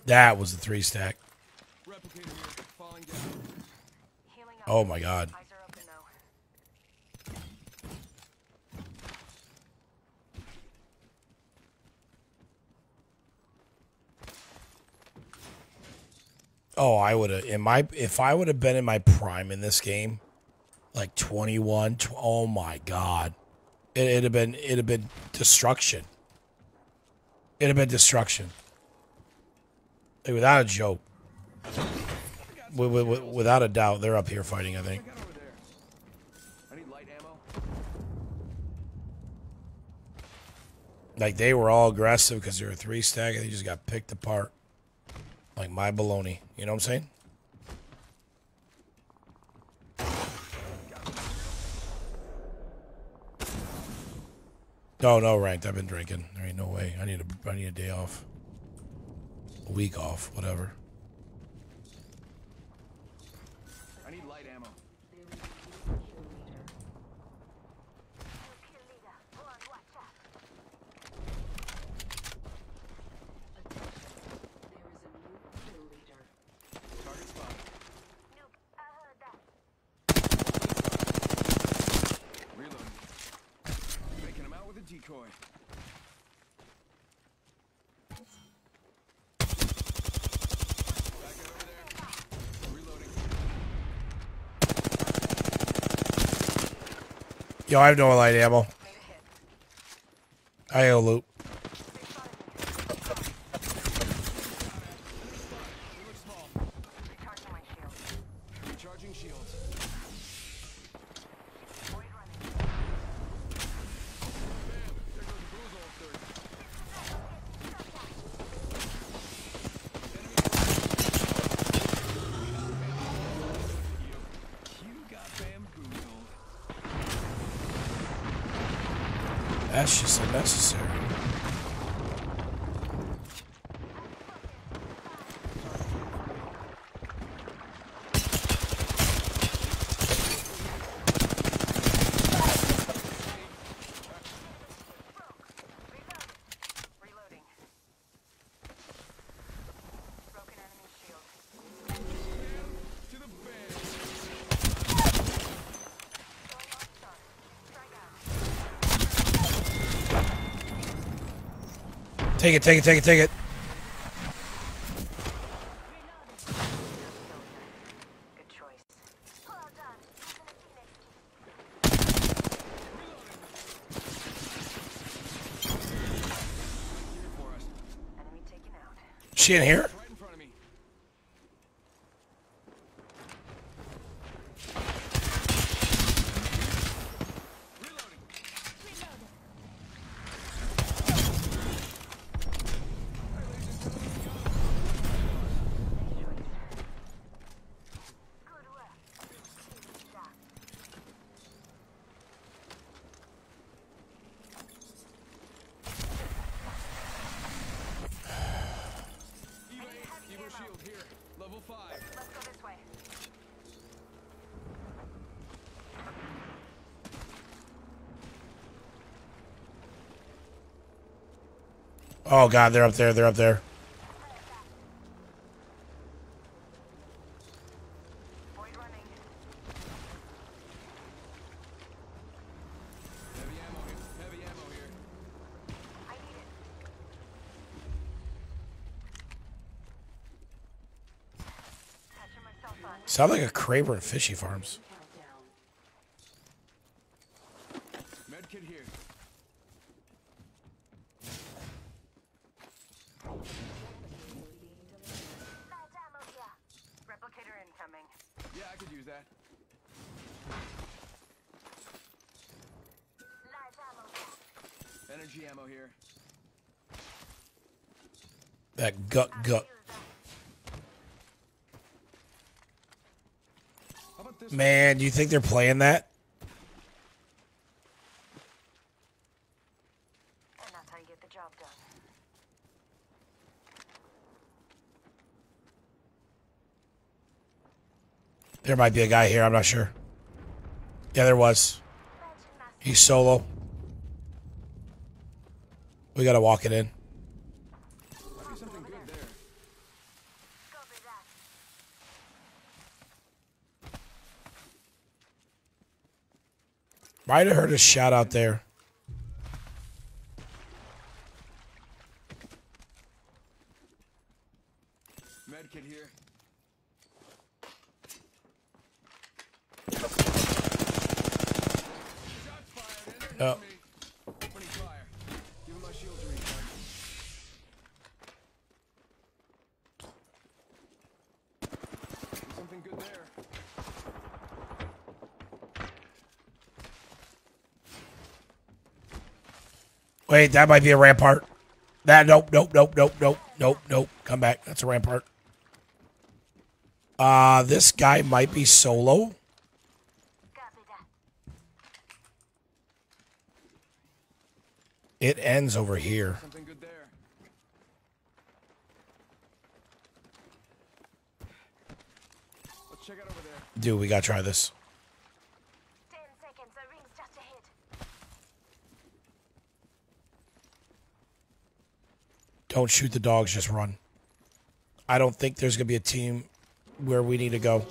That was a three stack. Oh my god. Oh, I would have in my if I would have been in my prime in this game, like 21, tw- oh my god. It, it'd have been it'd have been destruction. It'd have been destruction. Like, without a joke. Wi- wi- wi- without a doubt, they're up here fighting, I think. Like they were all aggressive because they were three stack and they just got picked apart. Like my baloney. You know what I'm saying? No, no, ranked. I've been drinking. There ain't no way. I need a I need a day off. A week off, whatever. I need light ammo. Target spot. Reloading. Making him out with a decoy. Back over there. Reloading. Yo, I have no light ammo. I owe loot. Recharging shields. That's just unnecessary. Reloading. Broken enemy shield. Take it, take it, take it, take it. She in here? Oh god, they're up there. They're up there. Sound like a Kraber and Fishy Farms. Medkit here. Light ammo here. Replicator incoming. Yeah, I could use that. Light ammo here. Energy ammo here. That gut gut. How about this? Man, do you think they're playing that? And that's how you get the job done. There might be a guy here. I'm not sure. Yeah, there was. He's solo. We gotta walk it in. Might be something good there. Copy that. Might have heard a shout out there. Medkit here. Shots fired. Enter No. me. Opening fire. Give him my shield to recharge. Something good there. Wait, that might be a rampart. That nope, nope, nope, nope, nope, nope, nope. Come back. That's a rampart. Uh this guy might be solo. It ends over here. Something good there. Let's check out over there. Dude, we gotta try this. Ten seconds. The ring's just ahead. Don't shoot the dogs, just run. I don't think there's gonna be a team where we need to go.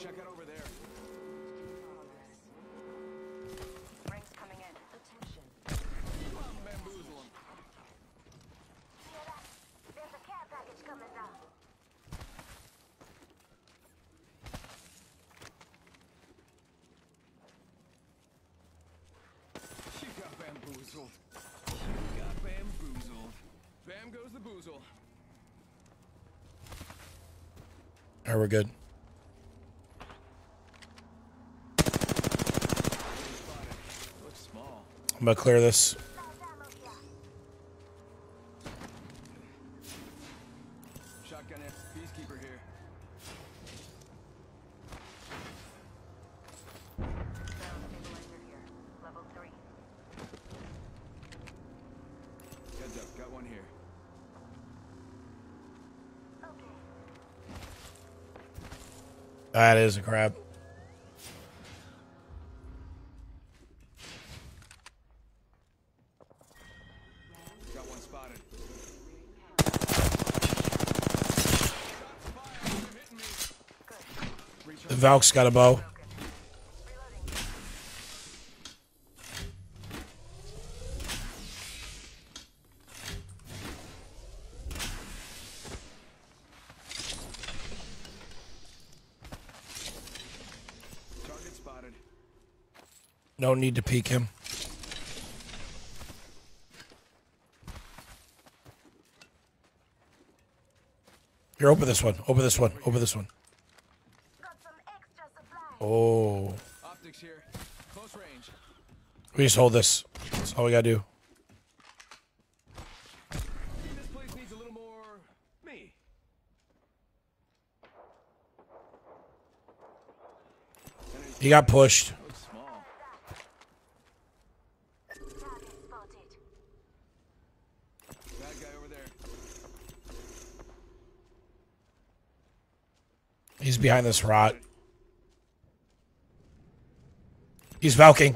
We're good. I'm gonna clear this. Is a crab. The Valk's got a bow. Target spotted. No need to peek him. Here, open this one. Open this one. Open this one. Got some extra supplies. Oh. Optics here. Close range. We just hold this. That's all we gotta do. This place needs a little more me. He got pushed. Looks small. Target spotted. Bad guy over there. He's behind this rot. He's Valking.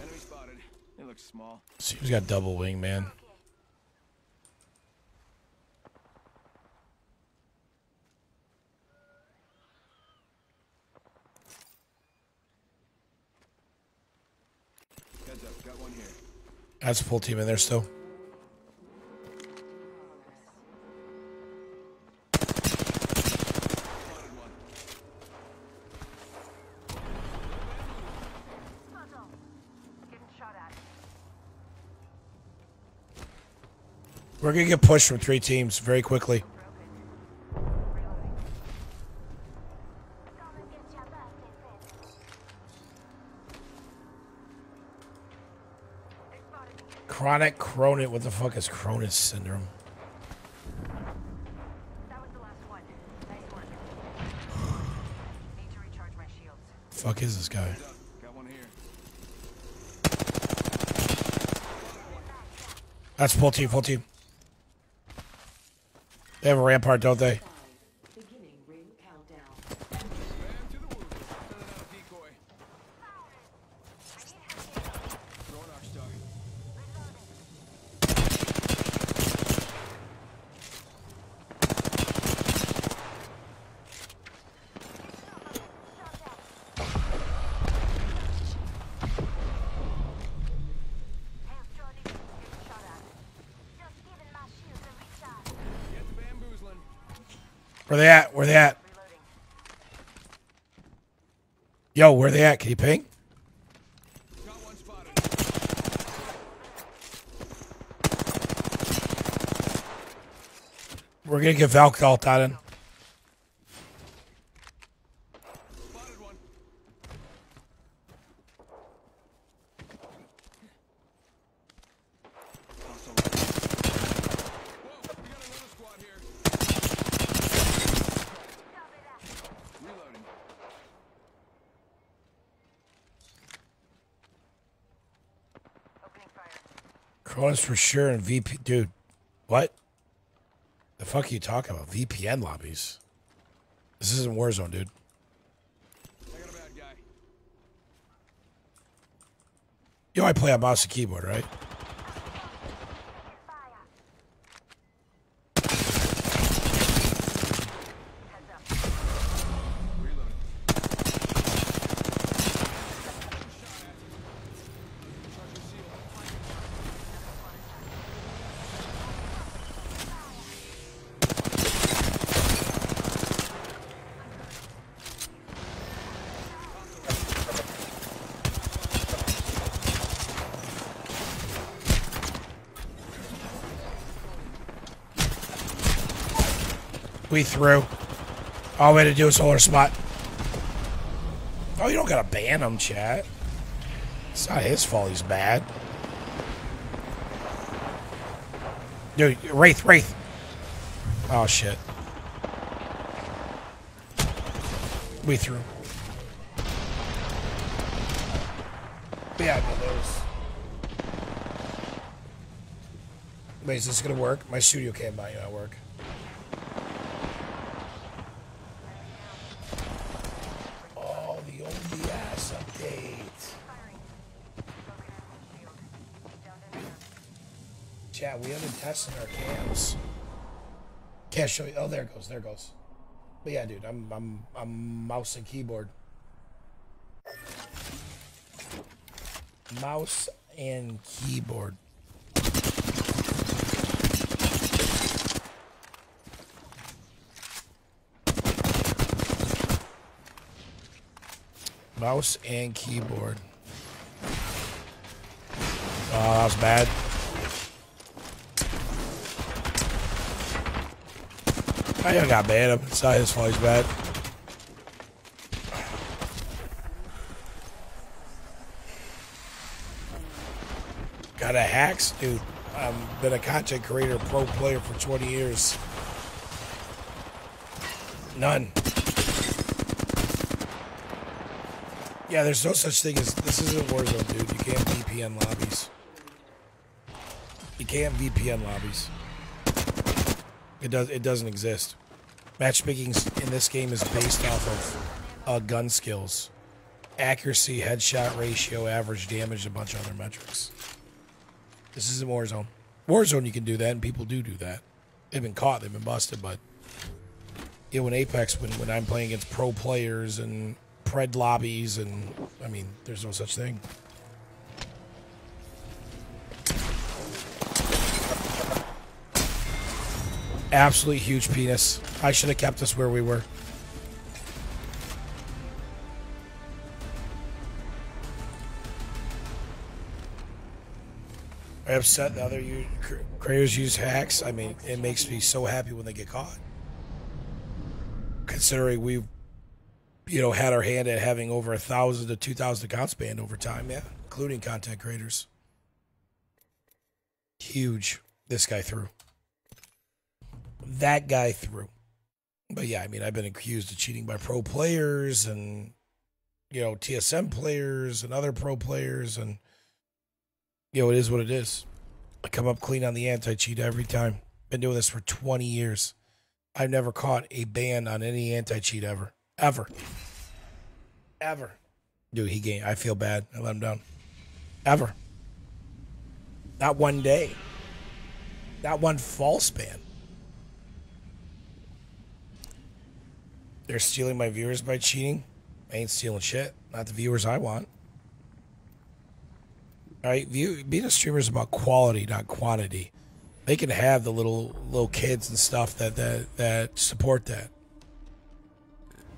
Enemy spotted. He looks small. See, he's got double wing, man. Heads up, got one here. That's a full team in there still. We're gonna get pushed from three teams very quickly. Cronin. What the fuck is Cronus syndrome? Fuck is this guy? Got one here. That's full team, full team. They have a rampart, don't they? Throwing arc star. Where they at? Where they at? Yo, where they at? Can you ping? We're gonna get Valk ult out in. Cronus for sure and VP. Dude, what? The fuck are you talking about? VPN lobbies? This isn't Warzone, dude. Yo, I play on mouse and keyboard, right? We through. All we had to do is our spot. Oh, you don't gotta ban him, chat. It's not his fault he's bad. Dude, Wraith, Wraith. Oh, shit. We through. Yeah, no, there's... Wait, is this gonna work? My studio cam might not work. We haven't our cams. Can't show you. Oh, there it goes. There it goes. But yeah, dude, I'm I'm I'm mouse and keyboard. Mouse and keyboard. Mouse and keyboard. Oh, that was bad. I even got mad. I'm his his He's bad. Got a hacks, dude. I've been a content creator, pro player for 20 years. None. Yeah, there's no such thing as this isn't Warzone, dude. You can't VPN lobbies. You can't VPN lobbies. It does. It doesn't exist. Matchmaking in this game is based off of uh, gun skills, accuracy, headshot ratio, average damage, a bunch of other metrics. This isn't Warzone. Warzone, you can do that, and people do do that. They've been caught. They've been busted, but you in Apex, when when I'm playing against pro players and pred lobbies, and I mean, there's no such thing. Absolutely huge penis. I should have kept us where we were. I upset the other creators use hacks. I mean, it makes me so happy when they get caught. Considering we've, you know, had our hand at having over a thousand to two thousand accounts banned over time, yeah, including content creators. Huge. This guy threw. That guy threw. But yeah, I mean, I've been accused of cheating by pro players and, you know, TSM players and other pro players. And, you know, it is what it is. I come up clean on the anti cheat every time. Been doing this for 20 years. I've never caught a ban on any anti cheat ever. Ever. Ever. Dude, he gained. I feel bad. I let him down. Ever. Not one day. Not one false ban. They're stealing my viewers by cheating. I ain't stealing shit. Not the viewers I want. All right, view being a streamer is about quality, not quantity. They can have the little little kids and stuff that that that support that.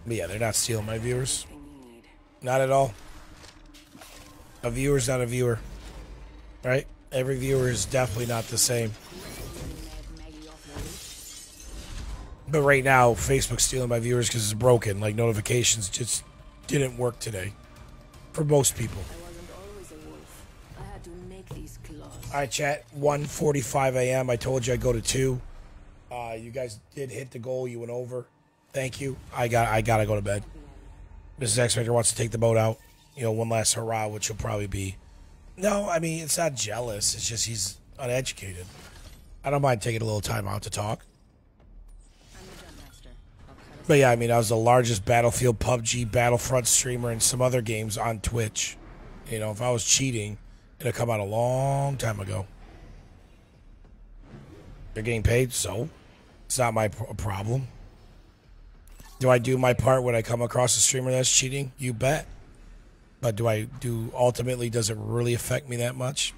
But yeah, they're not stealing my viewers. Not at all. A viewer's not a viewer. Right? Every viewer is definitely not the same. But right now, Facebook's stealing my viewers because it's broken. Like notifications just didn't work today for most people. I had to make these claws. All right, chat. 1:45 a.m. I told you I'd go to two. Uh, you guys did hit the goal. You went over. Thank you. I got. I gotta go to bed. Mrs. X Factor wants to take the boat out. You know, one last hurrah, which will probably be. No, I mean it's not jealous. It's just he's uneducated. I don't mind taking a little time out to talk. But yeah, I mean, I was the largest Battlefield, PUBG, Battlefront streamer, and some other games on Twitch. You know, if I was cheating, it'd have come out a long time ago. They're getting paid, so it's not my pro- problem. Do I do my part when I come across a streamer that's cheating? You bet. But do I do ultimately? Does it really affect me that much?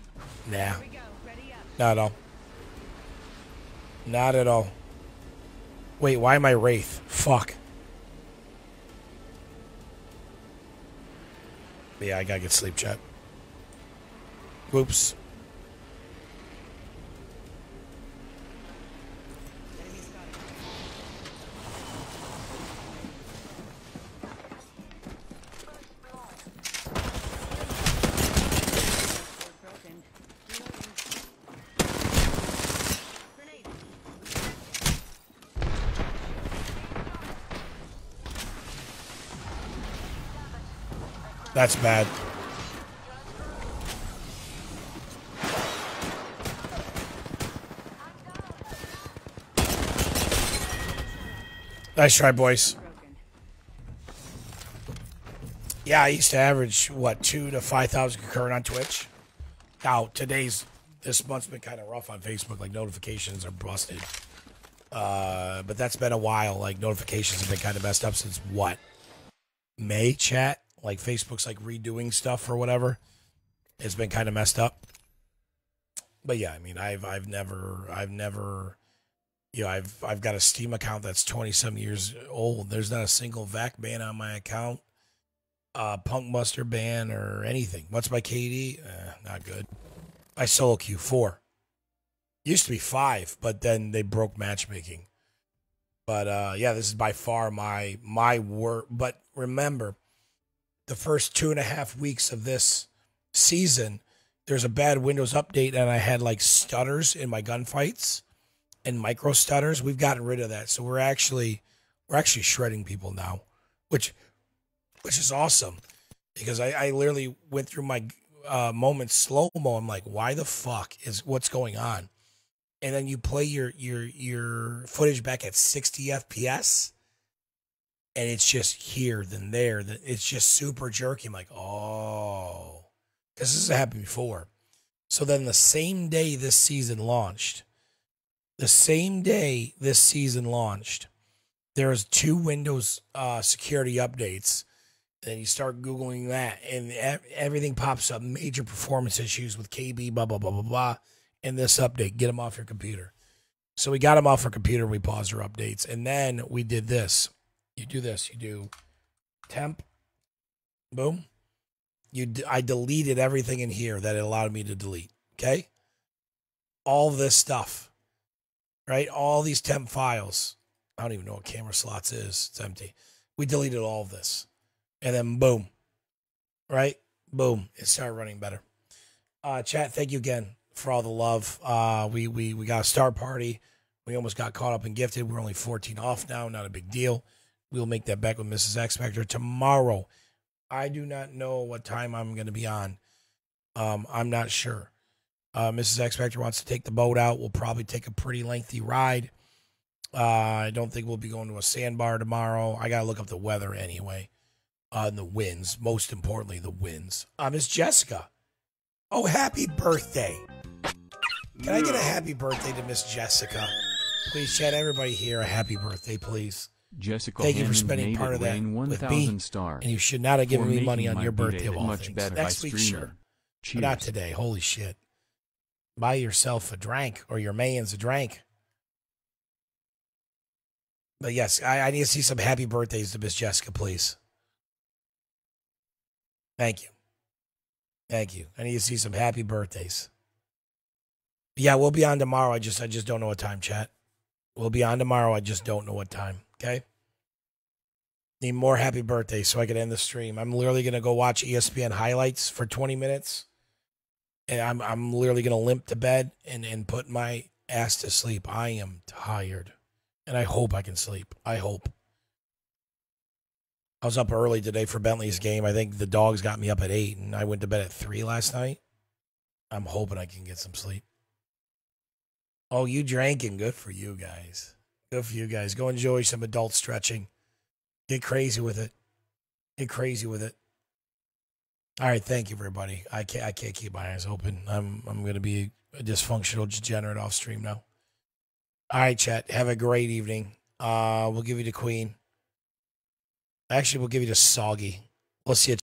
Nah, not at all. Not at all. Wait, why am I Wraith? Fuck. Yeah, I gotta get sleep, chat. Whoops. That's bad. Nice try, boys. Yeah, I used to average what two to five thousand concurrent on Twitch. Now today's this month's been kind of rough on Facebook. Like notifications are busted. Uh, but that's been a while. Like notifications have been kind of messed up since what May chat. Like Facebook's like redoing stuff or whatever. It's been kind of messed up. But yeah, I mean, I've I've never I've never you know, I've I've got a Steam account that's twenty some years old. There's not a single VAC ban on my account, uh, ban or anything. What's my KD? Eh, not good. I solo queue four. Used to be five, but then they broke matchmaking. But uh, yeah, this is by far my my work. But remember, the first two and a half weeks of this season, there's a bad Windows update, and I had like stutters in my gunfights and micro stutters. We've gotten rid of that, so we're actually we're actually shredding people now, which which is awesome. because I, I literally went through my uh, moments slow mo. I'm like, why the fuck is what's going on? And then you play your your your footage back at 60 FPS, and it's just here then there. That it's just super jerky. I'm like, oh, because this has happened before. So then the same day this season launched, the same day this season launched, there's two Windows uh, security updates. Then you start Googling that, and everything pops up major performance issues with KB, blah, blah, blah, blah, blah. And this update, get them off your computer. So we got them off our computer, we paused our updates. And then we did this. You do this, you do temp, boom. You, d- I deleted everything in here that it allowed me to delete. Okay. All this stuff, right? All these temp files. I don't even know what camera slots is. It's empty. We deleted all of this. And then boom. Right? Boom. It started running better. Uh chat, thank you again for all the love. Uh we we we got a star party. We almost got caught up and gifted. We're only 14 off now, not a big deal. We'll make that back with Mrs. X Factor tomorrow. I do not know what time I'm gonna be on. Um, I'm not sure. Uh, Mrs. X Factor wants to take the boat out. We'll probably take a pretty lengthy ride. Uh, I don't think we'll be going to a sandbar tomorrow. I gotta look up the weather anyway. Uh, and the winds. Most importantly, the winds. Uh, Miss Jessica. Oh, happy birthday! Can I get a happy birthday to Miss Jessica? Please, chat everybody here a happy birthday, please. Jessica Thank you for spending part of that rain with me. star. And you should not have given me money on your birthday of all much things. better Next week, sure. But not today. Holy shit. Buy yourself a drink or your man's a drink. But yes, I, I need to see some happy birthdays to Miss Jessica, please. Thank you. Thank you. I need to see some happy birthdays. Yeah, we'll be on tomorrow. I just I just don't know what time, chat. We'll be on tomorrow. I just don't know what time. Okay. Need more happy birthdays so I can end the stream. I'm literally gonna go watch ESPN highlights for 20 minutes. And I'm I'm literally gonna limp to bed and, and put my ass to sleep. I am tired. And I hope I can sleep. I hope. I was up early today for Bentley's game. I think the dogs got me up at eight, and I went to bed at three last night. I'm hoping I can get some sleep. Oh, you drinking? Good for you guys. Good for you guys. Go enjoy some adult stretching. Get crazy with it. Get crazy with it. All right, thank you, everybody. I can't. I can't keep my eyes open. I'm. I'm going to be a dysfunctional degenerate off stream now. All right, chat. Have a great evening. Uh, we'll give you the queen. Actually, we'll give you the soggy. We'll see you.